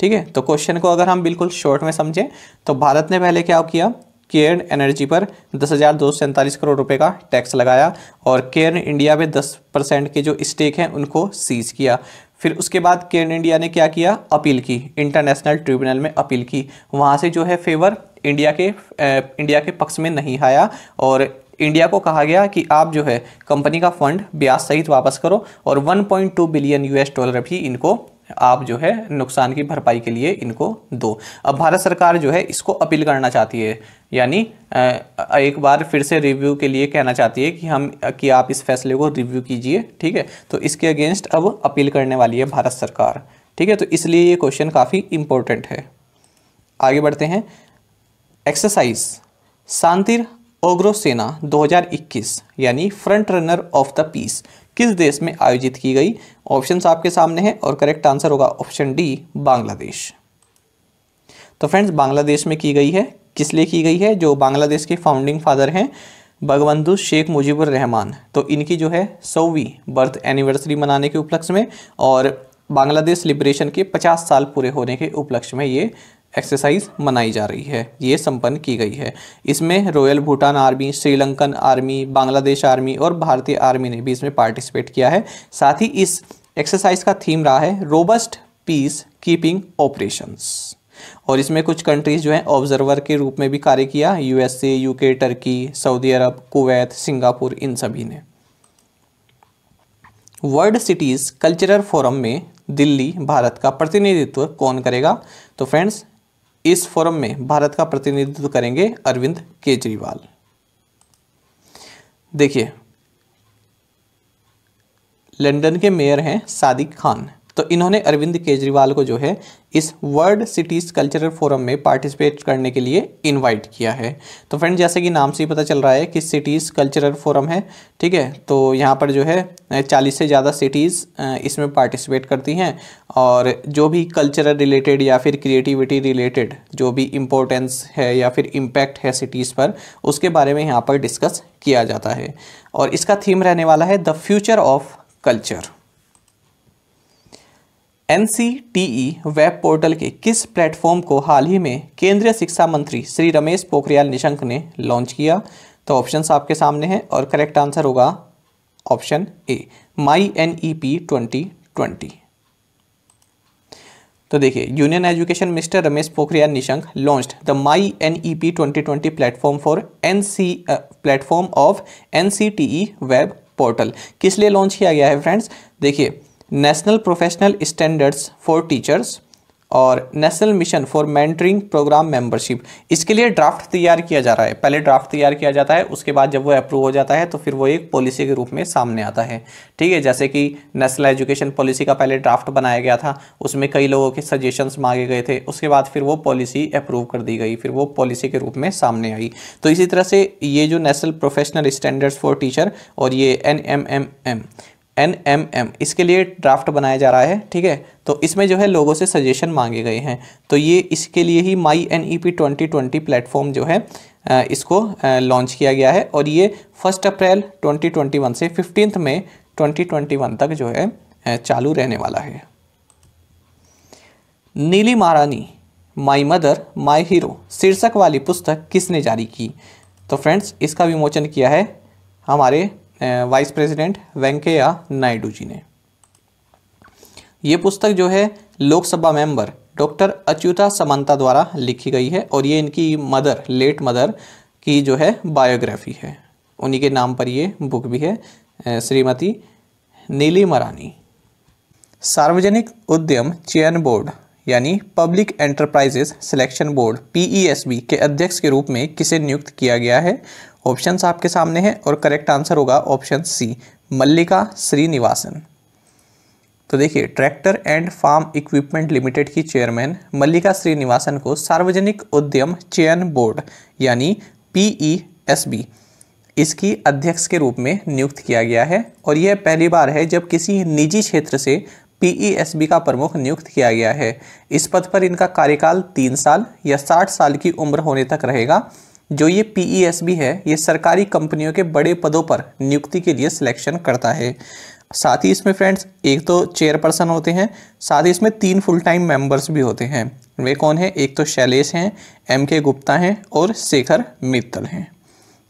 ठीक है तो क्वेश्चन को अगर हम बिल्कुल शॉर्ट में समझें तो भारत ने पहले क्या किया? केयर एनर्जी पर दस हज़ार दो सौ सैंतालीस करोड़ रुपए का टैक्स लगाया और केयर इंडिया में दस परसेंट के जो स्टेक हैं, उनको सीज किया। फिर उसके बाद केयर इंडिया ने क्या किया? अपील की। इंटरनेशनल ट्रिब्यूनल में अपील की। वहाँ से जो है फेवर इंडिया के इंडिया के पक्ष में नहीं आया और इंडिया को कहा गया कि आप जो है कंपनी का फंड ब्याज सहित वापस करो और 1.2 बिलियन यूएस डॉलर भी इनको आप जो है नुकसान की भरपाई के लिए इनको दो। अब भारत सरकार जो है इसको अपील करना चाहती है, यानी एक बार फिर से रिव्यू के लिए कहना चाहती है कि हम, कि आप इस फैसले को रिव्यू कीजिए, ठीक है? तो इसके अगेंस्ट अब अपील करने वाली है भारत सरकार, ठीक है? तो इसलिए ये क्वेश्चन काफ़ी इंपॉर्टेंट है। आगे बढ़ते हैं। एक्सरसाइज, शांतिर ओग्रो सेना 2021 यानी front runner of the peace किस देश में आयोजित की गई? ऑप्शंस आपके सामने हैं और करेक्ट आंसर होगा ऑप्शन डी बांग्लादेश। तो फ्रेंड्स बांग्लादेश में की गई है। किस लिए की गई है? जो बांग्लादेश के फाउंडिंग फादर हैं भगवंधु शेख मुजीबुर रहमान। तो इनकी जो है सौवीं बर्थ एनिवर्सरी मनाने के उपलक्ष्य में और बांग्लादेश लिबरेशन के 50 साल पूरे होने के उपलक्ष्य में ये एक्सरसाइज मनाई जा रही है, ये संपन्न की गई है। इसमें royal Bhutan army Sri Lankan army Bangladesh army और भारतीय आर्मी ने भी इसमें पार्टिसिपेट किया है। साथ ही इस एक्सरसाइज का थीम रहा है रोबस्ट पीस कीपिंग ऑपरेशंस और इसमें कुछ कंट्रीज़ जो हैं ऑब्जर्वर के रूप में भी कार्य किया USA UK Turkey Saudi Arab Kuwait Singapore इन सभी ने। वर्ल्ड सिटीज़ कल्चरल फोरम में दिल्ली, भारत का प्रतिनिधित्व कौन करेगा? तो फ्रेंड्स इस फोरम में भारत का प्रतिनिधित्व करेंगे अरविंद केजरीवाल। देखिए, लंदन के मेयर हैं सादिक खान। तो इन्होंने अरविंद केजरीवाल को जो है इस वर्ल्ड सिटीज़ कल्चरल फोरम में पार्टिसिपेट करने के लिए इनवाइट किया है। तो फ्रेंड जैसे कि नाम से ही पता चल रहा है कि सिटीज़ कल्चरल फोरम है, ठीक है? तो यहाँ पर जो है चालीस से ज़्यादा सिटीज़ इसमें पार्टिसिपेट करती हैं और जो भी कल्चरल रिलेटेड या फिर क्रिएटिविटी रिलेटेड जो भी इम्पोर्टेंस है या फिर इम्पैक्ट है सिटीज़ पर, उसके बारे में यहाँ पर डिस्कस किया जाता है। और इसका थीम रहने वाला है the future of culture. NCTE web portal के किस प्लेटफॉर्म को हाल ही में केंद्रीय शिक्षा मंत्री श्री रमेश पोखरियाल निशंक ने लॉन्च किया? तो ऑप्शंस आपके सामने हैं और करेक्ट आंसर होगा option A, my N E P twenty twenty. तो देखिए, union education minister Ramesh Pokhriyal Nishank launched the my N E P twenty twenty platform for N C platform of N C T E web portal. किस लिए launch किया गया है friends? देखिए national professional standards for teachers और national mission for mentoring programme membership. इसके लिए draft तैयार किया जा रहा है। पहले ड्राफ्ट तैयार किया जाता है, उसके बाद जब वो अप्रूव हो जाता है तो फिर वो एक पॉलिसी के रूप में सामने आता है। ठीक है, जैसे कि नेशनल एजुकेशन पॉलिसी का पहले ड्राफ्ट बनाया गया था, उसमें कई लोगों के सजेशंस मांगे गए थे, उसके बाद फिर वो पॉलिसी अप्रूव कर दी गई, फिर वो पॉलिसी के रूप में सामने आई। तो इसी तरह से ये जो national professional standards for teacher और ये N M M M N M M इसके लिए ड्राफ्ट बनाया जा रहा है, ठीक है? तो इसमें जो है लोगों से सजेशन मांगे गए हैं। तो ये इसके लिए ही my N E P twenty twenty platform जो है इसको लॉन्च किया गया है। और ये first April twenty twenty one से fifteenth May twenty twenty one तक जो है चालू रहने वाला है। नीली महारानी माई मदर माई हीरो शीर्षक वाली पुस्तक किसने जारी की? तो फ्रेंड्स इसका विमोचन किया है हमारे वाइस प्रेसिडेंट वेंकैया नायडू जी ने। ये पुस्तक जो है, लोकसभा मेंबर डॉक्टर अच्युता समंता द्वारा लिखी गई है और ये इनकी मदर लेट मदर की जो है बायोग्राफी है। उन्हीं के नाम पर ये बुक भी है श्रीमती नीली मरानी। सार्वजनिक उद्यम चयन बोर्ड, यानी public enterprises selection board, PESB के अध्यक्ष के रूप में किसे नियुक्त किया गया है? ऑप्शंस आपके सामने हैं और करेक्ट आंसर होगा ऑप्शन सी, मल्लिका श्रीनिवासन। तो देखिए, tractor and farm equipment limited की चेयरमैन मल्लिका श्रीनिवासन को सार्वजनिक उद्यम चयन बोर्ड, यानी पीईएसबी, इसकी अध्यक्ष के रूप में नियुक्त किया गया है। और यह पहली बार है जब किसी निजी क्षेत्र से पीईएसबी का प्रमुख नियुक्त किया गया है। इस पद पर इनका कार्यकाल तीन साल या साठ साल की उम्र होने तक रहेगा। जो ये पीईएसबी है, ये सरकारी कंपनियों के बड़े पदों पर नियुक्ति के लिए सिलेक्शन करता है। साथ ही इसमें फ्रेंड्स एक तो चेयरपर्सन होते हैं, साथ ही इसमें तीन फुल टाइम मेंबर्स भी होते हैं। वे कौन हैं? एक तो शैलेश हैं एम के गुप्ता हैं और शेखर मित्तल हैं।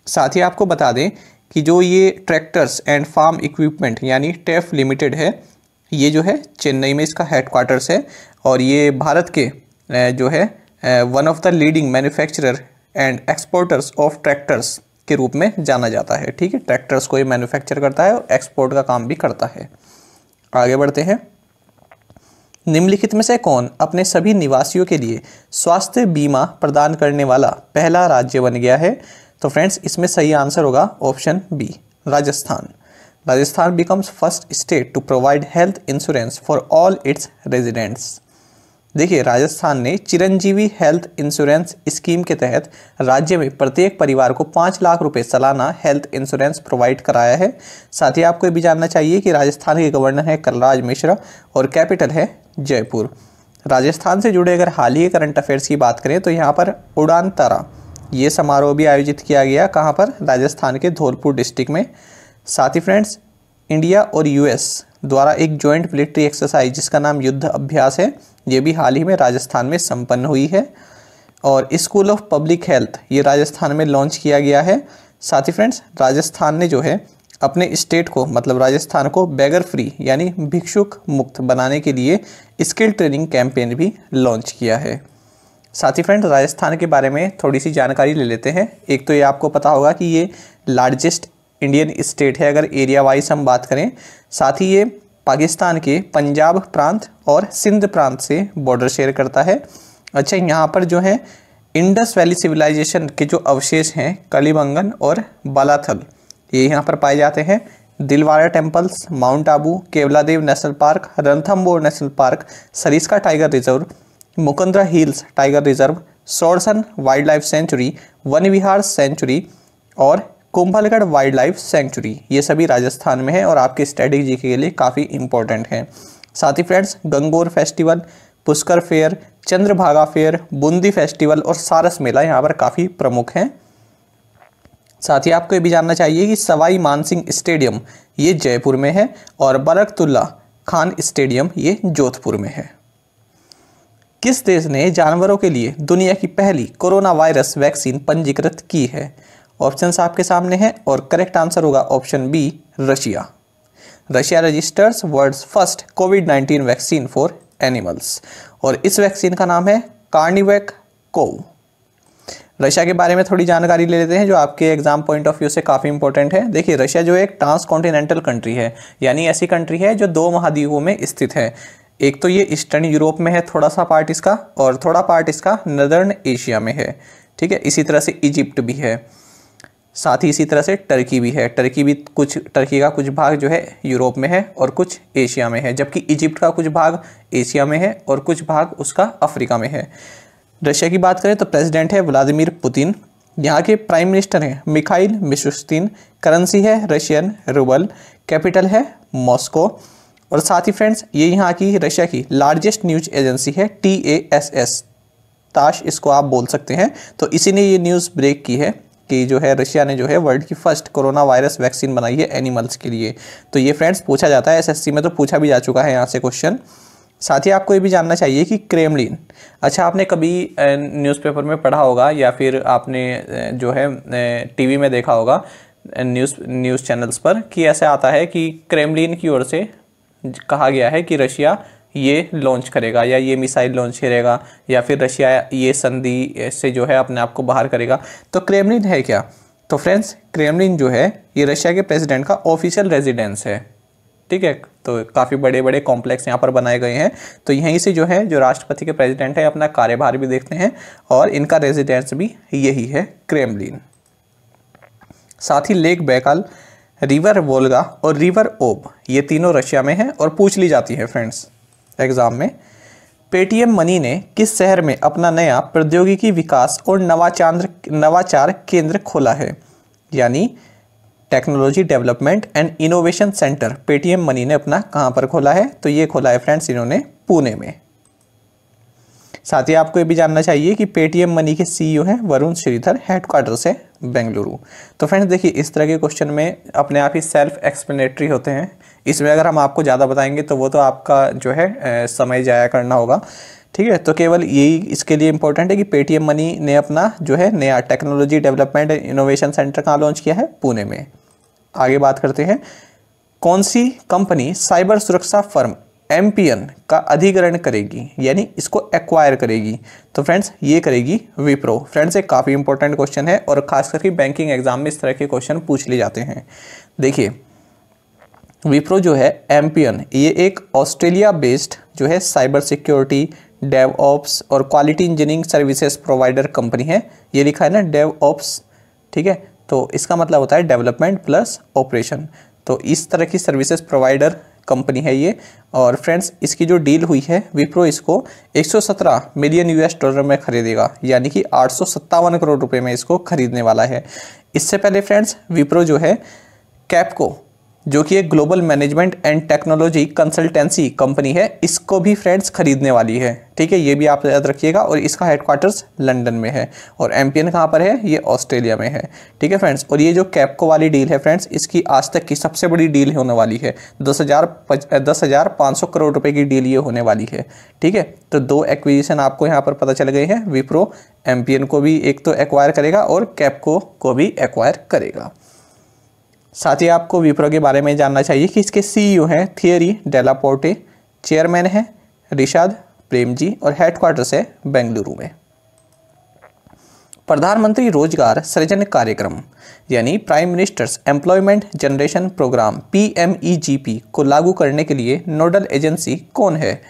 साथ ही आपको बता दें कि जो ये ट्रैक्टर्स एंड फार्म इक्विपमेंट यानी टेफ लिमिटेड है, ये जो है चेन्नई में इसका हेडक्वार्टर्स है और ये भारत के जो है one of the leading manufacturer and exporters of tractors के रूप में जाना जाता है, ठीक है? ट्रैक्टर्स को ये मैन्युफैक्चर करता है और एक्सपोर्ट का काम भी करता है। आगे बढ़ते हैं। निम्नलिखित में से कौन अपने सभी निवासियों के लिए स्वास्थ्य बीमा प्रदान करने वाला पहला राज्य बन गया है? तो फ्रेंड्स इसमें सही आंसर होगा option B Rajasthan. Rajasthan becomes first state to provide health insurance for all its residents देखिए, राजस्थान ने चिरंजीवी हेल्थ इंश्योरेंस स्कीम के तहत राज्य में प्रत्येक परिवार को पाँच लाख रुपए सालाना हेल्थ इंश्योरेंस प्रोवाइड कराया है। साथ ही आपको ये भी जानना चाहिए कि राजस्थान के गवर्नर है कलराज मिश्रा और कैपिटल है जयपुर। राजस्थान से जुड़े अगर हाल ही करंट अफेयर्स की बात करें तो यहाँ पर उड़ान तारा, ये समारोह भी आयोजित किया गया कहाँ पर? राजस्थान के धौलपुर डिस्ट्रिक्ट में। साथ ही फ्रेंड्स, इंडिया और यूएस द्वारा एक जॉइंट मिलिट्री एक्सरसाइज जिसका नाम युद्ध अभ्यास है ये भी हाल ही में राजस्थान में संपन्न हुई है। और स्कूल ऑफ़ पब्लिक हेल्थ ये राजस्थान में लॉन्च किया गया है। साथ ही फ्रेंड्स राजस्थान ने जो है, अपने स्टेट को मतलब राजस्थान को बैगर फ्री यानी भिक्षुक मुक्त बनाने के लिए स्किल ट्रेनिंग कैंपेन भी लॉन्च किया है। साथ ही फ्रेंड्स राजस्थान के बारे में थोड़ी सी जानकारी ले लेते हैं। एक तो ये आपको पता होगा कि ये लार्जेस्ट इंडियन स्टेट है, अगर एरिया वाइज हम बात करें। साथ ही ये पाकिस्तान के पंजाब प्रांत और सिंध प्रांत से बॉर्डर शेयर करता है। अच्छा यहाँ पर जो है इंडस वैली सिविलाइजेशन के जो अवशेष हैं कलीबंगन और बालाथल ये यहाँ पर पाए जाते हैं। Dilwara temples Mount Abu Keoladeo national park Ranthambore national park Sariska tiger reserve Mukundra hills tiger reserve Sorsan wildlife sanctuary Van Vihar sanctuary और कुंभलगढ़ वाइल्ड लाइफ सेंचुरी ये सभी राजस्थान में है और आपके स्ट्रेटेजी के लिए काफ़ी इंपॉर्टेंट है। साथ ही friends, Gangaur festival, Pushkar fair, Chandrabhaga fair, Bundi festival और सारस मेला यहाँ पर काफ़ी प्रमुख हैं। साथ ही आपको ये भी जानना चाहिए कि सवाई मानसिंह स्टेडियम, ये जयपुर में है और बरकतुल्ला खान स्टेडियम, ये जोधपुर में है। किस देश ने जानवरों के लिए दुनिया की पहली कोरोना वायरस वैक्सीन पंजीकृत की है? ऑप्शन आपके सामने हैं और करेक्ट आंसर होगा option B, Russia. Russia registers world's first COVID nineteen vaccine for animals और इस वैक्सीन का नाम है कार्निवैक को रशिया के बारे में थोड़ी जानकारी ले लेते हैं जो आपके एग्ज़ाम पॉइंट ऑफ़ व्यू से काफ़ी इंपॉर्टेंट है। देखिए, रशिया जो एक ट्रांस कॉन्टिनेंटल कंट्री है, यानी ऐसी कंट्री है जो दो महाद्वीपों में स्थित है। एक तो ये ईस्टर्न यूरोप में है थोड़ा सा पार्ट इसका और थोड़ा पार्ट इसका नदर्न एशिया में है। ठीक है, इसी तरह से इजिप्ट भी है। साथ ही इसी तरह से टर्की भी है। टर्की भी कुछ, टर्की का कुछ भाग जो है, यूरोप में है और कुछ एशिया में है, जबकि इजिप्ट का कुछ भाग एशिया में है और कुछ भाग उसका अफ्रीका में है। रशिया की बात करें तो प्रेसिडेंट है व्लादिमीर पुतिन। यहाँ के प्राइम मिनिस्टर हैं मिखाइल मिशुस्तीन। करेंसी है रशियन रूबल। कैपिटल है मॉस्को। और साथ ही फ्रेंड्स, ये यहाँ की, रशिया की लार्जेस्ट न्यूज़ एजेंसी है T A S S. TASS, इसको आप बोल सकते हैं। तो इसी ने ये न्यूज़ ब्रेक की है। कि जो है रशिया ने जो है वर्ल्ड की फ़र्स्ट कोरोना वायरस वैक्सीन बनाई है एनिमल्स के लिए। तो ये फ्रेंड्स पूछा जाता है एसएससी में तो पूछा भी जा चुका है यहाँ से क्वेश्चन साथ ही आपको ये भी जानना चाहिए कि क्रेमलिन अच्छा आपने कभी न्यूज़पेपर में पढ़ा होगा या फिर आपने जो है टीवी में देखा होगा न्यूज़ न्यूज़ चैनल्स पर कि ऐसा आता है कि क्रेमलिन की ओर से कहा गया है कि रशिया ये लॉन्च करेगा या ये मिसाइल लॉन्च करेगा या फिर रशिया ये संधि से जो है अपने आप को बाहर करेगा। तो क्रेमलिन है क्या? तो फ्रेंड्स क्रेमलिन जो है, ये रशिया के प्रेसिडेंट का ऑफिशियल रेजिडेंस है। ठीक है? तो काफ़ी बड़े बड़े कॉम्प्लेक्स यहाँ पर बनाए गए हैं। तो यहीं से जो है, जो राष्ट्रपति के प्रेसिडेंट है, अपना कार्यभार भी देखते हैं और इनका रेजिडेंस भी यही है क्रेमलिन साथ ही लेक बैकाल रिवर वोल्गा और रिवर ओब ये तीनों रशिया में हैं और पूछ ली जाती है फ्रेंड्स एग्ज़ाम में पेटीएम मनी ने किस शहर में अपना नया प्रौद्योगिकी विकास और नवाचार नवाचार केंद्र खोला है? यानी technology development and innovation centre Paytm money ने अपना कहाँ पर खोला है? तो ये खोला है फ्रेंड्स इन्होंने पुणे में। साथ ही आपको ये भी जानना चाहिए कि पेटीएम मनी के सीईओ हैं वरुण श्रीधर हेडक्वार्टर से बेंगलुरु। तो फ्रेंड्स देखिए, इस तरह के क्वेश्चन में अपने आप ही सेल्फ एक्सप्लेनेटरी होते हैं। इसमें अगर हम आपको ज़्यादा बताएँगे तो वो तो आपका जो है समय जाया करना होगा। ठीक है? तो केवल यही इसके लिए इंपॉर्टेंट है कि पेटीएम मनी ने अपना जो है, नया टेक्नोलॉजी डेवलपमेंट इनोवेशन सेंटर कहाँ लॉन्च किया है? पुणे में। आगे बात करते हैं। कौन सी कंपनी साइबर सुरक्षा फर्म एम का अधिग्रहण करेगी, यानी इसको एक्वायर करेगी। तो फ्रेंड्स ये करेगी विप्रो फ्रेंड्स एक काफ़ी इंपॉर्टेंट क्वेश्चन है और खास करके बैंकिंग एग्ज़ाम में इस तरह के क्वेश्चन पूछ लिए जाते हैं। देखिए विप्रो जो है एम्पियन ये एक ऑस्ट्रेलिया बेस्ड जो है साइबर सिक्योरिटी डेव ऑप्स और quality engineering services provider company है। ये लिखा है ना डेव ऑप्स ठीक है? तो इसका मतलब होता है डेवलपमेंट प्लस ऑपरेशन तो इस तरह की सर्विसेज़ प्रोवाइडर कंपनी है ये। और फ्रेंड्स, इसकी जो डील हुई है, विप्रो इसको 117 मिलियन यूएस डॉलर में खरीदेगा। यानी कि आठ सौ सत्तावन करोड़ रुपए में इसको खरीदने वाला है। इससे पहले फ्रेंड्स, विप्रो जो है, कैपको जो कि एक global management and technology consultancy company है, इसको भी फ्रेंड्स खरीदने वाली है। ठीक है, ये भी आप याद रखिएगा और इसका हेडक्वार्टर्स लंदन में है और एम पी कहाँ पर है? ये ऑस्ट्रेलिया में है। ठीक है फ्रेंड्स और ये जो कैपको वाली डील है फ्रेंड्स इसकी आज तक की सबसे बड़ी डील होने वाली है। दस हज़ार दस हज़ार पाँच सौ करोड़ रुपए की डील ये होने वाली है। ठीक है तो दो एक्विजिशन आपको यहाँ पर पता चल गए हैं। विप्रो एम को भी एक तो एक्वायर करेगा और कैपको को भी एक्वायर करेगा। साथ ही आपको विप्रो के बारे में जानना चाहिए कि इसके सीईओ हैं थियरी डेलापोर्टे चेयरमैन हैं रिशाद प्रेम जी और हेडक्वार्टर्स है बेंगलुरु में। प्रधानमंत्री रोज़गार सृजन कार्यक्रम, यानी prime minister's employment generation programme PMEGP को लागू करने के लिए नोडल एजेंसी कौन है?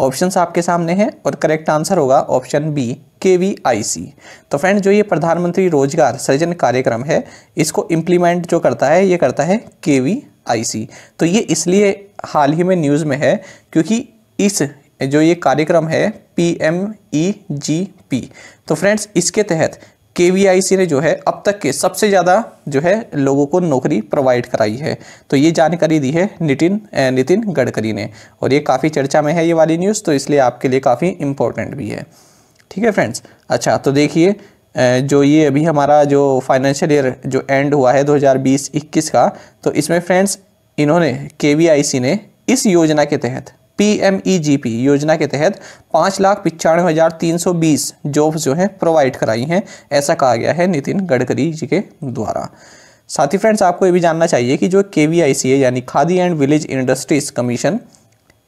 ऑप्शंस आपके सामने हैं और करेक्ट आंसर होगा option B K V I C तो फ्रेंड जो ये प्रधानमंत्री रोज़गार सृजन कार्यक्रम है, इसको इम्प्लीमेंट जो करता है, ये करता है के वी आई सी तो ये इसलिए हाल ही में न्यूज़ में है, क्योंकि इस जो ये कार्यक्रम है P M E G P तो फ्रेंड्स, इसके तहत के वी आई सी ने जो है, अब तक के सबसे ज़्यादा जो है, लोगों को नौकरी प्रोवाइड कराई है। तो ये जानकारी दी है नितिन नितिन गडकरी ने। और ये काफ़ी चर्चा में है ये वाली न्यूज़ तो इसलिए आपके लिए काफ़ी इम्पोर्टेंट भी है। ठीक है फ्रेंड्स? अच्छा तो देखिए जो ये अभी हमारा जो फाइनेंशियल ईयर जो एंड हुआ है 2020-21 का तो इसमें फ्रेंड्स, इन्होंने के ने इस योजना के तहत पीएमईजीपी e योजना के तहत पाँच लाख पिचानवे हज़ार तीन सौ बीस जॉब्स जो हैं प्रोवाइड कराई हैं, ऐसा कहा गया है नितिन गडकरी जी के द्वारा। साथ ही फ्रेंड्स, आपको ये भी जानना चाहिए कि जो के वी आई सी है, यानी Khadi and village industries commission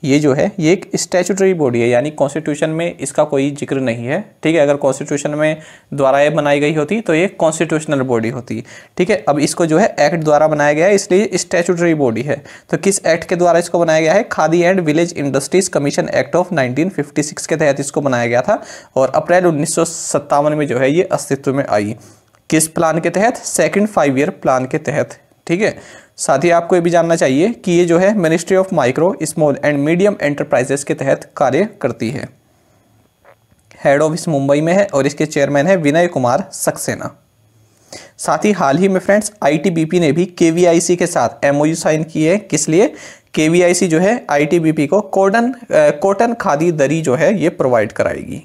ये जो है, ये एक स्टैचूटरी बॉडी है, यानी कॉन्स्टिट्यूशन में इसका कोई ज़िक्र नहीं है, ठीक है? अगर कॉन्स्टिट्यूशन में द्वारा ये बनाई गई होती तो ये कॉन्स्टिट्यूशनल बॉडी होती, ठीक है? अब इसको जो है एक्ट द्वारा बनाया गया है, इसलिए स्टैचूटरी बॉडी है। तो किस एक्ट के द्वारा इसको बनाया गया है? Khadi and village industries commission act of nineteen के तहत इसको बनाया गया था, और अप्रैल उन्नीस सौ सत्तावन में जो है, ये अस्तित्व में आई। किस प्लान के तहत? सेकेंड फाइव ईयर प्लान के तहत, ठीक है? साथ ही आपको ये भी जानना चाहिए कि ये जो है ministry of micro small and medium enterprises के तहत कार्य करती है। हेड ऑफ़िस मुंबई में है और इसके चेयरमैन है विनय कुमार सक्सेना। साथ ही हाल ही में फ्रेंड्स आईटीबीपी ने भी केवीआईसी के साथ एमओयू साइन किए है। किस लिए? केवीआईसी जो है आईटीबीपी को कॉटन कॉटन खादी दरी जो है ये प्रोवाइड कराएगी।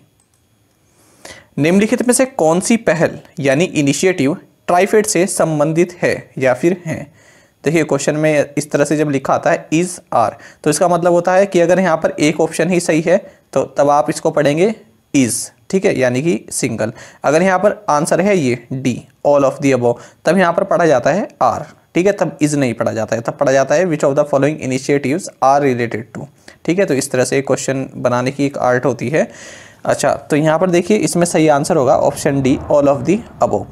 निम्नलिखित में से कौन सी पहल, यानी इनिशिएटिव ट्राइफेड से संबंधित है या फिर है? देखिए क्वेश्चन में इस तरह से जब लिखा आता है इज़ आर तो इसका मतलब होता है कि अगर यहाँ पर एक ऑप्शन ही सही है तो तब आप इसको पढ़ेंगे इज़ ठीक है? यानी कि सिंगल अगर यहाँ पर आंसर है ये D all of the above तब यहाँ पर पढ़ा जाता है आर ठीक है? तब इज़ नहीं पढ़ा जाता है। तब पढ़ा जाता है which of the following initiatives are related to ठीक है? तो इस तरह से क्वेश्चन बनाने की एक आर्ट होती है। अच्छा तो यहाँ पर देखिए, इसमें सही आंसर होगा option D all of the above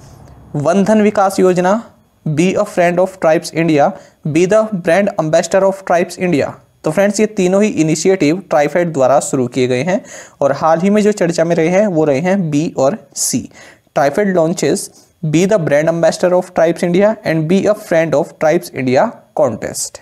Van Dhan Vikas Yojana be a friend of tribes India be the brand ambassador of tribes India तो फ्रेंड्स ये तीनों ही इनिशिएटिव ट्राइफेड द्वारा शुरू किए गए हैं और हाल ही में जो चर्चा में रहे हैं, वो रहे हैं बी और C TRIFED launches be the brand ambassador of tribes India and be a friend of tribes India contest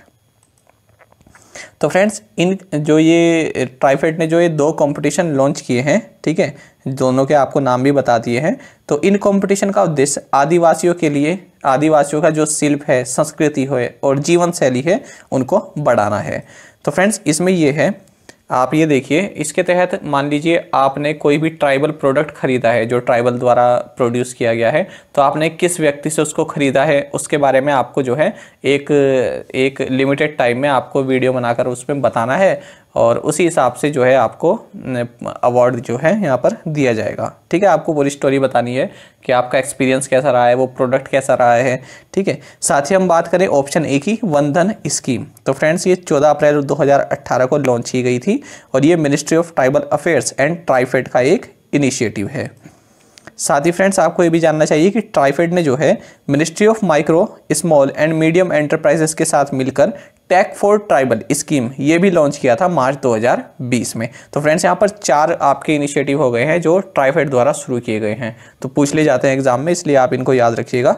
तो फ्रेंड्स इन जो ये ट्राइफेड ने जो ये दो कंपटीशन लॉन्च किए हैं, ठीक है, दोनों के आपको नाम भी बता दिए हैं तो इन कंपटीशन का उद्देश्य आदिवासियों के लिए आदिवासियों का जो शिल्प है, संस्कृति है और जीवन शैली है, उनको बढ़ाना है। तो फ्रेंड्स, इसमें ये है, आप ये देखिए, इसके तहत मान लीजिए आपने कोई भी ट्राइबल प्रोडक्ट खरीदा है, जो ट्राइबल द्वारा प्रोड्यूस किया गया है तो आपने किस व्यक्ति से उसको ख़रीदा है, उसके बारे में आपको जो है एक एक लिमिटेड टाइम में आपको वीडियो बनाकर उसमें बताना है। और उसी हिसाब से जो है आपको अवार्ड जो है यहाँ पर दिया जाएगा। ठीक है, आपको पूरी स्टोरी बतानी है कि आपका एक्सपीरियंस कैसा रहा है, वो प्रोडक्ट कैसा रहा है। ठीक है, साथ ही हम बात करें ऑप्शन ए की वन धन स्कीम तो फ्रेंड्स ये 14 अप्रैल 2018 को लॉन्च की गई थी और ये ministry of tribal affairs and TRIFED का एक इनिशिएटिव है। साथ ही फ्रेंड्स, आपको ये भी जानना चाहिए कि ट्राइफेड ने जो है ministry of micro small and medium enterprises के साथ मिलकर टैक फॉर ट्राइबल स्कीम ये भी लॉन्च किया था मार्च 2020 में। तो फ्रेंड्स, यहाँ पर चार आपके इनिशिएटिव हो गए हैं जो ट्राइफेड द्वारा शुरू किए गए हैं। तो पूछ ले जाते हैं एग्ज़ाम में, इसलिए आप इनको याद रखिएगा।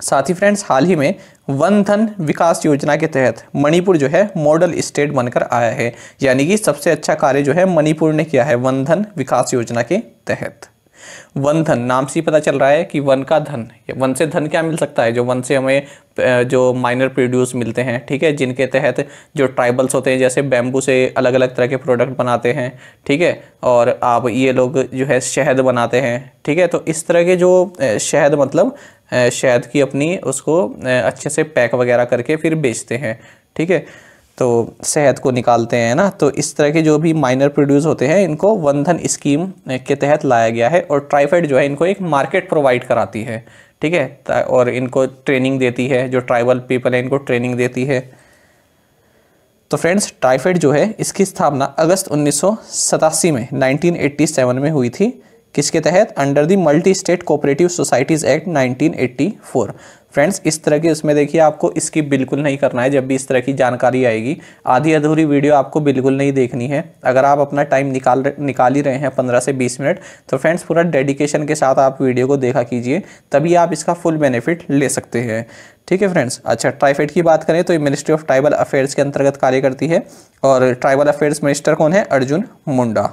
साथ ही फ्रेंड्स, हाल ही में वन धन विकास योजना के तहत मणिपुर जो है मॉडल स्टेट बनकर आया है। यानी कि सबसे अच्छा कार्य जो है मणिपुर ने किया है वन धन विकास योजना के तहत। वन धन, नाम से ही पता चल रहा है कि वन का धन वन से धन क्या मिल सकता है? जो वन से हमें जो माइनर प्रोड्यूस मिलते हैं, ठीक है? जिनके तहत जो ट्राइबल्स होते हैं, जैसे बैम्बू से अलग अलग तरह के प्रोडक्ट बनाते हैं, ठीक है? और आप ये लोग जो है शहद बनाते हैं, ठीक है? तो इस तरह के जो शहद मतलब शहद की अपनी उसको अच्छे से पैक वगैरह करके फिर बेचते हैं, ठीक है? तो शहद को निकालते हैं ना तो इस तरह के जो भी माइनर प्रोड्यूस होते हैं, इनको वंधन स्कीम के तहत लाया गया है और ट्राइफेड जो है, इनको एक मार्केट प्रोवाइड कराती है, ठीक है? और इनको ट्रेनिंग देती है, जो ट्राइबल पीपल है, इनको ट्रेनिंग देती है। तो फ्रेंड्स ट्राइफेड जो है, इसकी स्थापना अगस्त उन्नीस सौ सतासी में 1987 में हुई थी। किसके तहत? Under the multi state cooperative societies act 1984 friends इस तरह की उसमें देखिए आपको इसकी बिल्कुल नहीं करना है, जब भी इस तरह की जानकारी आएगी। आधी अधूरी वीडियो आपको बिल्कुल नहीं देखनी है। अगर आप अपना टाइम निकाल निकाल ही रहे हैं पंद्रह से बीस मिनट तो फ्रेंड्स पूरा डेडिकेशन के साथ आप वीडियो को देखा कीजिए, तभी आप इसका फुल बेनिफिट ले सकते हैं। ठीक है फ्रेंड्स अच्छा ट्राइफेड की बात करें तो ये मिनिस्ट्री ऑफ़ ट्राइबल अफेयर्स के अंतर्गत कार्य करती है। और ट्राइबल अफेयर्स मिनिस्टर कौन है? अर्जुन मुंडा।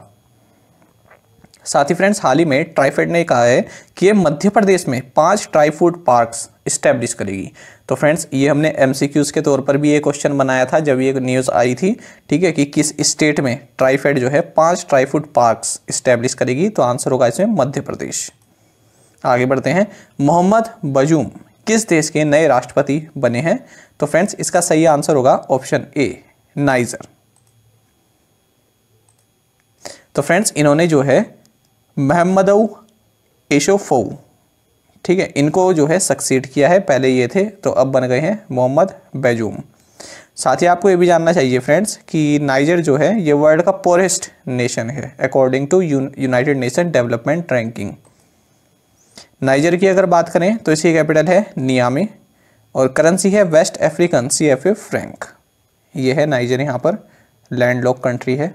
साथ ही फ्रेंड्स हाल ही में ट्राईफेड ने कहा है कि ये मध्य प्रदेश में पाँच ट्राई फ़ूड पार्क्स इस्टेब्लिश करेगी। तो फ्रेंड्स ये हमने एम के तौर पर भी ये क्वेश्चन बनाया था जब ये न्यूज़ आई थी, ठीक है, कि किस स्टेट में ट्राईफेड जो है पाँच ट्राई फ़ूड पार्क्स इस्टेब्लिश करेगी। तो आंसर होगा इसमें मध्य प्रदेश। आगे बढ़ते हैं। मोहम्मद बजूम किस देश के नए राष्ट्रपति बने हैं? तो फ्रेंड्स इसका सही आंसर होगा ऑप्शन ए नाइजर तो फ्रेंड्स इन्होंने जो है महमद एशोफो ठीक है, इनको जो है सक्सीड किया है, पहले ये थे तो अब बन गए हैं मोहम्मद बैजूम। साथ ही आपको ये भी जानना चाहिए फ्रेंड्स कि नाइजर जो है, ये वर्ल्ड का पोरेस्ट नेशन है according to United Nation development ranking Niger की अगर बात करें तो इसकी कैपिटल है नियामी, और करेंसी है West African C F A franc ये है नाइजर यहाँ पर लैंडलॉक कंट्री है।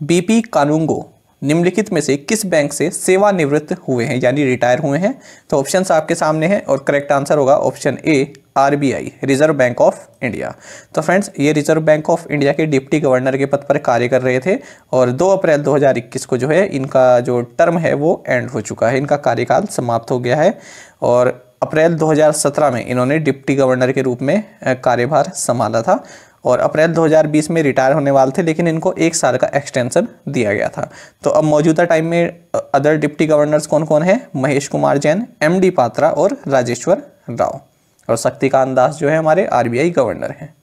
बीपी कानूंगो निम्नलिखित में से किस बैंक से सेवानिवृत्त हुए हैं, यानी रिटायर हुए हैं? तो ऑप्शन आपके सामने हैं और करेक्ट आंसर होगा option A RBI reserve bank of India तो फ्रेंड्स ये रिज़र्व बैंक ऑफ़ इंडिया के डिप्टी गवर्नर के पद पर कार्य कर रहे थे और 2 अप्रैल 2021 को जो है इनका जो टर्म है वो एंड हो चुका है। इनका कार्यकाल समाप्त हो गया है और अप्रैल 2017 में इन्होंने डिप्टी गवर्नर के रूप में कार्यभार संभाला था। और अप्रैल 2020 में रिटायर होने वाले थे, लेकिन इनको एक साल का एक्सटेंशन दिया गया था। तो अब मौजूदा टाइम में अदर डिप्टी गवर्नर्स कौन कौन है? महेश कुमार जैन एम डी पात्रा और राजेश्वर राव। और शक्तिकांत दास जो है, हमारे आरबीआई गवर्नर हैं।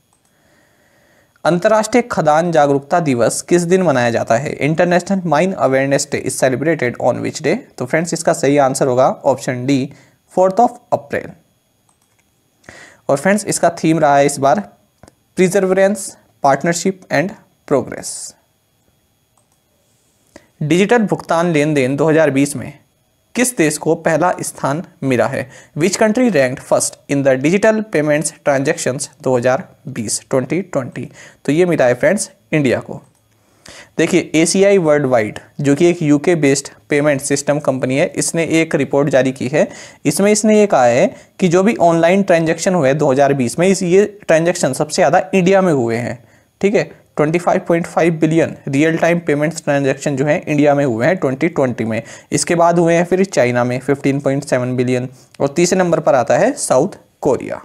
अंतर्राष्ट्रीय खदान जागरूकता दिवस किस दिन मनाया जाता है? International mine awareness day is celebrated on which day तो फ्रेंड्स इसका सही आंसर होगा option D fourth of April और फ्रेंड्स इसका थीम रहा है इस बार perseverance partnership and progress digital भुगतान लेन देन 2020 में किस देश को पहला स्थान मिला है? Which country ranked first in the digital payments transactions 2020 2020 तो ये मिला है फ्रेंड्स इंडिया को। देखिए ए सी आई वर्ल्ड वाइड जो कि एक UK based payment system company है, इसने एक रिपोर्ट जारी की है। इसमें इसने ये कहा है कि जो भी ऑनलाइन ट्रांजेक्शन हुए 2020 में, इस ये ट्रांजेक्शन सबसे ज़्यादा इंडिया में हुए हैं, ठीक है? 25.5 billion real time payments transaction जो है इंडिया में हुए हैं 2020 में। इसके बाद हुए हैं फिर चाइना में 15.7 बिलियन और तीसरे नंबर पर आता है साउथ कोरिया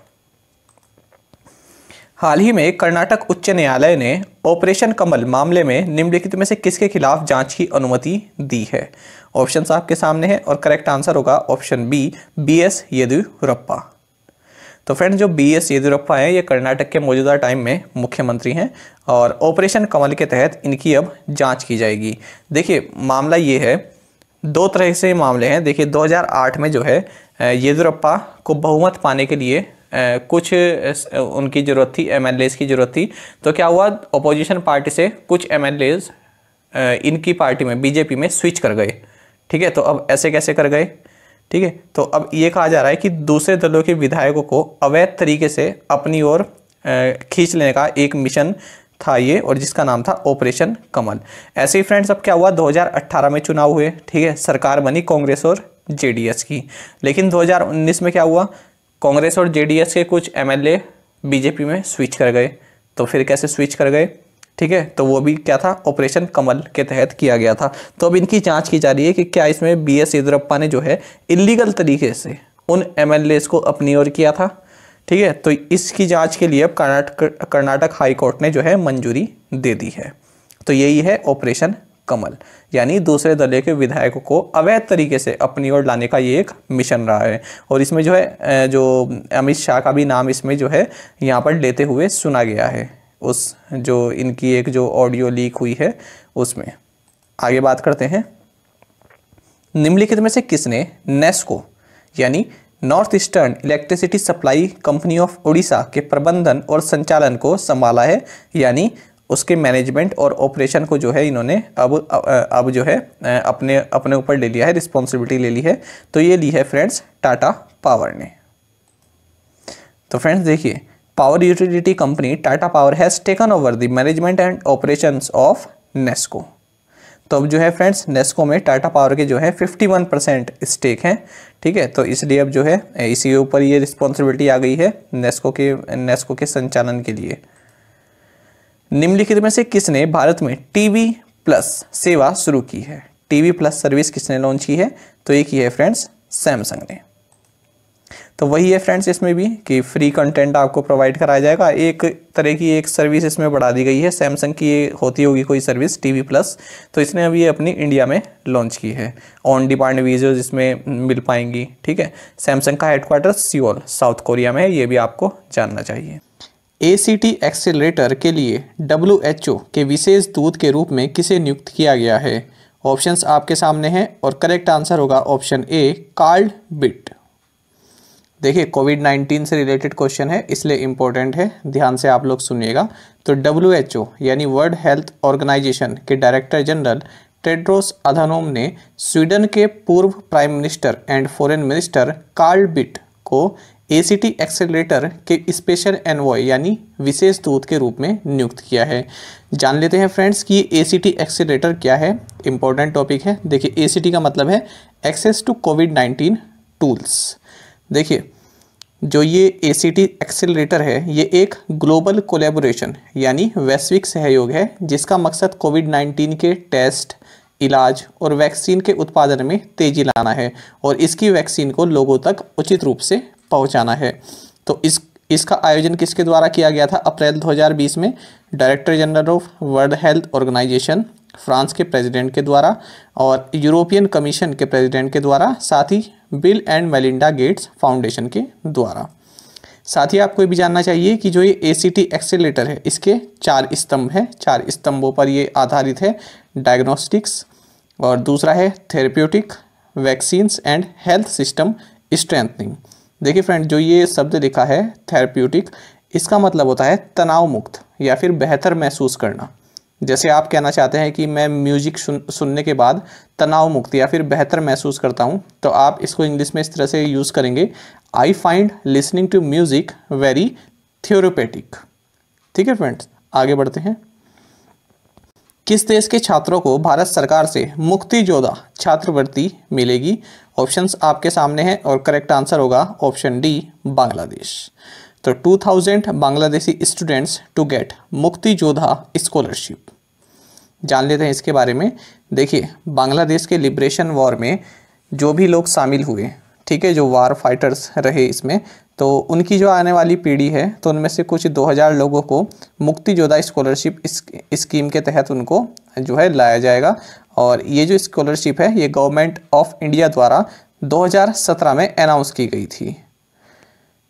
हाल ही में कर्नाटक उच्च न्यायालय ने ऑपरेशन कमल मामले में निम्नलिखित में से किसके खिलाफ जाँच की अनुमति दी है? ऑप्शन आपके सामने है और करेक्ट आंसर होगा option B B S Yediyurappa तो फ्रेंड्स, जो बी एस येदियुरप्पा हैं, ये कर्नाटक के मौजूदा टाइम में मुख्यमंत्री हैं और ऑपरेशन कमल के तहत इनकी अब जाँच की जाएगी। देखिए, मामला ये है, दो तरह से मामले हैं। देखिए 2008 में जो है येदियुरप्पा को बहुमत पाने के लिए कुछ उनकी ज़रूरत थी एम की ज़रूरत थी। तो क्या हुआ अपोजिशन पार्टी से कुछ एम इनकी पार्टी में बीजेपी में स्विच कर गए। ठीक है तो अब ऐसे कैसे कर गए? ठीक है तो अब ये कहा जा रहा है कि दूसरे दलों के विधायकों को अवैध तरीके से अपनी ओर खींच लेने का एक मिशन था ये, और जिसका नाम था ऑपरेशन कमल ऐसे ही फ्रेंड्स अब क्या हुआ 2018 में चुनाव हुए। ठीक है, सरकार बनी कांग्रेस और जेडीएस की। लेकिन 2019 में क्या हुआ कांग्रेस और जेडीएस के कुछ एमएलए बीजेपी में स्विच कर गए तो फिर कैसे स्विच कर गए? ठीक है तो वो भी क्या था? ऑपरेशन कमल के तहत किया गया था। तो अब इनकी जाँच की जा रही है कि क्या इसमें बी एस येदुरप्पा ने जो है इलीगल तरीके से उन एमएलएस को अपनी ओर किया था। ठीक है तो इसकी जाँच के लिए अब कर्नाटक कर्नाटक हाई कोर्ट ने जो है मंजूरी दे दी है। तो यही है ऑपरेशन कमल, यानी दूसरे दल के विधायकों को अवैध तरीके से अपनी ओर लाने का ये एक मिशन रहा है। और इसमें जो है जो अमित शाह का भी नाम इसमें जो है, यहाँ पर लेते हुए सुना गया है। उस जो इनकी एक जो ऑडियो लीक हुई है, उसमें। आगे बात करते हैं। निम्नलिखित में से किसने नेस्को, यानी North Eastern Electricity Supply Company of Orissa के प्रबंधन और संचालन को संभाला है? यानी उसके मैनेजमेंट और ऑपरेशन को जो है इन्होंने अब अब जो है अपने अपने ऊपर ले लिया है रिस्पॉन्सिबिलिटी ले ली है। तो ये ली है फ्रेंड्स टाटा पावर ने। तो फ्रेंड्स देखिए power utility company Tata power has taken over the management and operations of NESCO तो अब जो है फ्रेंड्स नेस्को में टाटा पावर के जो है 51 परसेंट स्टेक हैं, ठीक है? तो इसलिए अब जो है, इसी के ऊपर ये रिस्पॉन्सिबिलिटी आ गई है नेस्को के नेस्को के संचालन के लिए। निम्नलिखित में से किसने भारत में टीवी प्लस सेवा शुरू की है? टीवी प्लस सर्विस किसने लॉन्च की है? तो एक ही है फ्रेंड्स सैमसंग ने। तो वही है फ्रेंड्स इसमें भी कि फ्री कंटेंट आपको प्रोवाइड कराया जाएगा। एक तरह की एक सर्विस इसमें बढ़ा दी गई है। सैमसंग की होती होगी कोई सर्विस टीवी प्लस तो इसने अभी अपनी इंडिया में लॉन्च की है। ऑन डिमांड वीडियोज़ इसमें मिल पाएँगी, ठीक है? सैमसंग का हेडक्वार्टर सियोल साउथ कोरिया में है। ये भी आपको जानना चाहिए। ए सी टी एक्सीटर के लिए डब्ल्यू के विशेष दूत के रूप में किसे नियुक्त किया गया है? ऑप्शंस आपके सामने हैं और करेक्ट आंसर होगा ऑप्शन ए कार्ड बिट देखिए कोविड नाइन्टीन से रिलेटेड क्वेश्चन है, इसलिए इम्पोर्टेंट है, ध्यान से आप लोग सुनिएगा। तो डब्ल्यू यानी वर्ल्ड हेल्थ ऑर्गेनाइजेशन के डायरेक्टर जनरल टेड्रोस अधानोम ने स्वीडन के पूर्व prime minister and foreign minister Carl Bildt को एसीटी एक्सेलरेटर के स्पेशल एनवॉय यानी विशेष दूत के रूप में नियुक्त किया है। जान लेते हैं फ्रेंड्स कि ये एसीटी एक्सेलरेटर क्या है? इंपॉर्टेंट टॉपिक है। देखिए एसीटी का मतलब है access to COVID nineteen tools देखिए, जो ये ए सी टी एक्सेलरेटर है, ये एक ग्लोबल कोलेबोरेशन यानी वैश्विक सहयोग है, जिसका मकसद कोविड नाइन्टीन के टेस्ट इलाज और वैक्सीन के उत्पादन में तेज़ी लाना है और इसकी वैक्सीन को लोगों तक उचित रूप से पहुंचाना है। तो इस, इसका आयोजन किसके द्वारा किया गया था? अप्रैल 2020 में director general of World Health Organization, France के प्रेसिडेंट के द्वारा और यूरोपियन कमीशन के प्रेसिडेंट के द्वारा, साथ ही Bill and Melinda Gates Foundation के द्वारा। साथ ही आपको ये भी जानना चाहिए कि जो ये ए सी टी एक्सीटर है, इसके चार स्तंभ हैं। चार स्तंभों पर ये आधारित है डायग्नोस्टिक्स और दूसरा है therapeutic vaccines and health system strengthening देखिए फ्रेंड जो ये शब्द लिखा है थेरेप्यूटिक इसका मतलब होता है तनाव मुक्त या फिर बेहतर महसूस करना। जैसे आप कहना चाहते हैं कि मैं म्यूज़िक सुन, सुनने के बाद तनाव मुक्त या फिर बेहतर महसूस करता हूँ तो आप इसको इंग्लिश में इस तरह से यूज़ करेंगे। I find listening to music very therapeutic ठीक है फ्रेंड्स आगे बढ़ते हैं। किस देश के छात्रों को भारत सरकार से मुक्ति जोधा छात्रवृत्ति मिलेगी? ऑप्शंस आपके सामने हैं और करेक्ट आंसर होगा ऑप्शन डी बांग्लादेश। तो 2000 बांग्लादेशी स्टूडेंट्स टू गेट मुक्ति जोधा स्कॉलरशिप जान लेते हैं इसके बारे में। देखिए, बांग्लादेश के लिबरेशन वॉर में जो भी लोग शामिल हुए, ठीक है, जो वार फाइटर्स रहे इसमें तो उनकी जो आने वाली पीढ़ी है तो उनमें से कुछ 2000 लोगों को मुक्ति जोधा स्कॉलरशिप इस स्कीम के तहत उनको जो है लाया जाएगा। और ये जो स्कॉलरशिप है, ये गवर्नमेंट ऑफ़ इंडिया द्वारा 2017 में अनाउंस की गई थी।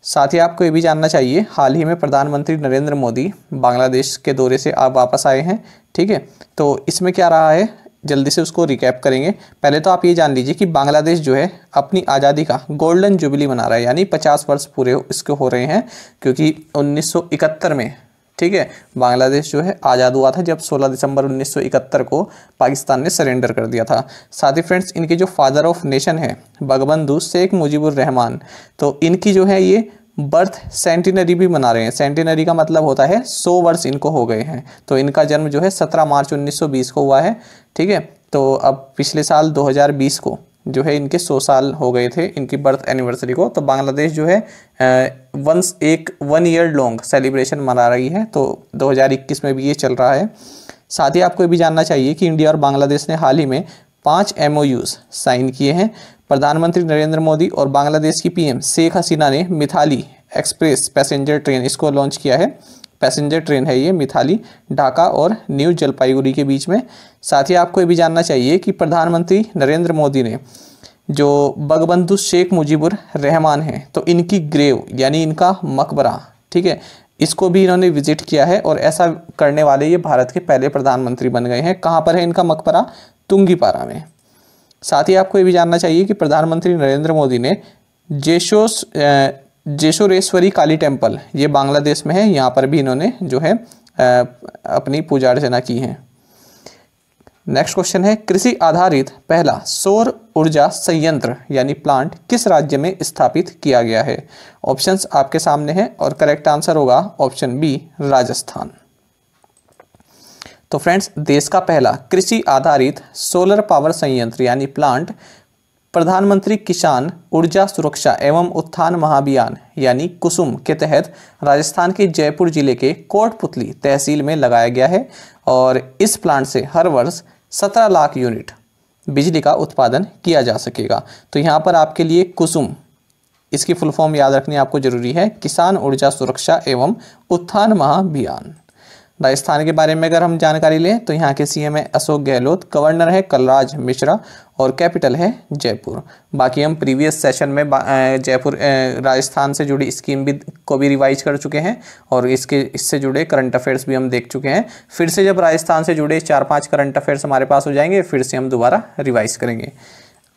साथ ही आपको ये भी जानना चाहिए, हाल ही में प्रधानमंत्री नरेंद्र मोदी बांग्लादेश के दौरे से आप वापस आए हैं, ठीक है? तो इसमें क्या रहा है? जल्दी से उसको रिकैप करेंगे। पहले तो आप ये जान लीजिए कि बांग्लादेश जो है, अपनी आज़ादी का गोल्डन जुबली मना रहा है, यानी 50 वर्ष पूरे इसके हो रहे हैं, क्योंकि 1971 में, ठीक है, बांग्लादेश जो है आज़ाद हुआ था जब 16 दिसंबर 1971 को पाकिस्तान ने सरेंडर कर दिया था। साथ ही फ्रेंड्स इनके जो फादर ऑफ़ नेशन है बगबंधु शेख मुजीबुर रहमान तो इनकी जो है ये बर्थ सेंटिनरी भी मना रहे हैं। सेंटिनरी का मतलब होता है सौ वर्ष इनको हो गए हैं। तो इनका जन्म जो है सत्रह मार्च 1920 को हुआ है, ठीक है? तो अब पिछले साल 2020 को जो है इनके सौ साल हो गए थे, इनकी बर्थ एनिवर्सरी को। तो बांग्लादेश जो है वंस एक वन ईयर लॉन्ग सेलिब्रेशन मना रही है। तो 2021 में भी ये चल रहा है। साथ ही आपको ये भी जानना चाहिए कि इंडिया और बांग्लादेश ने हाल ही में पाँच एम साइन किए हैं। प्रधानमंत्री नरेंद्र मोदी और बांग्लादेश की पीएम शेख हसीना ने मिथाली एक्सप्रेस पैसेंजर ट्रेन इसको लॉन्च किया है। पैसेंजर ट्रेन है ये मिथाली, ढाका और न्यू जलपाईगुड़ी के बीच में। साथ ही आपको ये भी जानना चाहिए कि प्रधानमंत्री नरेंद्र मोदी ने जो बगबंधु शेख मुजीबुर रहमान हैं तो इनकी ग्रेव यानी इनका मकबरा, ठीक है, इसको भी इन्होंने विज़िट किया है और ऐसा करने वाले ये भारत के पहले प्रधानमंत्री बन गए हैं। कहाँ पर है इनका मकबरा? तुंगीपारा में। साथ ही आपको ये भी जानना चाहिए कि प्रधानमंत्री नरेंद्र मोदी ने जेशोस जेशोरेश्वरी काली टेंपल ये बांग्लादेश में है, यहाँ पर भी इन्होंने जो है अपनी पूजा अर्चना की है। नेक्स्ट क्वेश्चन है, कृषि आधारित पहला सौर ऊर्जा संयंत्र, यानी प्लांट किस राज्य में स्थापित किया गया है? ऑप्शंस आपके सामने हैं और करेक्ट आंसर होगा ऑप्शन बी राजस्थान। तो फ्रेंड्स, देश का पहला कृषि आधारित सोलर पावर संयंत्र यानी प्लांट प्रधानमंत्री किसान ऊर्जा सुरक्षा एवं उत्थान महाभियान यानी कुसुम के तहत राजस्थान के जयपुर ज़िले के कोटपुतली तहसील में लगाया गया है और इस प्लांट से हर वर्ष 17 लाख यूनिट बिजली का उत्पादन किया जा सकेगा। तो यहाँ पर आपके लिए कुसुम, इसकी फुल फॉर्म याद रखनी आपको ज़रूरी है, किसान ऊर्जा सुरक्षा एवं उत्थान महाभियान राजस्थान के बारे में अगर हम जानकारी लें तो यहाँ के सीएम है अशोक गहलोत, गवर्नर है कलराज मिश्रा और कैपिटल है जयपुर। बाकी हम प्रीवियस सेशन में जयपुर राजस्थान से जुड़ी स्कीम भी को भी रिवाइज कर चुके हैं और इसके, इससे जुड़े करंट अफेयर्स भी हम देख चुके हैं। फिर से जब राजस्थान से जुड़े चार पाँच करंट अफेयर्स हमारे पास हो जाएँगे, फिर से हम दोबारा रिवाइज करेंगे।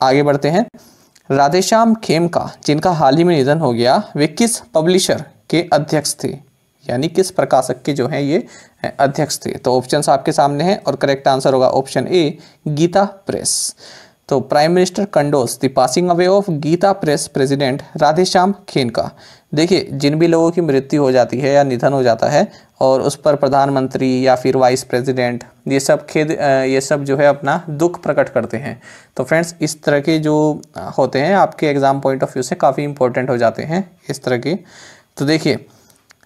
आगे बढ़ते हैं। राधेश्याम खेम का जिनका हाल ही में निधन हो गया, वे किस पब्लिशर के अध्यक्ष थे? यानी किस प्रकाशक के जो हैं ये अध्यक्ष थे। तो ऑप्शन आपके सामने हैं और करेक्ट आंसर होगा ऑप्शन ए गीता प्रेस। तो prime minister condoles the passing away of Gita Press president Radheshyam Khemka. देखिए, जिन भी लोगों की मृत्यु हो जाती है या निधन हो जाता है और उस पर प्रधानमंत्री या फिर वाइस प्रेसिडेंट ये सब खेद ये सब जो है अपना दुख प्रकट करते हैं। तो फ्रेंड्स इस तरह के जो होते हैं, आपके एग्ज़ाम पॉइंट ऑफ़ व्यू से काफ़ी इंपॉर्टेंट हो जाते हैं इस तरह के। तो देखिए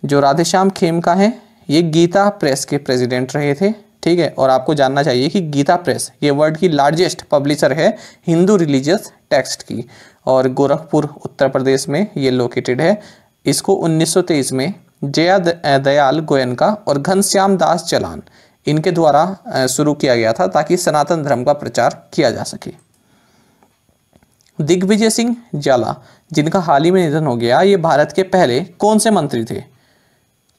जो राधेश्याम खेमका हैं, ये गीता प्रेस के प्रेसिडेंट रहे थे, ठीक है? और आपको जानना चाहिए कि गीता प्रेस, ये वर्ल्ड की लार्जेस्ट पब्लिशर है हिंदू रिलीजियस टेक्स्ट की। और गोरखपुर, उत्तर प्रदेश में ये लोकेटेड है। इसको 1923 में जया दयाल गोयनका और घनश्याम दास चलान, इनके द्वारा शुरू किया गया था ताकि सनातन धर्म का प्रचार किया जा सके। दिग्विजय सिंह जाला जिनका हाल ही में निधन हो गया, ये भारत के पहले कौन से मंत्री थे?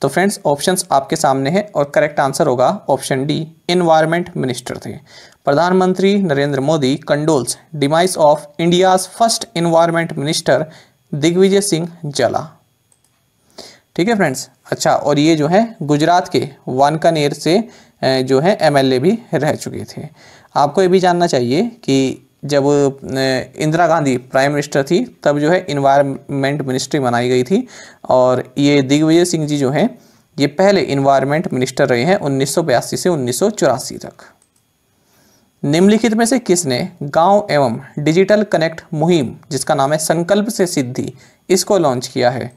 तो फ्रेंड्स ऑप्शंस आपके सामने हैं और करेक्ट आंसर होगा ऑप्शन डी इन्वायरमेंट मिनिस्टर थे। प्रधानमंत्री Narendra Modi condoles demise of India's first environment minister Digvijay Singh Jhala. ठीक है फ्रेंड्स अच्छा और ये जो है, गुजरात के वानकानेर से जो है एमएलए भी रह चुके थे। आपको ये भी जानना चाहिए कि जब इंदिरा गांधी प्राइम मिनिस्टर थी, तब जो है इन्वायरमेंट मिनिस्ट्री बनाई गई थी। और ये दिग्विजय सिंह जी जो हैं, ये पहले इन्वायरमेंट मिनिस्टर रहे हैं, उन्नीस सौ बयासी से उन्नीस सौ चौरासी तक। निम्नलिखित में से किसने गाँव एवं डिजिटल कनेक्ट मुहिम, जिसका नाम है संकल्प से सिद्धि, इसको लॉन्च किया है?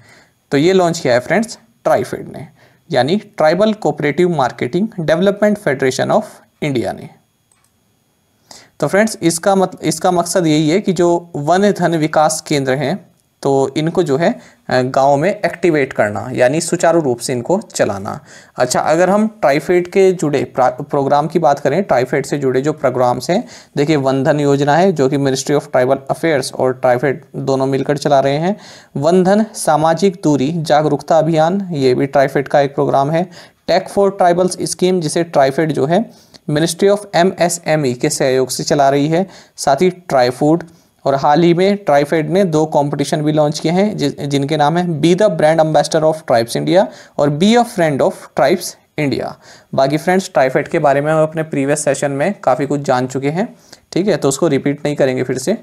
तो ये लॉन्च किया है फ्रेंड्स ट्राइफेड ने, यानी Tribal Cooperative Marketing Development Federation of India ने। तो फ्रेंड्स, इसका मत, इसका मकसद यही है कि जो वन धन विकास केंद्र हैं तो इनको जो है गाँव में एक्टिवेट करना, यानी सुचारू रूप से इनको चलाना। अच्छा अगर हम ट्राइफेड के जुड़े प्रोग्राम की बात करें ट्राइफेड से जुड़े जो प्रोग्राम्स हैं, देखिए वन धन योजना है, जो कि मिनिस्ट्री ऑफ़ ट्राइबल अफेयर्स और ट्राइफेड दोनों मिलकर चला रहे हैं। वन धन सामाजिक दूरी, जागरूकता अभियान, ये भी ट्राइफेड का एक प्रोग्राम है। टेक फॉर ट्राइबल्स स्कीम जिसे ट्राइफेड जो है मिनिस्ट्री ऑफ़ एमएसएमई के सहयोग से चला रही है। साथ ही ट्राई फ़ूड और हाल ही में ट्राइफेड ने दो कंपटीशन भी लॉन्च किए हैं जिनके नाम है be the brand ambassador of tribes India और be a friend of tribes India बाकी फ्रेंड्स ट्राइफेड के बारे में हम अपने प्रीवियस सेशन में काफ़ी कुछ जान चुके हैं, ठीक है? तो उसको रिपीट नहीं करेंगे फिर से।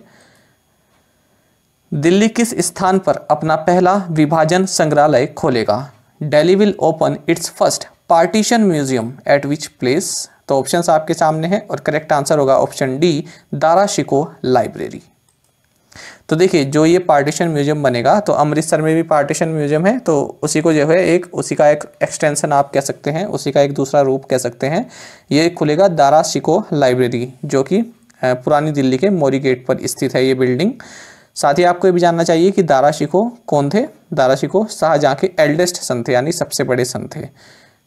दिल्ली किस स्थान पर अपना पहला विभाजन संग्रहालय खोलेगा? Delhi will open its first partition museum at which place तो ऑप्शंस आपके सामने हैं और करेक्ट आंसर होगा option D Dara Shikoh library तो देखिए, जो ये पार्टीशन म्यूज़ियम बनेगा तो अमृतसर में भी पार्टीशन म्यूज़ियम है तो उसी को जो है एक, उसी का एक एक्सटेंशन आप कह सकते हैं, उसी का एक दूसरा रूप कह सकते हैं। ये खुलेगा दारा शिको लाइब्रेरी जो कि पुरानी दिल्ली के मोरी गेट पर स्थित है ये बिल्डिंग साथ ही आपको ये भी जानना चाहिए कि दारा शिको कौन थे? दारा शिको शाहजहाँ के एल्डेस्ट सन थे, यानी सबसे बड़े सन थे।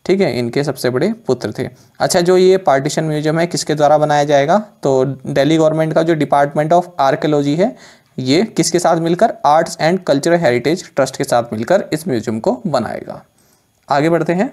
ठीक है, इनके सबसे बड़े पुत्र थे। अच्छा जो ये पार्टीशन म्यूज़ियम है, किसके द्वारा बनाया जाएगा? तो दिल्ली गवर्नमेंट का जो डिपार्टमेंट ऑफ़ आर्कियोलॉजी है ये किसके साथ मिलकर? Arts and cultural heritage trust के साथ मिलकर इस म्यूज़ियम को बनाएगा। आगे बढ़ते हैं।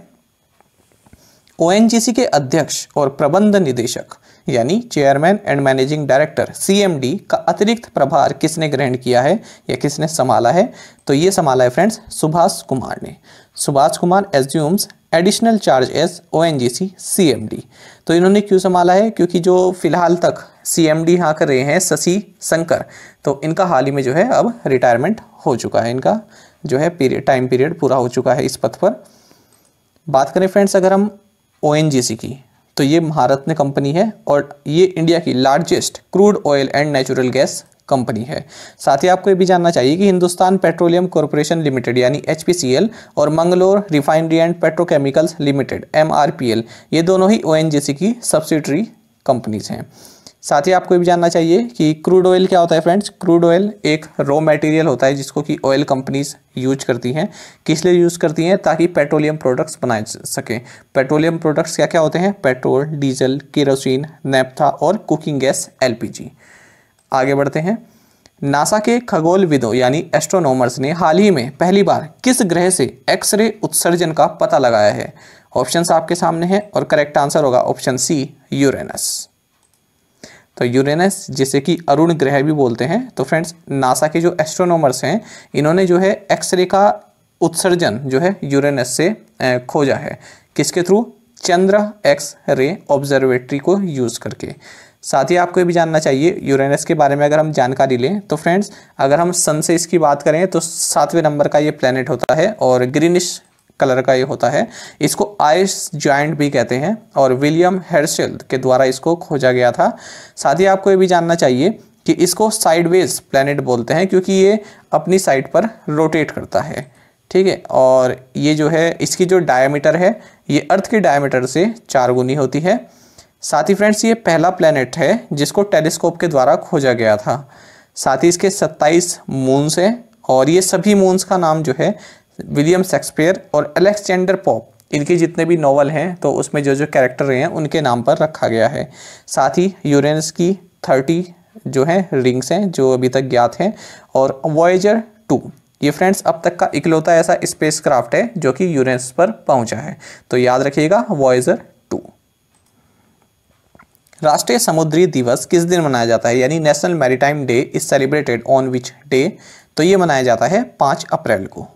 ओएनजीसी के अध्यक्ष और प्रबंध निदेशक, यानी chairman and managing director CMD का अतिरिक्त प्रभार किसने ग्रहण किया है या किसने संभाला है? तो ये संभाला है फ्रेंड्स सुभाष कुमार ने। Subhash Kumar assumes additional charge as O N G C C M D तो इन्होंने क्यों संभाला है? क्योंकि जो फ़िलहाल तक सी एम डी यहाँ कर रहे हैं शशि शंकर तो इनका हाल ही में जो है अब रिटायरमेंट हो चुका है। इनका जो है पीरियड टाइम पीरियड पूरा हो चुका है इस पद पर। बात करें फ्रेंड्स अगर हम ओ एन जी सी की तो ये महारत्न कंपनी है और ये इंडिया की largest crude oil and natural gas company है। साथ ही आपको ये भी जानना चाहिए कि हिंदुस्तान पेट्रोलियम कॉरपोरेशन लिमिटेड यानी एच और Mangalore refinery and petrochemicals limited, MRPL, ये दोनों ही ओएनजीसी की सब्सिडरी कंपनीज़ हैं। साथ ही आपको ये भी जानना चाहिए कि क्रूड ऑयल क्या होता है फ्रेंड्स क्रूड ऑयल एक रॉ मटेरियल होता है जिसको कि ऑयल कंपनीज़ यूज़ करती हैं। किस लिए यूज़ करती हैं? ताकि पेट्रोलियम प्रोडक्ट्स बनाए सकें। पेट्रोलियम प्रोडक्ट्स क्या क्या होते हैं? पेट्रोल डीजल केरोसिन नेपथा और कुकिंग गैस एलपीजी आगे बढ़ते हैं। नासा के खगोल विदों यानी एस्ट्रोनॉमर्स ने हाल ही में पहली बार किस ग्रह से एक्सरे उत्सर्जन का पता लगाया है? ऑप्शंस आपके सामने हैं और करेक्ट आंसर होगा ऑप्शन सी यूरेनस तो यूरेनस जिसे कि अरुण ग्रह भी बोलते हैं तो फ्रेंड्स नासा के जो एस्ट्रोनॉमर्स हैं, इन्होंने जो है एक्सरे का उत्सर्जन जो है यूरेनस से खोजा है। किसके through? Chandra X ray observatory को यूज़ करके। साथ ही आपको ये भी जानना चाहिए यूरेनस के बारे में अगर हम जानकारी लें तो फ्रेंड्स अगर हम सन से इसकी बात करें तो सातवें नंबर का ये प्लेनेट होता है और ग्रीनिश कलर का ये होता है। इसको आइस जॉइंट भी कहते हैं और विलियम हेर्शल के द्वारा इसको खोजा गया था। साथ ही आपको ये भी जानना चाहिए कि इसको साइडवेज प्लैनेट बोलते हैं, क्योंकि ये अपनी साइड पर रोटेट करता है। ठीक है? और ये जो है, इसकी जो डायमीटर है, ये अर्थ के डायमीटर से चार गुनी होती है। साथ ही फ्रेंड्स ये पहला प्लैनेट है जिसको टेलीस्कोप के द्वारा खोजा गया था। साथ ही इसके 27 मून्स हैं और ये सभी मून्स का नाम जो है विलियम शेक्सपियर और अलेक्जेंडर पॉप इनके जितने भी नॉवल हैं तो उसमें जो जो कैरेक्टर रहे हैं, उनके नाम पर रखा गया है। साथ ही यूरेनस की थर्टी जो है रिंग्स हैं, जो अभी तक ज्ञात हैं, और वॉयजर टू ये फ्रेंड्स अब तक का इकलौता ऐसा स्पेस क्राफ्ट है जो कि यूरेनस पर पहुँचा है। तो याद रखिएगा वॉयजर राष्ट्रीय समुद्री दिवस किस दिन मनाया जाता है? यानी national maritime day is celebrated on which day? तो ये मनाया जाता है पाँच अप्रैल को।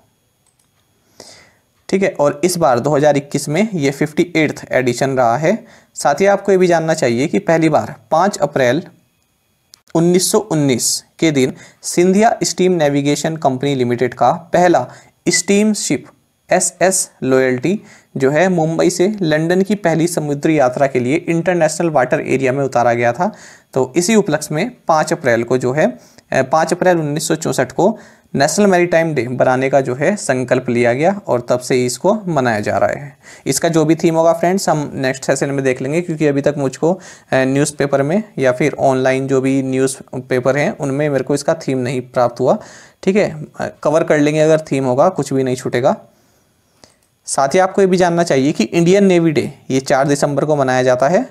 ठीक है, और इस बार 2021 में ये फिफ्टी एट्थ एडिशन रहा है। साथ ही आपको ये भी जानना चाहिए कि पहली बार 5 अप्रैल 1919 के दिन Scindia steam navigation company limited का पहला steam ship S S Loyalty जो है मुंबई से लंदन की पहली समुद्री यात्रा के लिए इंटरनेशनल वाटर एरिया में उतारा गया था। तो इसी उपलक्ष्य में 5 अप्रैल को जो है 5 अप्रैल उन्नीस सौ चौंसठ को नेशनल मैरीटाइम डे बनाने का जो है संकल्प लिया गया और तब से इसको मनाया जा रहा है। इसका जो भी थीम होगा फ्रेंड्स हम नेक्स्ट सेशन में देख लेंगे क्योंकि अभी तक मुझको न्यूज़पेपर में या फिर ऑनलाइन जो भी न्यूज़ पेपर हैं, उनमें मेरे को इसका थीम नहीं प्राप्त हुआ। ठीक है कवर कर लेंगे अगर थीम होगा, कुछ भी नहीं छूटेगा। साथ ही आपको ये भी जानना चाहिए कि इंडियन नेवी डे, ये चार दिसंबर को मनाया जाता है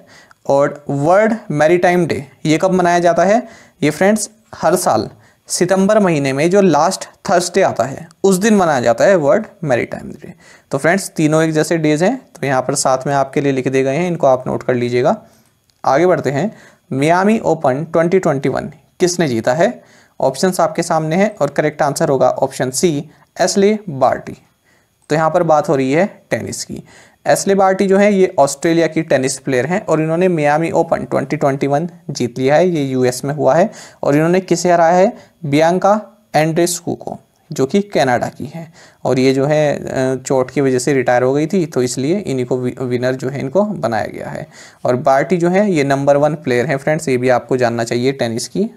और वर्ल्ड मैरीटाइम डे, ये कब मनाया जाता है? ये फ्रेंड्स, हर साल सितंबर महीने में जो लास्ट थर्सडे आता है, उस दिन मनाया जाता है वर्ल्ड मैरीटाइम डे। तो फ्रेंड्स, तीनों एक जैसे डेज़ हैं तो यहाँ पर साथ में आपके लिए लिख दिए गए हैं, इनको आप नोट कर लीजिएगा। आगे बढ़ते हैं। मियामी ओपन 2021 किसने जीता है? ऑप्शंस आपके सामने हैं और करेक्ट आंसर होगा ऑप्शन सी, एसले बार्टी। तो यहाँ पर बात हो रही है टेनिस की। एसले बार्टी जो है, ये ऑस्ट्रेलिया की टेनिस प्लेयर हैं और इन्होंने मियामी ओपन 2021 जीत लिया है, ये यूएस में हुआ है और इन्होंने किसे हराया है? बियांका एंड्रेस्कू को जो कि कनाडा की है। और ये जो है चोट की वजह से रिटायर हो गई थी तो इसलिए इन्हीं को विनर जो है, इनको बनाया गया है। और बार्टी जो है, ये नंबर वन प्लेयर हैं फ्रेंड्स, ये भी आपको जानना चाहिए टेनिस की।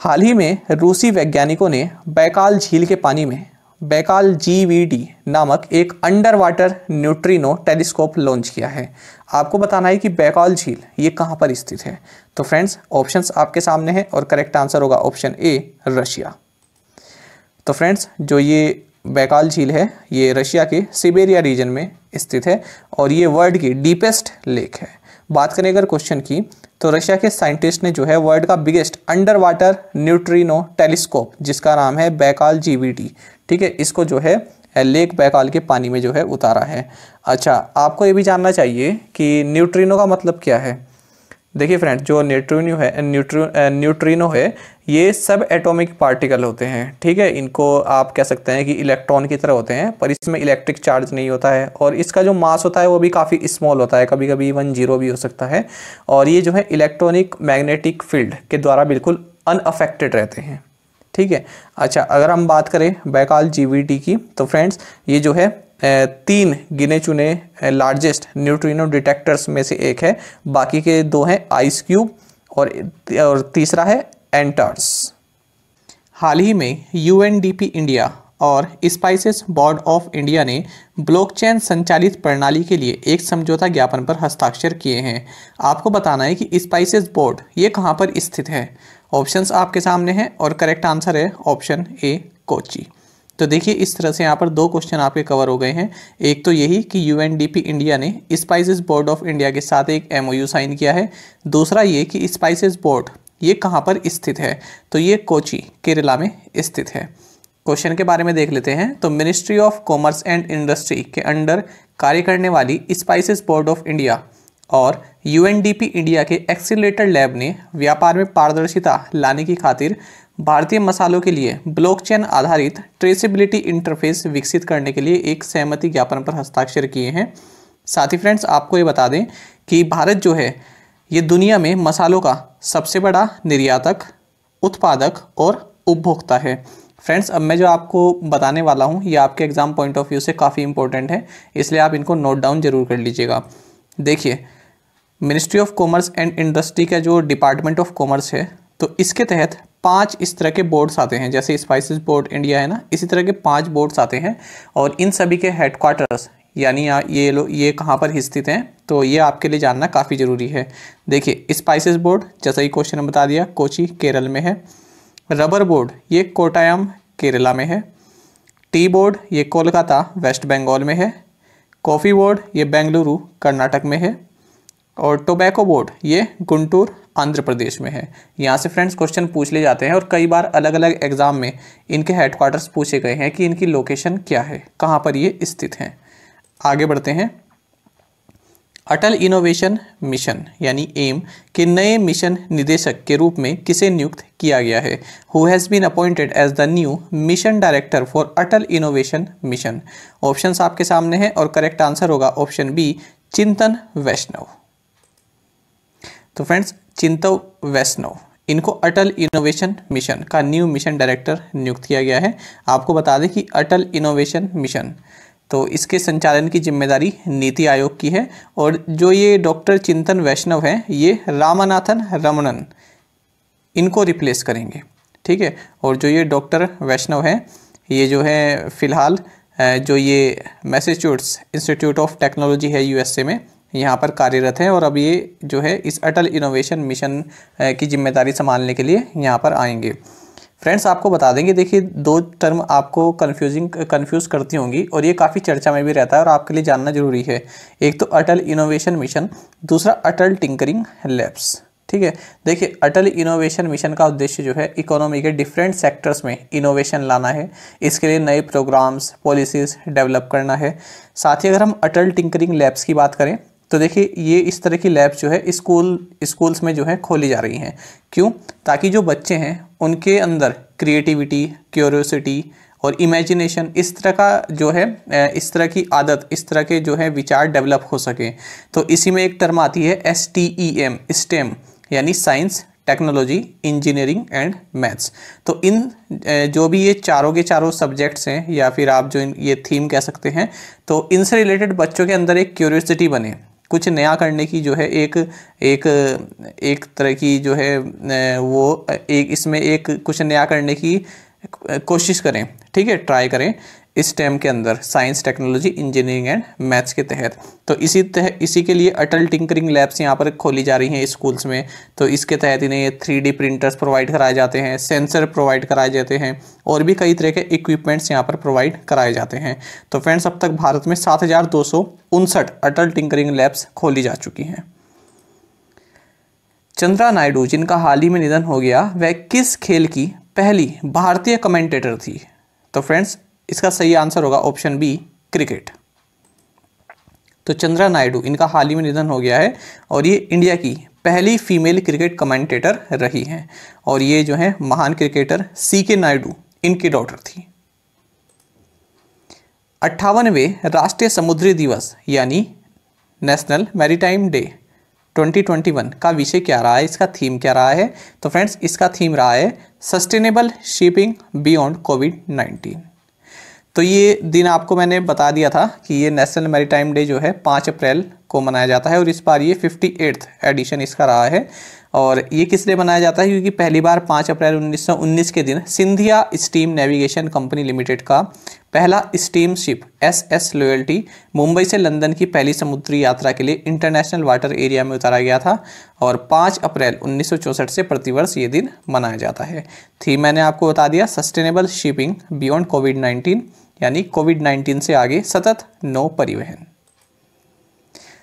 हाल ही में रूसी वैज्ञानिकों ने बैकाल झील के पानी में बैकाल जीवीडी नामक एक under water neutrino telescope launch किया है। आपको बताना है कि बैकाल झील ये कहाँ पर स्थित है? तो फ्रेंड्स, ऑप्शंस आपके सामने हैं और करेक्ट आंसर होगा ऑप्शन ए, रशिया। तो फ्रेंड्स, जो ये बैकाल झील है, ये रशिया के सिबेरिया रीजन में स्थित है और ये वर्ल्ड की डीपेस्ट लेक है। बात करें अगर क्वेश्चन की तो रशिया के साइंटिस्ट ने जो है वर्ल्ड का biggest under water neutrino telescope जिसका नाम है बैकाल जीवीटी ठीक है? इसको जो है लेक बैकाल के पानी में जो है उतारा है। अच्छा आपको ये भी जानना चाहिए कि न्यूट्रिनो का मतलब क्या है? देखिए फ्रेंड्स जो न्यूट्रिनो है न्यूट्रो न्यूट्रिनो है, ये सब एटॉमिक पार्टिकल होते हैं, ठीक है? इनको आप कह सकते हैं कि इलेक्ट्रॉन की तरह होते हैं, पर इसमें इलेक्ट्रिक चार्ज नहीं होता है, और इसका जो मास होता है, वो भी काफ़ी स्मॉल होता है कभी कभी इवन ज़ीरो भी हो सकता है, और ये जो है इलेक्ट्रॉनिक मैग्नेटिक फ़ील्ड के द्वारा बिल्कुल अनअफेक्टेड रहते हैं, ठीक है? अच्छा अगर हम बात करें बैकाल जीवीटी की तो फ्रेंड्स ये जो है तीन गिने चुने लार्जेस्ट न्यूट्रिनो डिटेक्टर्स में से एक है। बाकी के दो हैं आइस क्यूब और और तीसरा है एंटर्स हाल ही में यूएनडीपी इंडिया और स्पाइसेस बोर्ड ऑफ़ इंडिया ने ब्लॉकचेन संचालित प्रणाली के लिए एक समझौता ज्ञापन पर हस्ताक्षर किए हैं। आपको बताना है कि स्पाइसेस बोर्ड ये कहाँ पर स्थित है? ऑप्शंस आपके सामने हैं और करेक्ट आंसर है ऑप्शन ए कोची तो देखिए, इस तरह से यहाँ पर दो क्वेश्चन आपके कवर हो गए हैं। एक तो यही कि यूएनडीपी इंडिया ने स्पाइसेस बोर्ड ऑफ़ इंडिया के साथ एक एमओयू साइन किया है। दूसरा ये कि स्पाइसेस बोर्ड ये कहाँ पर स्थित है? तो ये कोची, केरला में स्थित है। क्वेश्चन के बारे में देख लेते हैं। तो ministry of commerce and industry के अंडर कार्य करने वाली स्पाइसेस बोर्ड ऑफ़ इंडिया और यूएनडीपी इंडिया के एक्सीलेटर लैब ने व्यापार में पारदर्शिता लाने की खातिर भारतीय मसालों के लिए ब्लॉकचेन आधारित ट्रेसेबिलिटी इंटरफेस विकसित करने के लिए एक सहमति ज्ञापन पर हस्ताक्षर किए हैं। साथ ही फ्रेंड्स आपको ये बता दें कि भारत जो है, ये दुनिया में मसालों का सबसे बड़ा निर्यातक, उत्पादक और उपभोक्ता है। फ्रेंड्स अब मैं जो आपको बताने वाला हूँ, ये आपके एग्ज़ाम पॉइंट ऑफ़ व्यू से काफ़ी इंपॉर्टेंट है, इसलिए आप इनको नोट डाउन ज़रूर कर लीजिएगा। देखिए ministry of commerce and industry का जो डिपार्टमेंट ऑफ़ कॉमर्स है तो इसके तहत पाँच इस तरह के बोर्ड्स आते हैं, जैसे स्पाइसेस बोर्ड इंडिया है ना, इसी तरह के पाँच बोर्ड्स आते हैं, और इन सभी के हेडक्वार्टर्स यानी ये लो, ये कहाँ पर स्थित हैं तो ये आपके लिए जानना काफ़ी ज़रूरी है। देखिए स्पाइसेस बोर्ड जैसा ही क्वेश्चन बता दिया, कोची, केरल में है। रबर बोर्ड ये कोटायम केरला में है। टी बोर्ड ये कोलकाता वेस्ट बंगाल में है। कॉफ़ी बोर्ड ये बेंगलुरु, कर्नाटक में है। और टोबैको बोर्ड ये गुंटूर, आंध्र प्रदेश में है। यहाँ से फ्रेंड्स क्वेश्चन पूछ ले जाते हैं और कई बार अलग अलग एग्ज़ाम में इनके हेडक्वार्टर्स पूछे गए हैं कि इनकी लोकेशन क्या है, कहाँ पर ये स्थित हैं। आगे बढ़ते हैं। अटल इनोवेशन मिशन यानी एम, के नए मिशन निदेशक के रूप में किसे नियुक्त किया गया है? Who has been appointed as the new mission director for Atal innovation mission options आपके सामने हैं और करेक्ट आंसर होगा ऑप्शन बी चिंतन वैष्णव। तो फ्रेंड्स, चिंतव वैष्णव, इनको अटल इनोवेशन मिशन का न्यू मिशन डायरेक्टर नियुक्त किया गया है। आपको बता दें कि अटल इनोवेशन मिशन तो इसके संचालन की ज़िम्मेदारी नीति आयोग की है और जो ये डॉक्टर चिंतन वैष्णव हैं, ये रामानाथन रमणन, इनको रिप्लेस करेंगे, ठीक है? और जो ये डॉक्टर वैष्णव हैं, ये जो है, फ़िलहाल जो ये मैसेच्यूट्स इंस्टीट्यूट ऑफ़ टेक्नोलॉजी है यूएसए में यहाँ पर कार्यरत हैं और अब ये जो है इस अटल इनोवेशन मिशन की ज़िम्मेदारी संभालने के लिए यहाँ पर आएँगे। फ्रेंड्स, आपको बता देंगे, देखिए, दो टर्म आपको कन्फ्यूजिंग कन्फ्यूज़ करती होंगी और ये काफ़ी चर्चा में भी रहता है और आपके लिए जानना ज़रूरी है। एक तो अटल इनोवेशन मिशन, दूसरा अटल टिंकरिंग लैब्स। ठीक है? देखिए, अटल इनोवेशन मिशन का उद्देश्य जो है इकोनॉमी के डिफरेंट सेक्टर्स में इनोवेशन लाना है। इसके लिए नए प्रोग्राम्स, पॉलिसीज़ डेवलप करना है। साथ ही अगर हम अटल टिंकरिंग लैब्स की बात करें तो देखिए, ये इस तरह की लैब्स जो है स्कूल, स्कूल्स में जो है खोली जा रही हैं। क्यों? ताकि जो बच्चे हैं, उनके अंदर क्रिएटिविटी क्यूरियोसिटी और इमेजिनेशन इस तरह का जो है इस तरह की आदत, इस तरह के जो है विचार डेवलप हो सके। तो इसी में एक टर्म आती है S T E M STEM यानी science technology engineering and maths तो इन जो भी ये चारों के चारों सब्जेक्ट्स हैं, या फिर आप जो ये थीम कह सकते हैं तो इनसे रिलेटेड बच्चों के अंदर एक क्यूरियोसिटी बने। कुछ नया करने की जो है एक एक एक तरह की जो है वो, एक इसमें एक कुछ नया करने की कोशिश करें, ठीक है, ट्राई करें। इस टेम के अंदर science technology engineering and maths के तहत। तो इसी तह, इसी के लिए अटल टिंकरिंग लैब्स यहाँ पर खोली जा रही हैं स्कूल्स में। तो इसके तहत इन्हें थ्री प्रिंटर्स प्रोवाइड कराए जाते हैं सेंसर प्रोवाइड कराए जाते हैं और भी कई तरह के इक्विपमेंट्स यहाँ पर प्रोवाइड कराए जाते हैं। तो फ्रेंड्स अब तक भारत में सात हज़ार दो सौ उनसठ अटल टिंकरिंग लैब्स खोली जा चुकी हैं। चंद्रा नायडू, जिनका हाल ही में निधन हो गया, वह किस खेल की पहली भारतीय कमेंटेटर थी? तो फ्रेंड्स इसका सही आंसर होगा ऑप्शन बी, क्रिकेट। तो चंद्रा नायडू, इनका हाल ही में निधन हो गया है और ये इंडिया की पहली फीमेल क्रिकेट कमेंटेटर रही हैं और ये जो है महान क्रिकेटर सी के नायडू, इनकी डॉटर थी। अट्ठावनवे राष्ट्रीय समुद्री दिवस, यानी नेशनल मैरीटाइम डे 2021 का विषय क्या रहा है? इसका थीम क्या रहा है? तो फ्रेंड्स, इसका थीम रहा है सस्टेनेबल शिपिंग बियॉन्ड कोविड 19 तो ये दिन आपको मैंने बता दिया था कि ये नेशनल मैरीटाइम डे जो है पाँच अप्रैल को मनाया जाता है और इस बार ये फिफ्टी एट्थ एडिशन इसका रहा है। और ये किस लिए मनाया जाता है? क्योंकि पहली बार पाँच अप्रैल 1919 के दिन Scindia steam navigation company limited का पहला steam ship S S Loyalty Mumbai से लंदन की पहली समुद्री यात्रा के लिए इंटरनेशनल वाटर एरिया में उतारा गया था और 5 अप्रैल उन्नीस से प्रतिवर्ष ये दिन मनाया जाता है। थी मैंने आपको बता दिया sustainable shipping beyond COVID nineteen. यानी कोविड नाइन्टीन से आगे सतत नौ परिवहन।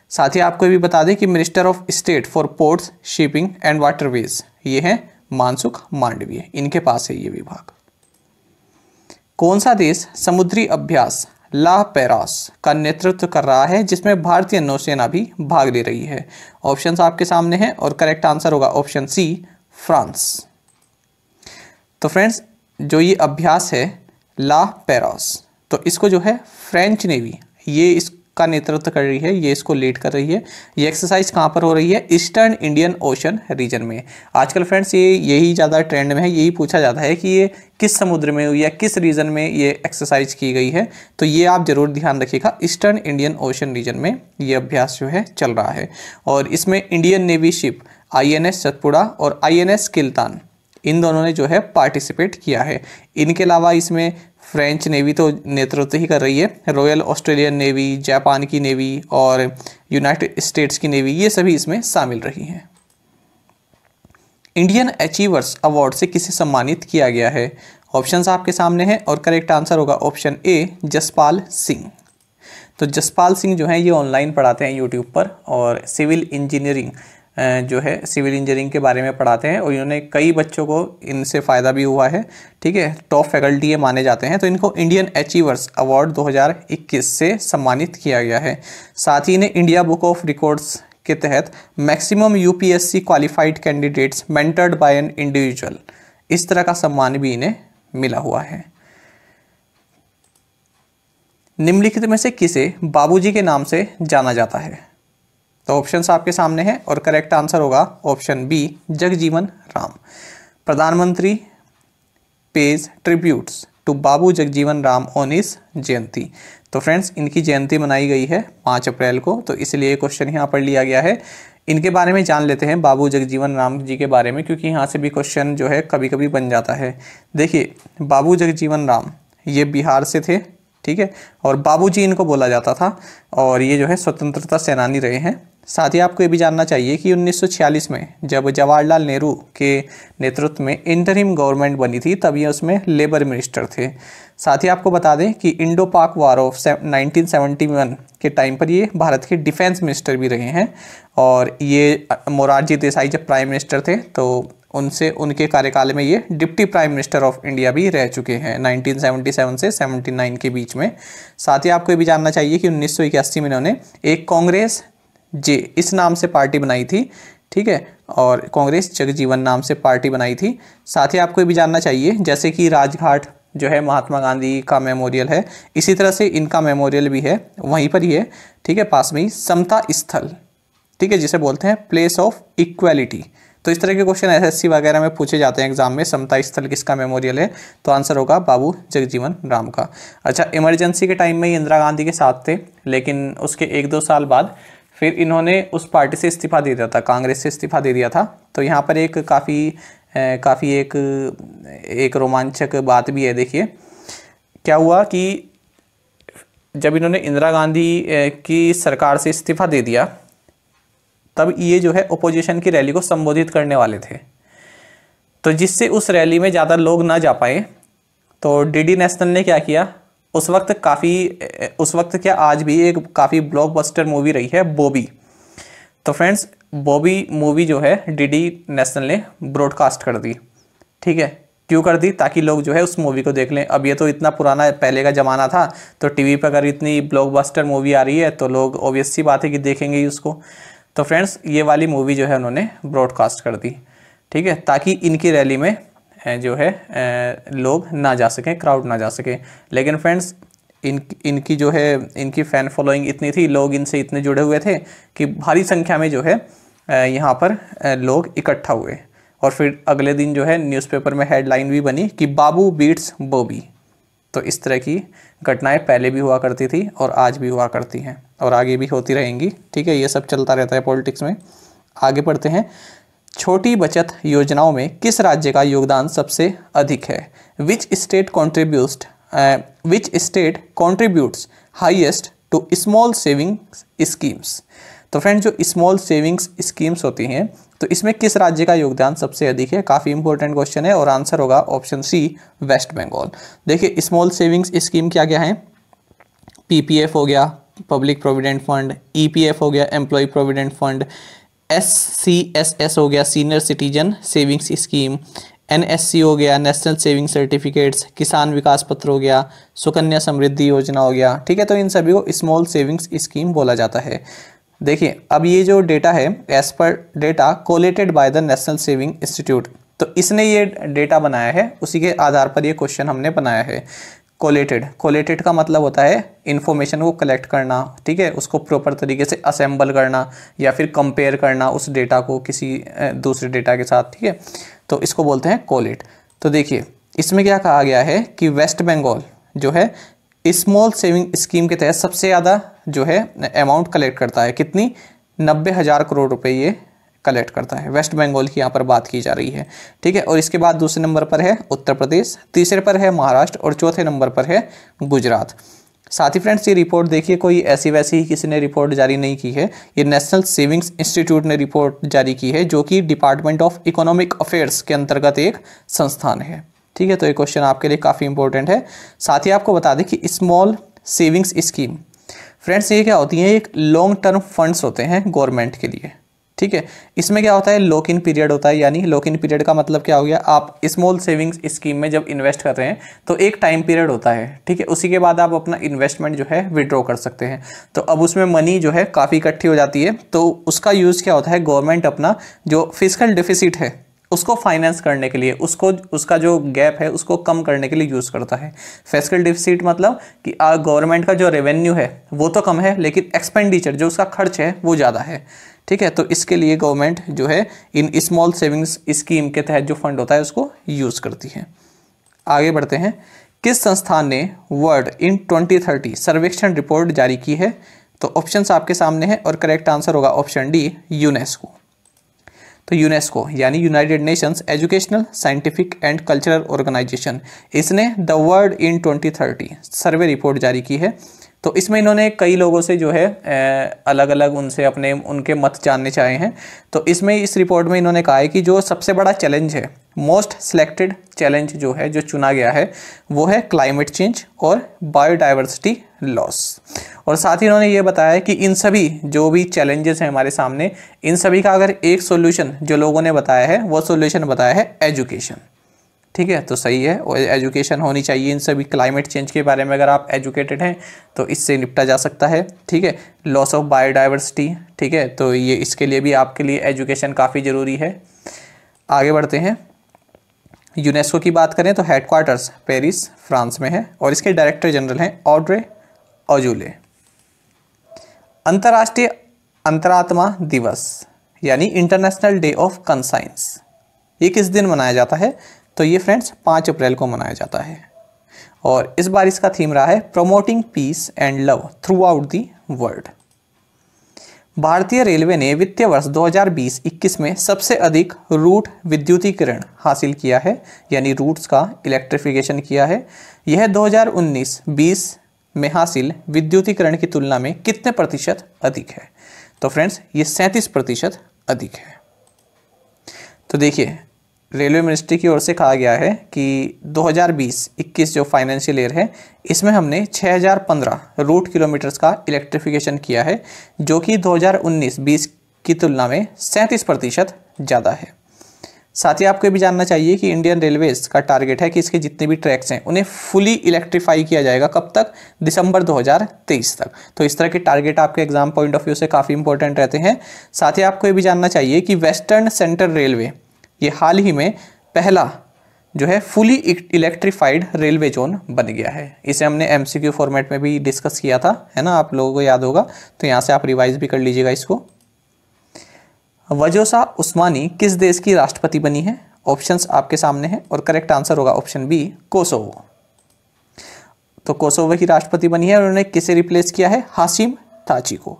साथ ही आपको भी बता दें कि minister of state for ports, shipping and waterways, ये हैं मानसुख मांडवीय। इनके पास है ये विभाग। कौन सा देश समुद्री अभ्यास, ला पेरास, का नेतृत्व कर रहा है, जिसमें भारतीय नौसेना भी भाग ले रही है? ऑप्शंस आपके सामने हैं और करेक्ट आंसर होगा ऑप्शन सी, फ्रांस। तो फ्रेंड्स, जो ये अभ्यास है, ला पेरास तो इसको जो है फ्रेंच नेवी ये इसका नेतृत्व कर रही है, ये इसको लीड कर रही है। ये एक्सरसाइज कहाँ पर हो रही है? ईस्टर्न इंडियन ओशन रीजन में। आजकल फ्रेंड्स ये यही ज़्यादा ट्रेंड में है, यही पूछा जाता है कि ये किस समुद्र में या किस रीजन में ये एक्सरसाइज की गई है। तो ये आप ज़रूर ध्यान रखिएगा ईस्टर्न इंडियन ओशन रीजन में ये अभ्यास जो है चल रहा है। और इसमें Indian navy ship I N S Satpura और आई एन एस किल्तान इन दोनों ने जो है पार्टिसिपेट किया है। इनके अलावा इसमें फ्रेंच नेवी तो नेतृत्व ही कर रही है। रॉयल ऑस्ट्रेलियन नेवी, जापान की नेवी और यूनाइटेड स्टेट्स की नेवी, ये सभी इसमें शामिल रही हैं। इंडियन अचीवर्स अवार्ड से किसे सम्मानित किया गया है? ऑप्शंस आपके सामने हैं और करेक्ट आंसर होगा ऑप्शन ए, जसपाल सिंह। तो जसपाल सिंह जो है, ये ऑनलाइन पढ़ाते हैं यूट्यूब पर और सिविल इंजीनियरिंग जो है सिविल इंजीनियरिंग के बारे में पढ़ाते हैं और इन्होंने कई बच्चों को इनसे फ़ायदा भी हुआ है, ठीक है? टॉप फैकल्टी ये माने जाते हैं। तो इनको इंडियन अचीवर्स अवार्ड 2021 से सम्मानित किया गया है। साथ ही इन्हें इंडिया बुक ऑफ़ रिकॉर्ड्स के तहत maximum UPSC qualified candidates mentored by an individual इस तरह का सम्मान भी इन्हें मिला हुआ है। निम्नलिखित में से किसे बाबूजी के नाम से जाना जाता है? तो ऑप्शन आपके सामने हैं और करेक्ट आंसर होगा ऑप्शन बी जगजीवन राम। प्रधानमंत्री pays tributes to Babu Jagjivan Ram on his jayanti. तो फ्रेंड्स इनकी जयंती मनाई गई है पाँच अप्रैल को तो इसलिए क्वेश्चन यहाँ पर लिया गया है। इनके बारे में जान लेते हैं बाबू जगजीवन राम जी के बारे में, क्योंकि यहाँ से भी क्वेश्चन जो है कभी कभी बन जाता है। देखिए, बाबू जगजीवन राम, ये बिहार से थे, ठीक है? और बाबूजी इनको बोला जाता था, और ये जो है स्वतंत्रता सेनानी रहे हैं। साथ ही आपको ये भी जानना चाहिए कि 1946 में जब जवाहरलाल नेहरू के नेतृत्व में इंटरिम गवर्नमेंट बनी थी, तब ये उसमें लेबर मिनिस्टर थे। साथ ही आपको बता दें कि इंडो पाक वार ऑफ़ 1971 के टाइम पर ये भारत के डिफेंस मिनिस्टर भी रहे हैं और ये मोरारजी देसाई जब प्राइम मिनिस्टर थे तो उनसे, उनके कार्यकाल में ये deputy prime minister of India भी रह चुके हैं 1977 से 79 के बीच में। साथ ही आपको ये भी जानना चाहिए कि उन्नीस सौ इक्यासी में इन्होंने एक कांग्रेस जे, इस नाम से पार्टी बनाई थी, ठीक है? और कांग्रेस जगजीवन नाम से पार्टी बनाई थी। साथ ही आपको ये भी जानना चाहिए, जैसे कि राजघाट जो है महात्मा गांधी का मेमोरियल है, इसी तरह से इनका मेमोरियल भी है, वहीं पर ही है, ठीक है? पास में ही, समता स्थल, ठीक है? जिसे बोलते हैं प्लेस ऑफ़ इक्वेलिटी तो इस तरह के क्वेश्चन एसएससी वगैरह में पूछे जाते हैं एग्ज़ाम में, समता स्थल किसका मेमोरियल है? तो आंसर होगा बाबू जगजीवन राम का। अच्छा इमरजेंसी के टाइम में इंदिरा गांधी के साथ थे, लेकिन उसके एक दो साल बाद फिर इन्होंने उस पार्टी से इस्तीफा दे दिया था, कांग्रेस से इस्तीफा दे दिया था। तो यहाँ पर एक काफ़ी काफ़ी एक एक रोमांचक बात भी है, देखिए। क्या हुआ कि जब इन्होंने इंदिरा गांधी की सरकार से इस्तीफा दे दिया, तब ये जो है ओपोजिशन की रैली को संबोधित करने वाले थे। तो जिससे उस रैली में ज़्यादा लोग ना जा पाए तो डी नेशनल ने क्या किया? उस वक्त काफ़ी, उस वक्त क्या आज भी एक काफ़ी ब्लॉकबस्टर मूवी रही है बॉबी तो फ्रेंड्स बॉबी मूवी जो है डीडी नेशनल ने ब्रॉडकास्ट कर दी। ठीक है? क्यों कर दी? ताकि लोग जो है उस मूवी को देख लें। अब ये तो इतना पुराना, पहले का ज़माना था तो टीवी पर अगर इतनी ब्लॉकबस्टर मूवी आ रही है तो लोग ऑब्वियस सी बात है कि देखेंगे ही उसको। तो फ्रेंड्स ये वाली मूवी जो है उन्होंने ब्रॉडकास्ट कर दी। ठीक है? ताकि इनकी रैली में जो है लोग ना जा सकें क्राउड ना जा सकें। लेकिन फ्रेंड्स इन, इनकी जो है, इनकी फ़ैन फॉलोइंग इतनी थी, लोग इनसे इतने जुड़े हुए थे कि भारी संख्या में जो है यहाँ पर लोग इकट्ठा हुए। और फिर अगले दिन जो है न्यूज़पेपर में हेडलाइन भी बनी कि बाबू बीट्स बोबी तो इस तरह की घटनाएँ पहले भी हुआ करती थी और आज भी हुआ करती हैं और आगे भी होती रहेंगी। ठीक है, ये सब चलता रहता है पॉलिटिक्स में। आगे बढ़ते हैं। छोटी बचत योजनाओं में किस राज्य का योगदान सबसे अधिक है? Which state contribute which state contributes highest to small savings schemes तो फ्रेंड जो स्मॉल सेविंग्स स्कीम्स होती हैं तो इसमें किस राज्य का योगदान सबसे अधिक है? काफ़ी इंपॉर्टेंट क्वेश्चन है और आंसर होगा ऑप्शन सी वेस्ट बंगाल देखिए स्मॉल सेविंग्स स्कीम क्या क्या है? पीपीएफ हो गया पब्लिक प्रोविडेंट फंड ईपीएफ हो गया employee provident fund S C S S हो गया senior citizen savings scheme N S C हो गया नेशनल सेविंग सर्टिफिकेट्स किसान विकास पत्र हो गया सुकन्या समृद्धि योजना हो गया। ठीक है तो इन सभी को स्मॉल सेविंग्स स्कीम बोला जाता है। देखिए, अब ये जो डेटा है as per data collated by the national saving institute तो इसने ये डेटा बनाया है, उसी के आधार पर ये क्वेश्चन हमने बनाया है। कोलेटेड कोलेटेड का मतलब होता है इन्फॉर्मेशन को कलेक्ट करना, ठीक है? उसको प्रॉपर तरीके से असेंबल करना या फिर कंपेयर करना उस डेटा को किसी दूसरे डेटा के साथ, ठीक है? तो इसको बोलते हैं कोलेट तो देखिए, इसमें क्या कहा गया है कि वेस्ट बंगाल जो है स्मॉल सेविंग स्कीम के तहत सबसे ज़्यादा जो है अमाउंट कलेक्ट करता है। कितनी? नब्बे हज़ार करोड़ रुपए ये कलेक्ट करता है। वेस्ट बंगाल की यहाँ पर बात की जा रही है। ठीक है, और इसके बाद दूसरे नंबर पर है उत्तर प्रदेश, तीसरे पर है महाराष्ट्र, और चौथे नंबर पर है गुजरात। साथ ही फ्रेंड्स ये रिपोर्ट देखिए, कोई ऐसी वैसी ही किसी ने रिपोर्ट जारी नहीं की है। ये नेशनल सेविंग्स इंस्टीट्यूट ने रिपोर्ट जारी की है, जो कि डिपार्टमेंट ऑफ़ इकोनॉमिक अफेयर्स के अंतर्गत एक संस्थान है। ठीक है तो ये क्वेश्चन आपके लिए काफ़ी इंपॉर्टेंट है। साथ ही आपको बता दें कि स्मॉल सेविंग्स स्कीम फ्रेंड्स ये क्या होती है? एक लॉन्ग टर्म फंड्स होते हैं गवर्नमेंट के लिए। ठीक है? इसमें क्या होता है? लॉक इन पीरियड होता है, यानी लॉक इन पीरियड का मतलब क्या हो गया? आप स्मॉल सेविंग्स स्कीम में जब इन्वेस्ट कर रहे हैं तो एक टाइम पीरियड होता है, ठीक है? उसी के बाद आप अपना इन्वेस्टमेंट जो है विड्रॉ कर सकते हैं। तो अब उसमें मनी जो है, काफ़ी इकट्ठी हो जाती है। तो उसका यूज़ क्या होता है? गवर्नमेंट अपना जो फ़िज़िकल डिफिसिट है, उसको फाइनेंस करने के लिए, उसको, उसका जो गैप है, उसको कम करने के लिए यूज़ करता है। फ़िज़िकल डिफिसिट मतलब कि गवर्नमेंट का जो रेवेन्यू है, वो तो कम है, लेकिन एक्सपेंडिचर जो उसका खर्च है, वो ज़्यादा है। ठीक है? तो इसके लिए गवर्नमेंट जो है, इन स्मॉल सेविंग्स स्कीम के तहत जो फंड होता है, उसको यूज़ करती है। आगे बढ़ते हैं। किस संस्थान ने वर्ल्ड इन 2030 सर्वेक्षण रिपोर्ट जारी की है? तो ऑप्शंस आपके सामने हैं और करेक्ट आंसर होगा ऑप्शन डी यूनेस्को तो यूनेस्को यानी united nations educational scientific and cultural organisation इसने the world in 2030 survey report जारी की है। तो इसमें इन्होंने कई लोगों से जो है अलग अलग उनसे अपने, उनके मत जानने चाहे हैं। तो इसमें इस रिपोर्ट में इन्होंने कहा है कि जो सबसे बड़ा चैलेंज है, मोस्ट सिलेक्टेड चैलेंज जो है, जो चुना गया है, वो है क्लाइमेट चेंज और बायोडाइवर्सिटी लॉस। और साथ ही इन्होंने ये बताया कि इन सभी, जो भी चैलेंजेस हैं हमारे सामने, इन सभी का अगर एक सोल्यूशन जो लोगों ने बताया है, वो सोल्यूशन बताया है एजुकेशन। ठीक है? तो सही है। और एजुकेशन होनी चाहिए इन सभी क्लाइमेट चेंज के बारे में अगर आप एजुकेटेड हैं तो इससे निपटा जा सकता है, ठीक है? लॉस ऑफ़ बायोडाइवर्सिटी ठीक है? तो ये इसके लिए भी आपके लिए एजुकेशन काफ़ी ज़रूरी है। आगे बढ़ते हैं। यूनेस्को की बात करें तो हेडक्वार्टर्स पेरिस फ्रांस में है और इसके डायरेक्टर जनरल हैं ऑड्रे ओजूले अंतर्राष्ट्रीय अंतरात्मा दिवस, यानी इंटरनेशनल डे ऑफ़ कंसाइंस ये किस दिन मनाया जाता है? तो ये फ्रेंड्स, पाँच अप्रैल को मनाया जाता है। और इस बार इसका थीम रहा है promoting peace and love throughout the world भारतीय रेलवे ने वित्तीय वर्ष 2020-21 में सबसे अधिक रूट विद्युतीकरण हासिल किया है, यानी रूट्स का इलेक्ट्रिफिकेशन किया है। यह 2019-20 में हासिल विद्युतीकरण की तुलना में कितने प्रतिशत अधिक है? तो फ्रेंड्स, ये सैंतीस प्रतिशत अधिक है। तो देखिए रेलवे मिनिस्ट्री की ओर से कहा गया है कि 2020-21 जो फाइनेंशियल ईयर है, इसमें हमने 6015 रूट किलोमीटर्स का इलेक्ट्रिफिकेशन किया है, जो कि 2019-20 की तुलना में सैंतीस प्रतिशत ज़्यादा है। साथ ही आपको भी जानना चाहिए कि इंडियन रेलवेज का टारगेट है कि इसके जितने भी ट्रैक्स हैं, उन्हें फुली इलेक्ट्रीफाई किया जाएगा कब तक? दिसंबर 2023 तक। तो इस तरह के टारगेट आपके एग्ज़ाम पॉइंट ऑफ़ व्यू से काफ़ी इंपॉर्टेंट रहते हैं। साथ ही आपको ये भी जानना चाहिए कि वेस्टर्न सेंट्रल रेलवे ये हाल ही में पहला जो है फुली इलेक्ट्रीफाइड रेलवे जोन बन गया है। इसे हमने एमसीक्यू फॉर्मेट में भी डिस्कस किया था, है ना? आप लोगों को याद होगा। तो यहाँ से आप रिवाइज भी कर लीजिएगा इसको। वजोसा उस्मानी किस देश की राष्ट्रपति बनी है? ऑप्शंस आपके सामने हैं और करेक्ट आंसर होगा ऑप्शन बी कोसोवो तो कोसोवो की राष्ट्रपति बनी है और उन्होंने किसे रिप्लेस किया है? हासिम ताची को।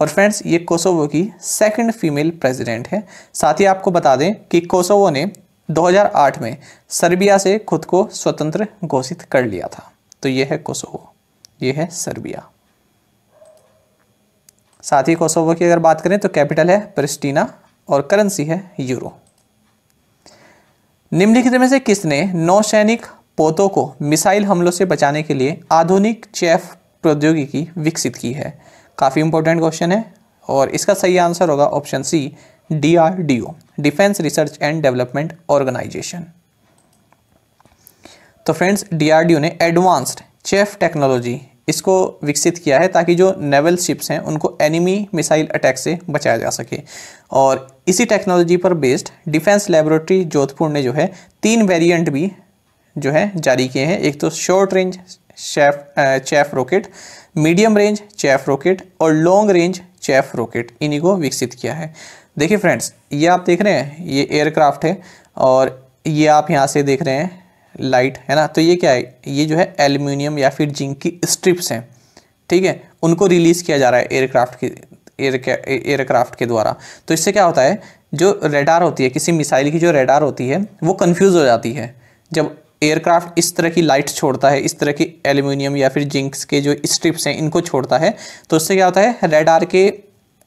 और फ्रेंड्स, ये कोसोवो की सेकंड फीमेल प्रेसिडेंट है। साथ ही आपको बता दें कि कोसोवो ने 2008 में सर्बिया से खुद को स्वतंत्र घोषित कर लिया था। तो ये है कोसोवो ये है सर्बिया साथ ही कोसोवो की अगर बात करें तो कैपिटल है प्रिस्टीना और करेंसी है यूरो निम्नलिखित में से किसने नौसैनिक पोतों को मिसाइल हमलों से बचाने के लिए आधुनिक चेफ प्रौद्योगिकी विकसित की है? काफ़ी इंपॉर्टेंट क्वेश्चन है और इसका सही आंसर होगा option C D R D O defence research and development organisation तो फ्रेंड्स डीआरडीओ ने एडवांस्ड चेफ टेक्नोलॉजी इसको विकसित किया है ताकि जो नेवल शिप्स हैं, उनको एनिमी मिसाइल अटैक से बचाया जा सके। और इसी टेक्नोलॉजी पर बेस्ड डिफेंस लेबोरेटरी जोधपुर ने जो है, तीन वेरिएंट भी जो है, जारी किए हैं। एक तो short range chaff chaff rocket medium range chaff rocket और लॉन्ग रेंज चैफ रॉकेट, इन्हीं को विकसित किया है। देखिए फ्रेंड्स, ये आप देख रहे हैं, ये एयरक्राफ्ट है और ये आप यहाँ से देख रहे हैं लाइट, है ना? तो ये क्या है? ये जो है एल्यूमिनियम या फिर जिंक की स्ट्रिप्स हैं, ठीक है? उनको रिलीज़ किया जा रहा है एयरक्राफ्ट की, एयर एयरक्राफ्ट के द्वारा। तो इससे क्या होता है, जो रेडार होती है, किसी मिसाइल की जो रेडार होती है, वो कन्फ्यूज़ हो जाती है। जब एयरक्राफ्ट इस तरह की लाइट छोड़ता है, इस तरह की एल्यूमिनियम या फिर जिंक्स के जो स्ट्रिप्स हैं, इनको छोड़ता है। तो उससे क्या होता है रेडार के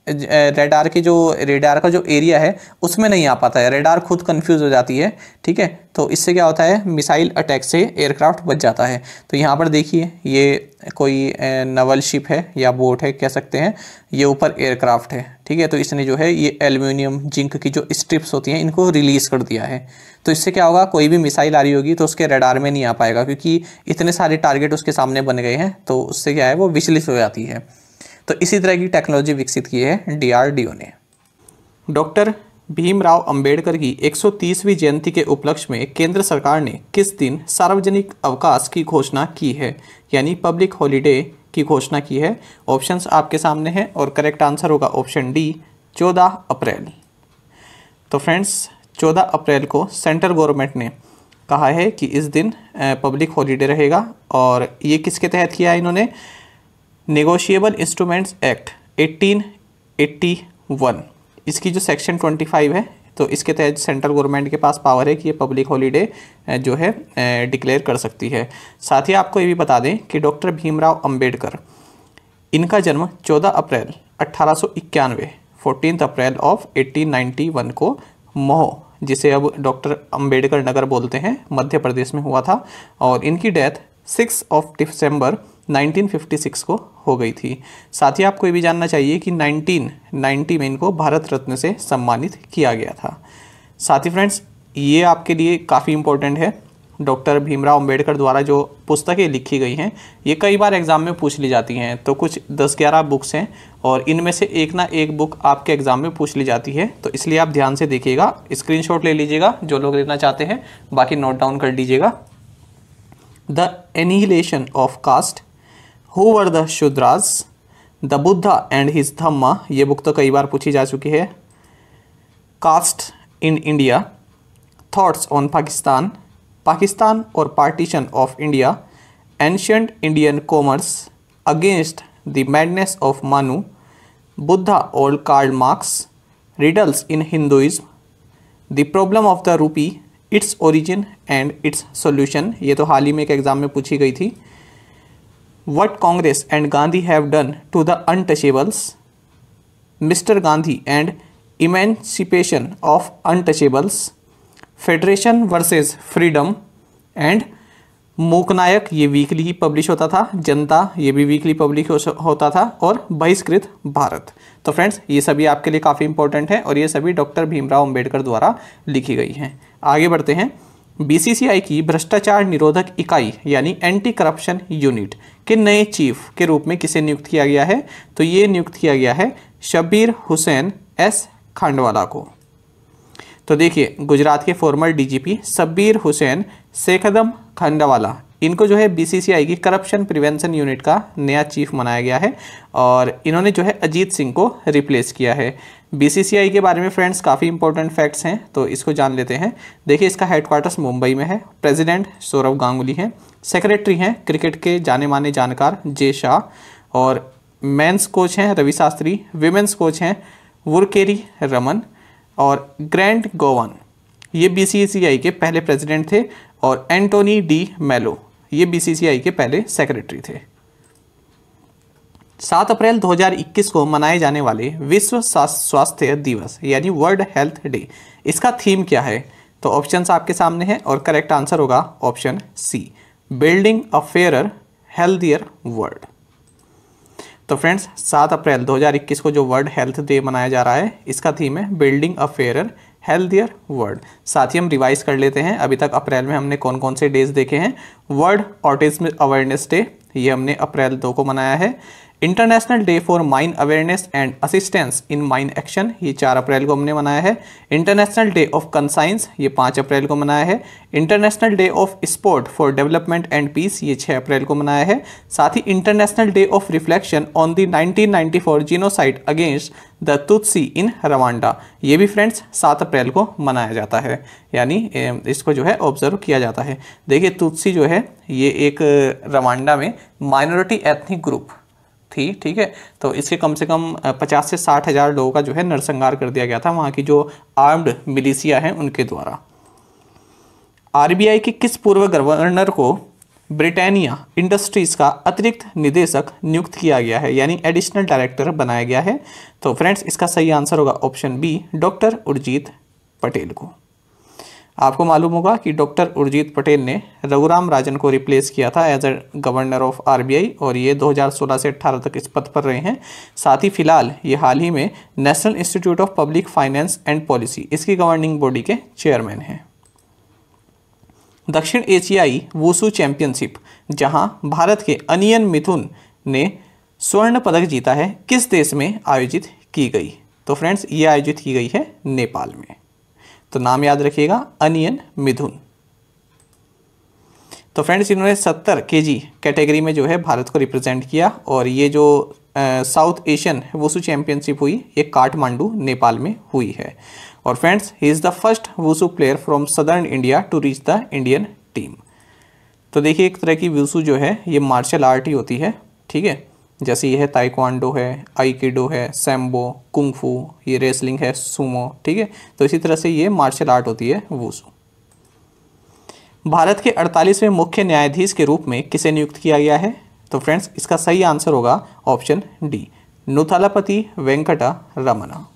रेडार के जो रेडार का जो एरिया है, उसमें नहीं आ पाता है। रेडार खुद कंफ्यूज हो जाती है, ठीक है? तो इससे क्या होता है मिसाइल अटैक से एयरक्राफ्ट बच जाता है। तो यहाँ पर देखिए, ये कोई नवल शिप है या बोट है, कह सकते हैं, ये ऊपर एयरक्राफ्ट है। ठीक है? तो इसने जो है, ये एल्यूमिनियम, जिंक की जो स्ट्रिप्स होती हैं, इनको रिलीज़ कर दिया है। तो इससे क्या होगा? कोई भी मिसाइल आ रही होगी तो उसके रेडार में नहीं आ पाएगा, क्योंकि इतने सारे टारगेट उसके सामने बन गए हैं तो उससे क्या है? वो विचलित हो जाती है। तो इसी तरह की टेक्नोलॉजी विकसित की है डीआरडीओ ने। डॉक्टर भीमराव अंबेडकर की 130वीं जयंती के उपलक्ष्य में केंद्र सरकार ने किस दिन सार्वजनिक अवकाश की घोषणा की है? यानी पब्लिक हॉलीडे की घोषणा की है। ऑप्शंस आपके सामने हैं और करेक्ट आंसर होगा ऑप्शन डी 14 अप्रैल। तो फ्रेंड्स 14 अप्रैल को सेंट्रल गवर्नमेंट ने कहा है कि इस दिन पब्लिक हॉलीडे रहेगा और ये किसके तहत किया है इन्होंने? नेगोशिएबल इंस्ट्रूमेंट्स एक्ट 1881 इसकी जो सेक्शन 25 है तो इसके तहत सेंट्रल गवर्नमेंट के पास पावर है कि ये पब्लिक हॉलीडे जो है डिक्लेयर कर सकती है। साथ ही आपको ये भी बता दें कि डॉक्टर भीमराव अंबेडकर, इनका जन्म 14 अप्रैल अट्ठारह सौ अप्रैल ऑफ़ 1891 को मोह, जिसे अब डॉक्टर अंबेडकर नगर बोलते हैं, मध्य प्रदेश में हुआ था। और इनकी डेथ सिक्स ऑफ़ दिसंबर 1956 को हो गई थी। साथ ही आपको ये भी जानना चाहिए कि 1990 में इनको भारत रत्न से सम्मानित किया गया था। साथ ही फ्रेंड्स, ये आपके लिए काफ़ी इम्पोर्टेंट है। डॉक्टर भीमराव अंबेडकर द्वारा जो पुस्तकें लिखी गई हैं, ये कई बार एग्ज़ाम में पूछ ली जाती हैं। तो कुछ 10-11 बुक्स हैं और इनमें से एक ना एक बुक आपके एग्ज़ाम में पूछ ली जाती है। तो इसलिए आप ध्यान से देखिएगा स्क्रीनशॉट ले लीजिएगा, जो लोग लेना चाहते हैं, बाकी नोट डाउन कर लीजिएगा the annihilation of caste who were the Shudras the Buddha and his Dhamma ये बुक तो कई बार पूछी जा चुकी है। Caste in India thoughts on Pakistan Pakistan और partition of India ancient Indian commerce against the madness of Manu Buddha or Karl Marx riddles in Hinduism the problem of the rupee its origin and its solution ये तो हाल ही में एक exam में पूछी गई थी। What Congress and Gandhi have done to the untouchables, Mr. Gandhi and emancipation of untouchables, federation versus freedom and Mooknayak ये वीकली ही पब्लिश होता था जनता ये भी वीकली पब्लिश होता था और बहिष्कृत भारत। तो फ्रेंड्स ये सभी आपके लिए काफ़ी इंपॉर्टेंट है और ये सभी डॉक्टर भीमराव अंबेडकर द्वारा लिखी गई हैं। आगे बढ़ते हैं। बीसीसीआई की भ्रष्टाचार निरोधक इकाई, यानी एंटी करप्शन यूनिट के नए चीफ के रूप में किसे नियुक्त किया गया है? तो ये नियुक्त किया गया है शब्बीर हुसैन एस खांडवाला को। तो देखिए, गुजरात के फॉर्मर डीजीपी शब्बीर हुसैन सेखदम खंडवाला इनको जो है बीसीसीआई की करप्शन प्रिवेंशन यूनिट का नया चीफ बनाया गया है और इन्होंने जो है अजीत सिंह को रिप्लेस किया है। बीसीसीआई के बारे में फ्रेंड्स काफ़ी इंपॉर्टेंट फैक्ट्स हैं तो इसको जान लेते हैं। देखिए, इसका हेडक्वार्टर्स मुंबई में है। प्रेसिडेंट सौरभ गांगुली हैं। सेक्रेटरी हैं क्रिकेट के जाने माने जानकार जे शाह और मेंस कोच हैं रवि शास्त्री विमेंस कोच हैं वुरकेरी रमन और ग्रैंड गोवन। ये बीसीसीआई के पहले प्रेसिडेंट थे और एंटोनी डी मेलो ये बीसीसीआई के पहले सेक्रेटरी थे। सात अप्रैल 2021 को मनाए जाने वाले विश्व स्वास्थ्य दिवस, यानी वर्ल्ड हेल्थ डे, इसका थीम क्या है? तो ऑप्शंस आपके सामने हैं और करेक्ट आंसर होगा option C building a fair healthier world तो फ्रेंड्स सात अप्रैल 2021 को जो वर्ल्ड हेल्थ डे मनाया जा रहा है, इसका थीम है building a fair healthier world साथ ही हम रिवाइज कर लेते हैं। अभी तक अप्रैल में हमने कौन कौन से डेज़ देखे हैं? वर्ल्ड ऑटिज्म अवेयरनेस डे ये हमने अप्रैल दो को मनाया है। International day for mine awareness and assistance in mine action ये चार अप्रैल को हमने मनाया है। इंटरनेशनल डे ऑफ़ कंसाइंस ये पाँच अप्रैल को मनाया है। International day of sport for development and peace ये छः अप्रैल को मनाया है। साथ ही international day of reflection on the 1994 genocide against the Tutsi in Rwanda ये भी फ्रेंड्स सात अप्रैल को मनाया जाता है। यानी इसको जो है ऑब्ज़र्व किया जाता है। देखिए तुत्सी जो है, ये एक रवांडा में माइनॉरिटी एथनिक ग्रुप थी, ठीक है? तो इसके कम से कम पचास से साठ हज़ार लोगों का जो है नरसंहार कर दिया गया था वहाँ की जो आर्म्ड मिलिसिया हैं उनके द्वारा। आरबीआई के किस पूर्व गवर्नर को ब्रिटानिया इंडस्ट्रीज़ का अतिरिक्त निदेशक नियुक्त किया गया है, यानी एडिशनल डायरेक्टर बनाया गया है? तो फ्रेंड्स, इसका सही आंसर होगा option B, doctor Urjit Patel को। आपको मालूम होगा कि डॉक्टर उर्जीत पटेल ने रघुराम राजन को रिप्लेस किया था as a governor of RBI और ये 2016 से 18 तक इस पद पर रहे हैं। साथ ही फ़िलहाल ये हाल ही में national institute of public finance and policy इसकी गवर्निंग बॉडी के चेयरमैन हैं। दक्षिण एशियाई वूसू चैंपियनशिप, जहाँ भारत के अनियन मिथुन ने स्वर्ण पदक जीता है, किस देश में आयोजित की गई? तो फ्रेंड्स ये आयोजित की गई है नेपाल में। तो नाम याद रखिएगा, अनियन मिथुन। तो फ्रेंड्स, इन्होंने सत्तर के कैटेगरी में जो है भारत को रिप्रेजेंट किया और ये जो साउथ एशियन वुसु चैंपियनशिप हुई, ये काठमांडू, नेपाल में हुई है। और friends he is the first wushu player from southern India to reach the Indian team तो देखिए, एक तरह की वुसु जो है, ये मार्शल आर्ट ही होती है, ठीक है? जैसे ये है ताइक्वांडो है आईकिडो है, सैम्बो, कुंगफू, ये रेसलिंग है, सुमो, ठीक है? तो इसी तरह से ये मार्शल आर्ट होती है, वूसू। भारत के अड़तालीसवें मुख्य न्यायाधीश के रूप में किसे नियुक्त किया गया है? तो फ्रेंड्स, इसका सही आंसर होगा ऑप्शन डी, नुथालापति वेंकटा रमना।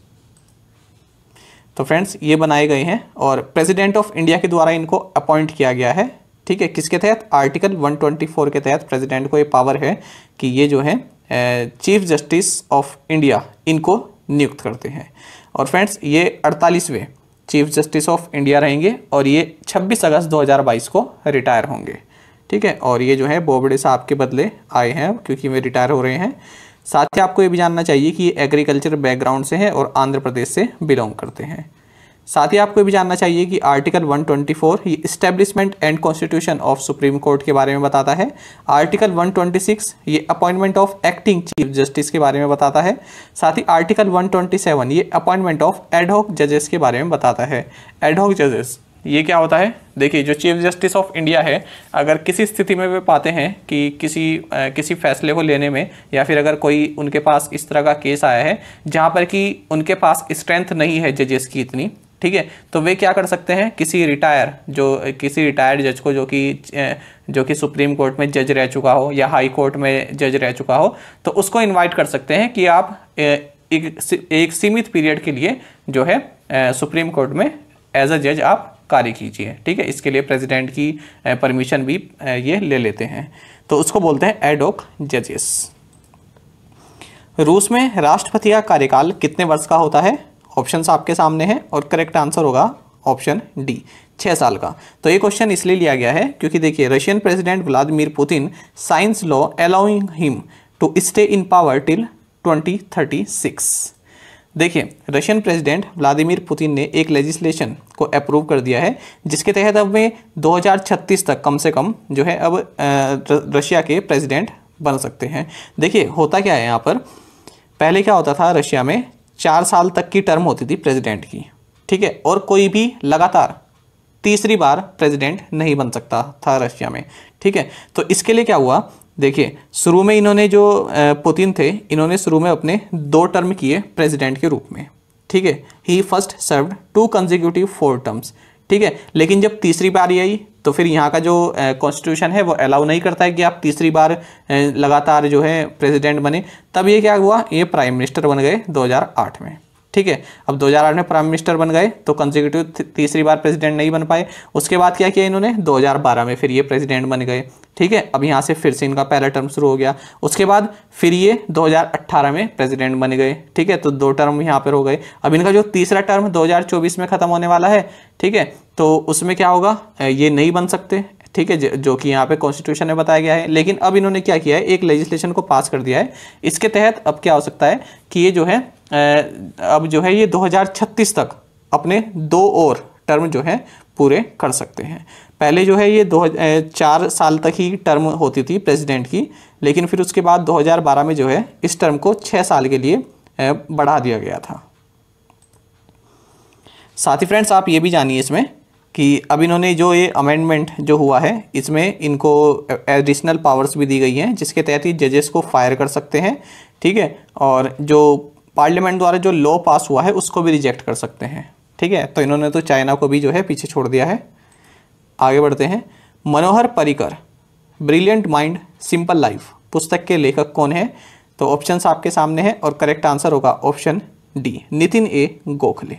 तो फ्रेंड्स, ये बनाए गए हैं और प्रेसिडेंट ऑफ़ इंडिया के द्वारा इनको अपॉइंट किया गया है, ठीक है? किसके तहत? आर्टिकल 124 के तहत प्रेसिडेंट को ये पावर है कि ये जो है चीफ जस्टिस ऑफ़ इंडिया इनको नियुक्त करते हैं। और फ्रेंड्स, ये अड़तालीसवें चीफ जस्टिस ऑफ़ इंडिया रहेंगे और ये 26 अगस्त 2022 को रिटायर होंगे। ठीक है? और ये जो है, बोबड़े साहब के बदले आए हैं क्योंकि वे रिटायर हो रहे हैं। साथ ही आपको ये भी जानना चाहिए कि ये एग्रीकल्चर बैकग्राउंड से है और आंध्र प्रदेश से बिलोंग करते हैं। साथ ही आपको भी जानना चाहिए कि आर्टिकल 124 ये establishment and constitution of supreme court के बारे में बताता है। आर्टिकल 126 ये appointment of acting chief justice के बारे में बताता है। साथ ही आर्टिकल 127 ये अपॉइंटमेंट ऑफ़ एडहॉक जजेस के बारे में बताता है। एडहॉक जजेस ये क्या होता है? देखिए जो चीफ जस्टिस ऑफ़ इंडिया है अगर किसी स्थिति में वे पाते हैं कि किसी आ, किसी फैसले को लेने में या फिर अगर कोई उनके पास इस तरह का केस आया है जहाँ पर कि उनके पास स्ट्रेंथ नहीं है जजेस की इतनी ठीक है? तो वे क्या कर सकते हैं? किसी रिटायर जो, किसी रिटायर्ड जज को जो कि जो कि सुप्रीम कोर्ट में जज रह चुका हो या हाई कोर्ट में जज रह चुका हो तो उसको इनवाइट कर सकते हैं कि आप एक एक सीमित पीरियड के लिए जो है सुप्रीम कोर्ट में एज अ जज आप कार्य कीजिए, ठीक है? इसके लिए प्रेसिडेंट की परमिशन भी ये ले लेते हैं। तो उसको बोलते हैं एडोक जजेस रूस में राष्ट्रपति का कार्यकाल कितने वर्ष का होता है? ऑप्शन आपके सामने हैं और करेक्ट आंसर होगा ऑप्शन डी छः साल का। तो ये क्वेश्चन इसलिए लिया गया है क्योंकि देखिए, Russian president Vladimir Putin signs law allowing him to stay in power till 2036 देखिए, रशियन प्रेसिडेंट व्लादिमीर पुतिन ने एक लेजिस्लेशन को अप्रूव कर दिया है, जिसके तहत अब वे 2036 तक कम से कम जो है अब रशिया के प्रेसिडेंट बन सकते हैं। देखिए, होता क्या है यहाँ पर? पहले क्या होता था रशिया में? चार साल तक की टर्म होती थी प्रेसिडेंट की, ठीक है? और कोई भी लगातार तीसरी बार प्रेसिडेंट नहीं बन सकता था रशिया में, ठीक है? तो इसके लिए क्या हुआ? देखिए, शुरू में इन्होंने जो पुतिन थे, इन्होंने शुरू में अपने दो टर्म किए प्रेसिडेंट के रूप में, ठीक है? He first served two consecutive four terms ठीक है? लेकिन जब तीसरी बारी आई तो फिर यहाँ का जो कॉन्स्टिट्यूशन है, वो अलाउ नहीं करता है कि आप तीसरी बार लगातार जो है प्रेसिडेंट बने। तब ये क्या हुआ? ये प्राइम मिनिस्टर बन गए 2008 में। ठीक है? अब 2008 में प्राइम मिनिस्टर बन गए तो कंजिक्यूटिव तीसरी बार प्रेसिडेंट नहीं बन पाए। उसके बाद क्या किया इन्होंने? 2012 में फिर ये प्रेसिडेंट बन गए, ठीक है? अब यहाँ से फिर से इनका पहला टर्म शुरू हो गया। उसके बाद फिर ये 2018 में प्रेसिडेंट बन गए, ठीक है? तो दो टर्म यहाँ पर हो गए। अब इनका जो तीसरा टर्म 2024 में ख़त्म होने वाला है, ठीक है? तो उसमें क्या होगा? ये नहीं बन सकते, ठीक है? जो कि यहाँ पे कॉन्स्टिट्यूशन में बताया गया है। लेकिन अब इन्होंने क्या किया है? एक लेजिस्लेशन को पास कर दिया है। इसके तहत अब क्या हो सकता है कि ये जो है अब जो है ये 2036 तक अपने दो और टर्म जो है पूरे कर सकते हैं। पहले जो है ये दो चार साल तक ही टर्म होती थी प्रेसिडेंट की, लेकिन फिर उसके बाद 2012 में जो है इस टर्म को छः साल के लिए बढ़ा दिया गया था। साथ ही फ्रेंड्स, आप ये भी जानिए इसमें कि अब इन्होंने जो ये अमेंडमेंट जो हुआ है, इसमें इनको एडिशनल पावर्स भी दी गई हैं, जिसके तहत ही जजेस को फायर कर सकते हैं, ठीक है? और जो पार्लियामेंट द्वारा जो लॉ पास हुआ है, उसको भी रिजेक्ट कर सकते हैं। ठीक है? तो इन्होंने तो चाइना को भी जो है पीछे छोड़ दिया है। आगे बढ़ते हैं। Manohar Parrikar, brilliant mind, simple life. पुस्तक के लेखक कौन है? तो ऑप्शंस आपके सामने हैं और करेक्ट आंसर होगा option D, Nitin A Gokhale.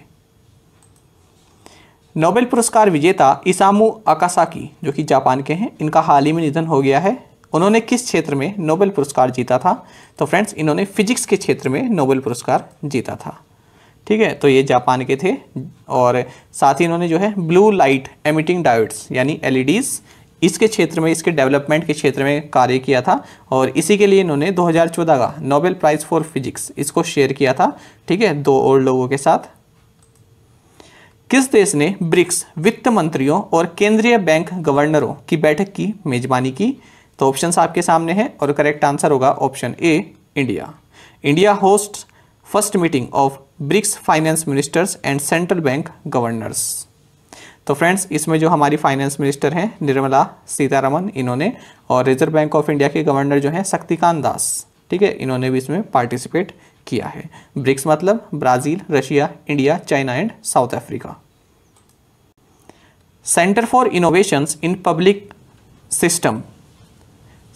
Nobel पुरस्कार विजेता इसामू अकासाकी, जो कि जापान के हैं, इनका हाल ही में निधन हो गया है। उन्होंने किस क्षेत्र में नोबेल पुरस्कार जीता था? तो फ्रेंड्स, इन्होंने फिजिक्स के क्षेत्र में नोबेल पुरस्कार जीता था। ठीक है तो ये जापान के थे और साथ ही इन्होंने जो है ब्लू लाइट एमिटिंग डायोड्स यानी एलईडीज़ इसके क्षेत्र में, इसके डेवलपमेंट के क्षेत्र में कार्य किया था और इसी के लिए इन्होंने 2014 का नोबेल प्राइज़ फॉर फिजिक्स इसको शेयर किया था। ठीक है, दो और लोगों के साथ। किस देश ने ब्रिक्स वित्त मंत्रियों और केंद्रीय बैंक गवर्नरों की बैठक की मेजबानी की? तो ऑप्शन आपके सामने हैं और करेक्ट आंसर होगा option A India India host first meeting of BRICS finance ministers and central bank governors तो फ्रेंड्स इसमें जो हमारी फाइनेंस मिनिस्टर हैं, निर्मला सीतारमन, इन्होंने और रिज़र्व बैंक ऑफ़ इंडिया के गवर्नर जो हैं, शक्तिकांत दास, ठीक है? इन्होंने भी इसमें पार्टिसिपेट किया है। ब्रिक्स मतलब Brazil, Russia India China and South Africa centre for innovations in public system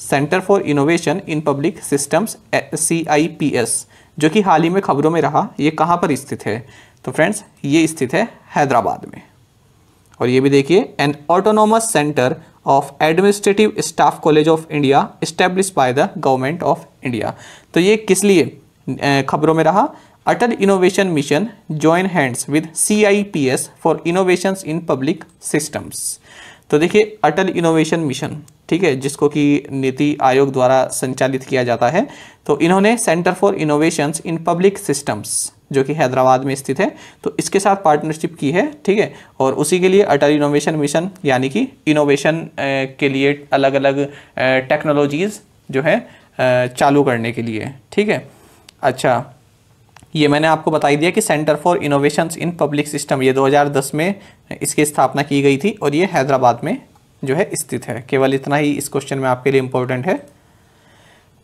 centre for innovation in public systems C I P S जो कि हाल ही में खबरों में रहा, ये कहाँ पर स्थित है? तो फ्रेंड्स ये स्थित है हैदराबाद में। और ये भी देखिए an autonomous centre of administrative staff college of India establish by the government of India तो ये किस लिए खबरों में रहा? Atal innovation mission join hands with C I P S for innovation in public systems तो देखिए अटल इनोवेशन मिशन ठीक है, जिसको कि नीति आयोग द्वारा संचालित किया जाता है। तो इन्होंने centre for innovations in public systems जो कि हैदराबाद में स्थित है तो इसके साथ पार्टनरशिप की है, ठीक है? और उसी के लिए अटल इनोवेशन मिशन यानी कि इनोवेशन के लिए अलग अलग टेक्नोलॉजीज़ जो है चालू करने के लिए, ठीक है? अच्छा ये मैंने आपको बताई दिया कि centre for innovations in public system ये 2010 में इसकी स्थापना की गई थी, और ये हैदराबाद में जो है, स्थित है। केवल इतना ही इस क्वेश्चन में आपके लिए इंपॉर्टेंट है।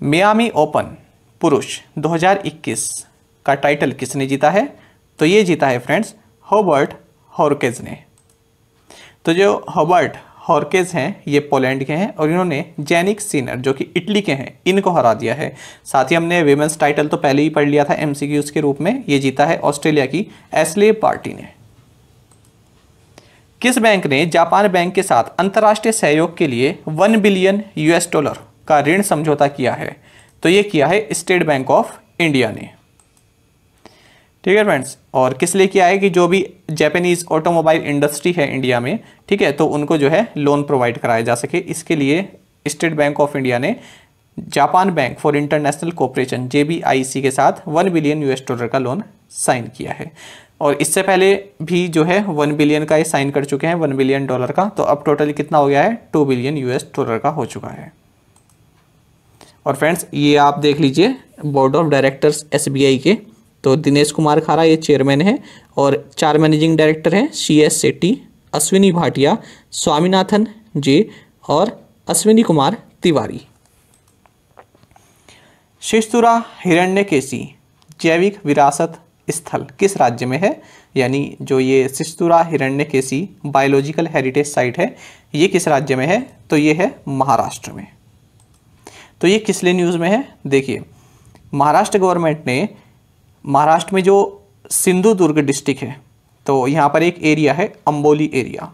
मियामी ओपन पुरुष 2021 का टाइटल किसने जीता है? तो ये जीता है फ्रेंड्स हॉबर्ट हॉर्केज ने। तो जो हॉबर्ट हॉर्केज हैं, ये पोलैंड के हैं और इन्होंने जैनिक सीनर, जो कि इटली के हैं, इनको हरा दिया है। साथ ही हमने वेमेंस टाइटल तो पहले ही पढ़ लिया था एमसीक्यूज के रूप में, ये जीता है ऑस्ट्रेलिया की एसले पार्टी ने। किस बैंक ने जापान बैंक के साथ अंतर्राष्ट्रीय सहयोग के लिए वन बिलियन यूएस डॉलर का ऋण समझौता किया है? तो ये किया है स्टेट बैंक ऑफ़ इंडिया ने। ठीक है फ्रेंड्स, और किस लिए किया है कि जो भी जैपनीज़ ऑटोमोबाइल इंडस्ट्री है इंडिया में, ठीक है तो उनको जो है लोन प्रोवाइड कराया जा सके। इसके लिए स्टेट बैंक ऑफ़ इंडिया ने Japan bank for international cooperation J के साथ वन बिलियन यूएस डॉलर का लोन साइन किया है। और इससे पहले भी जो है वन बिलियन का ये साइन कर चुके हैं वन बिलियन डॉलर का। तो अब टोटल कितना हो गया है? टू बिलियन यूएस डॉलर का हो चुका है। और फ्रेंड्स ये आप देख लीजिए बोर्ड ऑफ़ डायरेक्टर्स एसबीआई के। तो दिनेश कुमार खारा ये चेयरमैन है और चार मैनेजिंग डायरेक्टर हैं C S Setty Ashwini Bhatia Swaminathan J और अश्विनी कुमार तिवारी शिस्तुरा हिरण्यकेशी जैविक विरासत स्थल किस राज्य में है? यानी जो ये Shistura Hiranyakeshi biological heritage site है, ये किस राज्य में है? तो ये है महाराष्ट्र में। तो ये किस लिए न्यूज़ में है? देखिए, महाराष्ट्र गवर्नमेंट ने महाराष्ट्र में जो सिंधु दुर्ग डिस्ट्रिक्ट है तो यहाँ पर एक एरिया है अम्बोली एरिया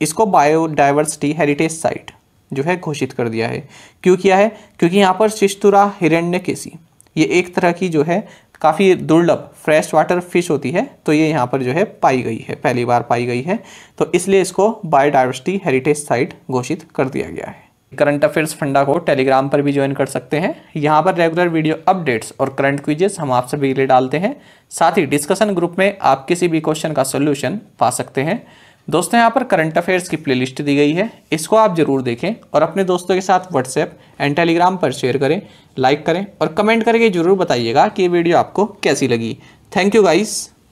इसको बायोडाइवर्सिटी हेरिटेज साइट जो है घोषित कर दिया है। क्यों किया है? क्योंकि यहाँ पर शिस्तुरा हिरण्य केसी ये एक तरह की जो है काफ़ी दुर्लभ फ्रेश वाटर फ़िश होती है तो ये यहाँ पर जो है पाई गई है, पहली बार पाई गई है। तो इसलिए इसको बायोडाइवर्सिटी हेरिटेज साइट घोषित कर दिया गया है। करंट अफेयर्स फंडा को टेलीग्राम पर भी ज्वाइन कर सकते हैं। यहाँ पर रेगुलर वीडियो अपडेट्स और करंट क्विजेस हम आप सभी के लिए डालते हैं। साथ ही डिस्कशन ग्रुप में आप किसी भी क्वेश्चन का सोल्यूशन पा सकते हैं। दोस्तों, यहाँ पर करंट अफेयर्स की प्लेलिस्ट दी गई है। इसको आप ज़रूर देखें और अपने दोस्तों के साथ व्हाट्सएप एंड टेलीग्राम पर शेयर करें लाइक करें और कमेंट करके ज़रूर बताइएगा कि ये वीडियो आपको कैसी लगी। Thank you guys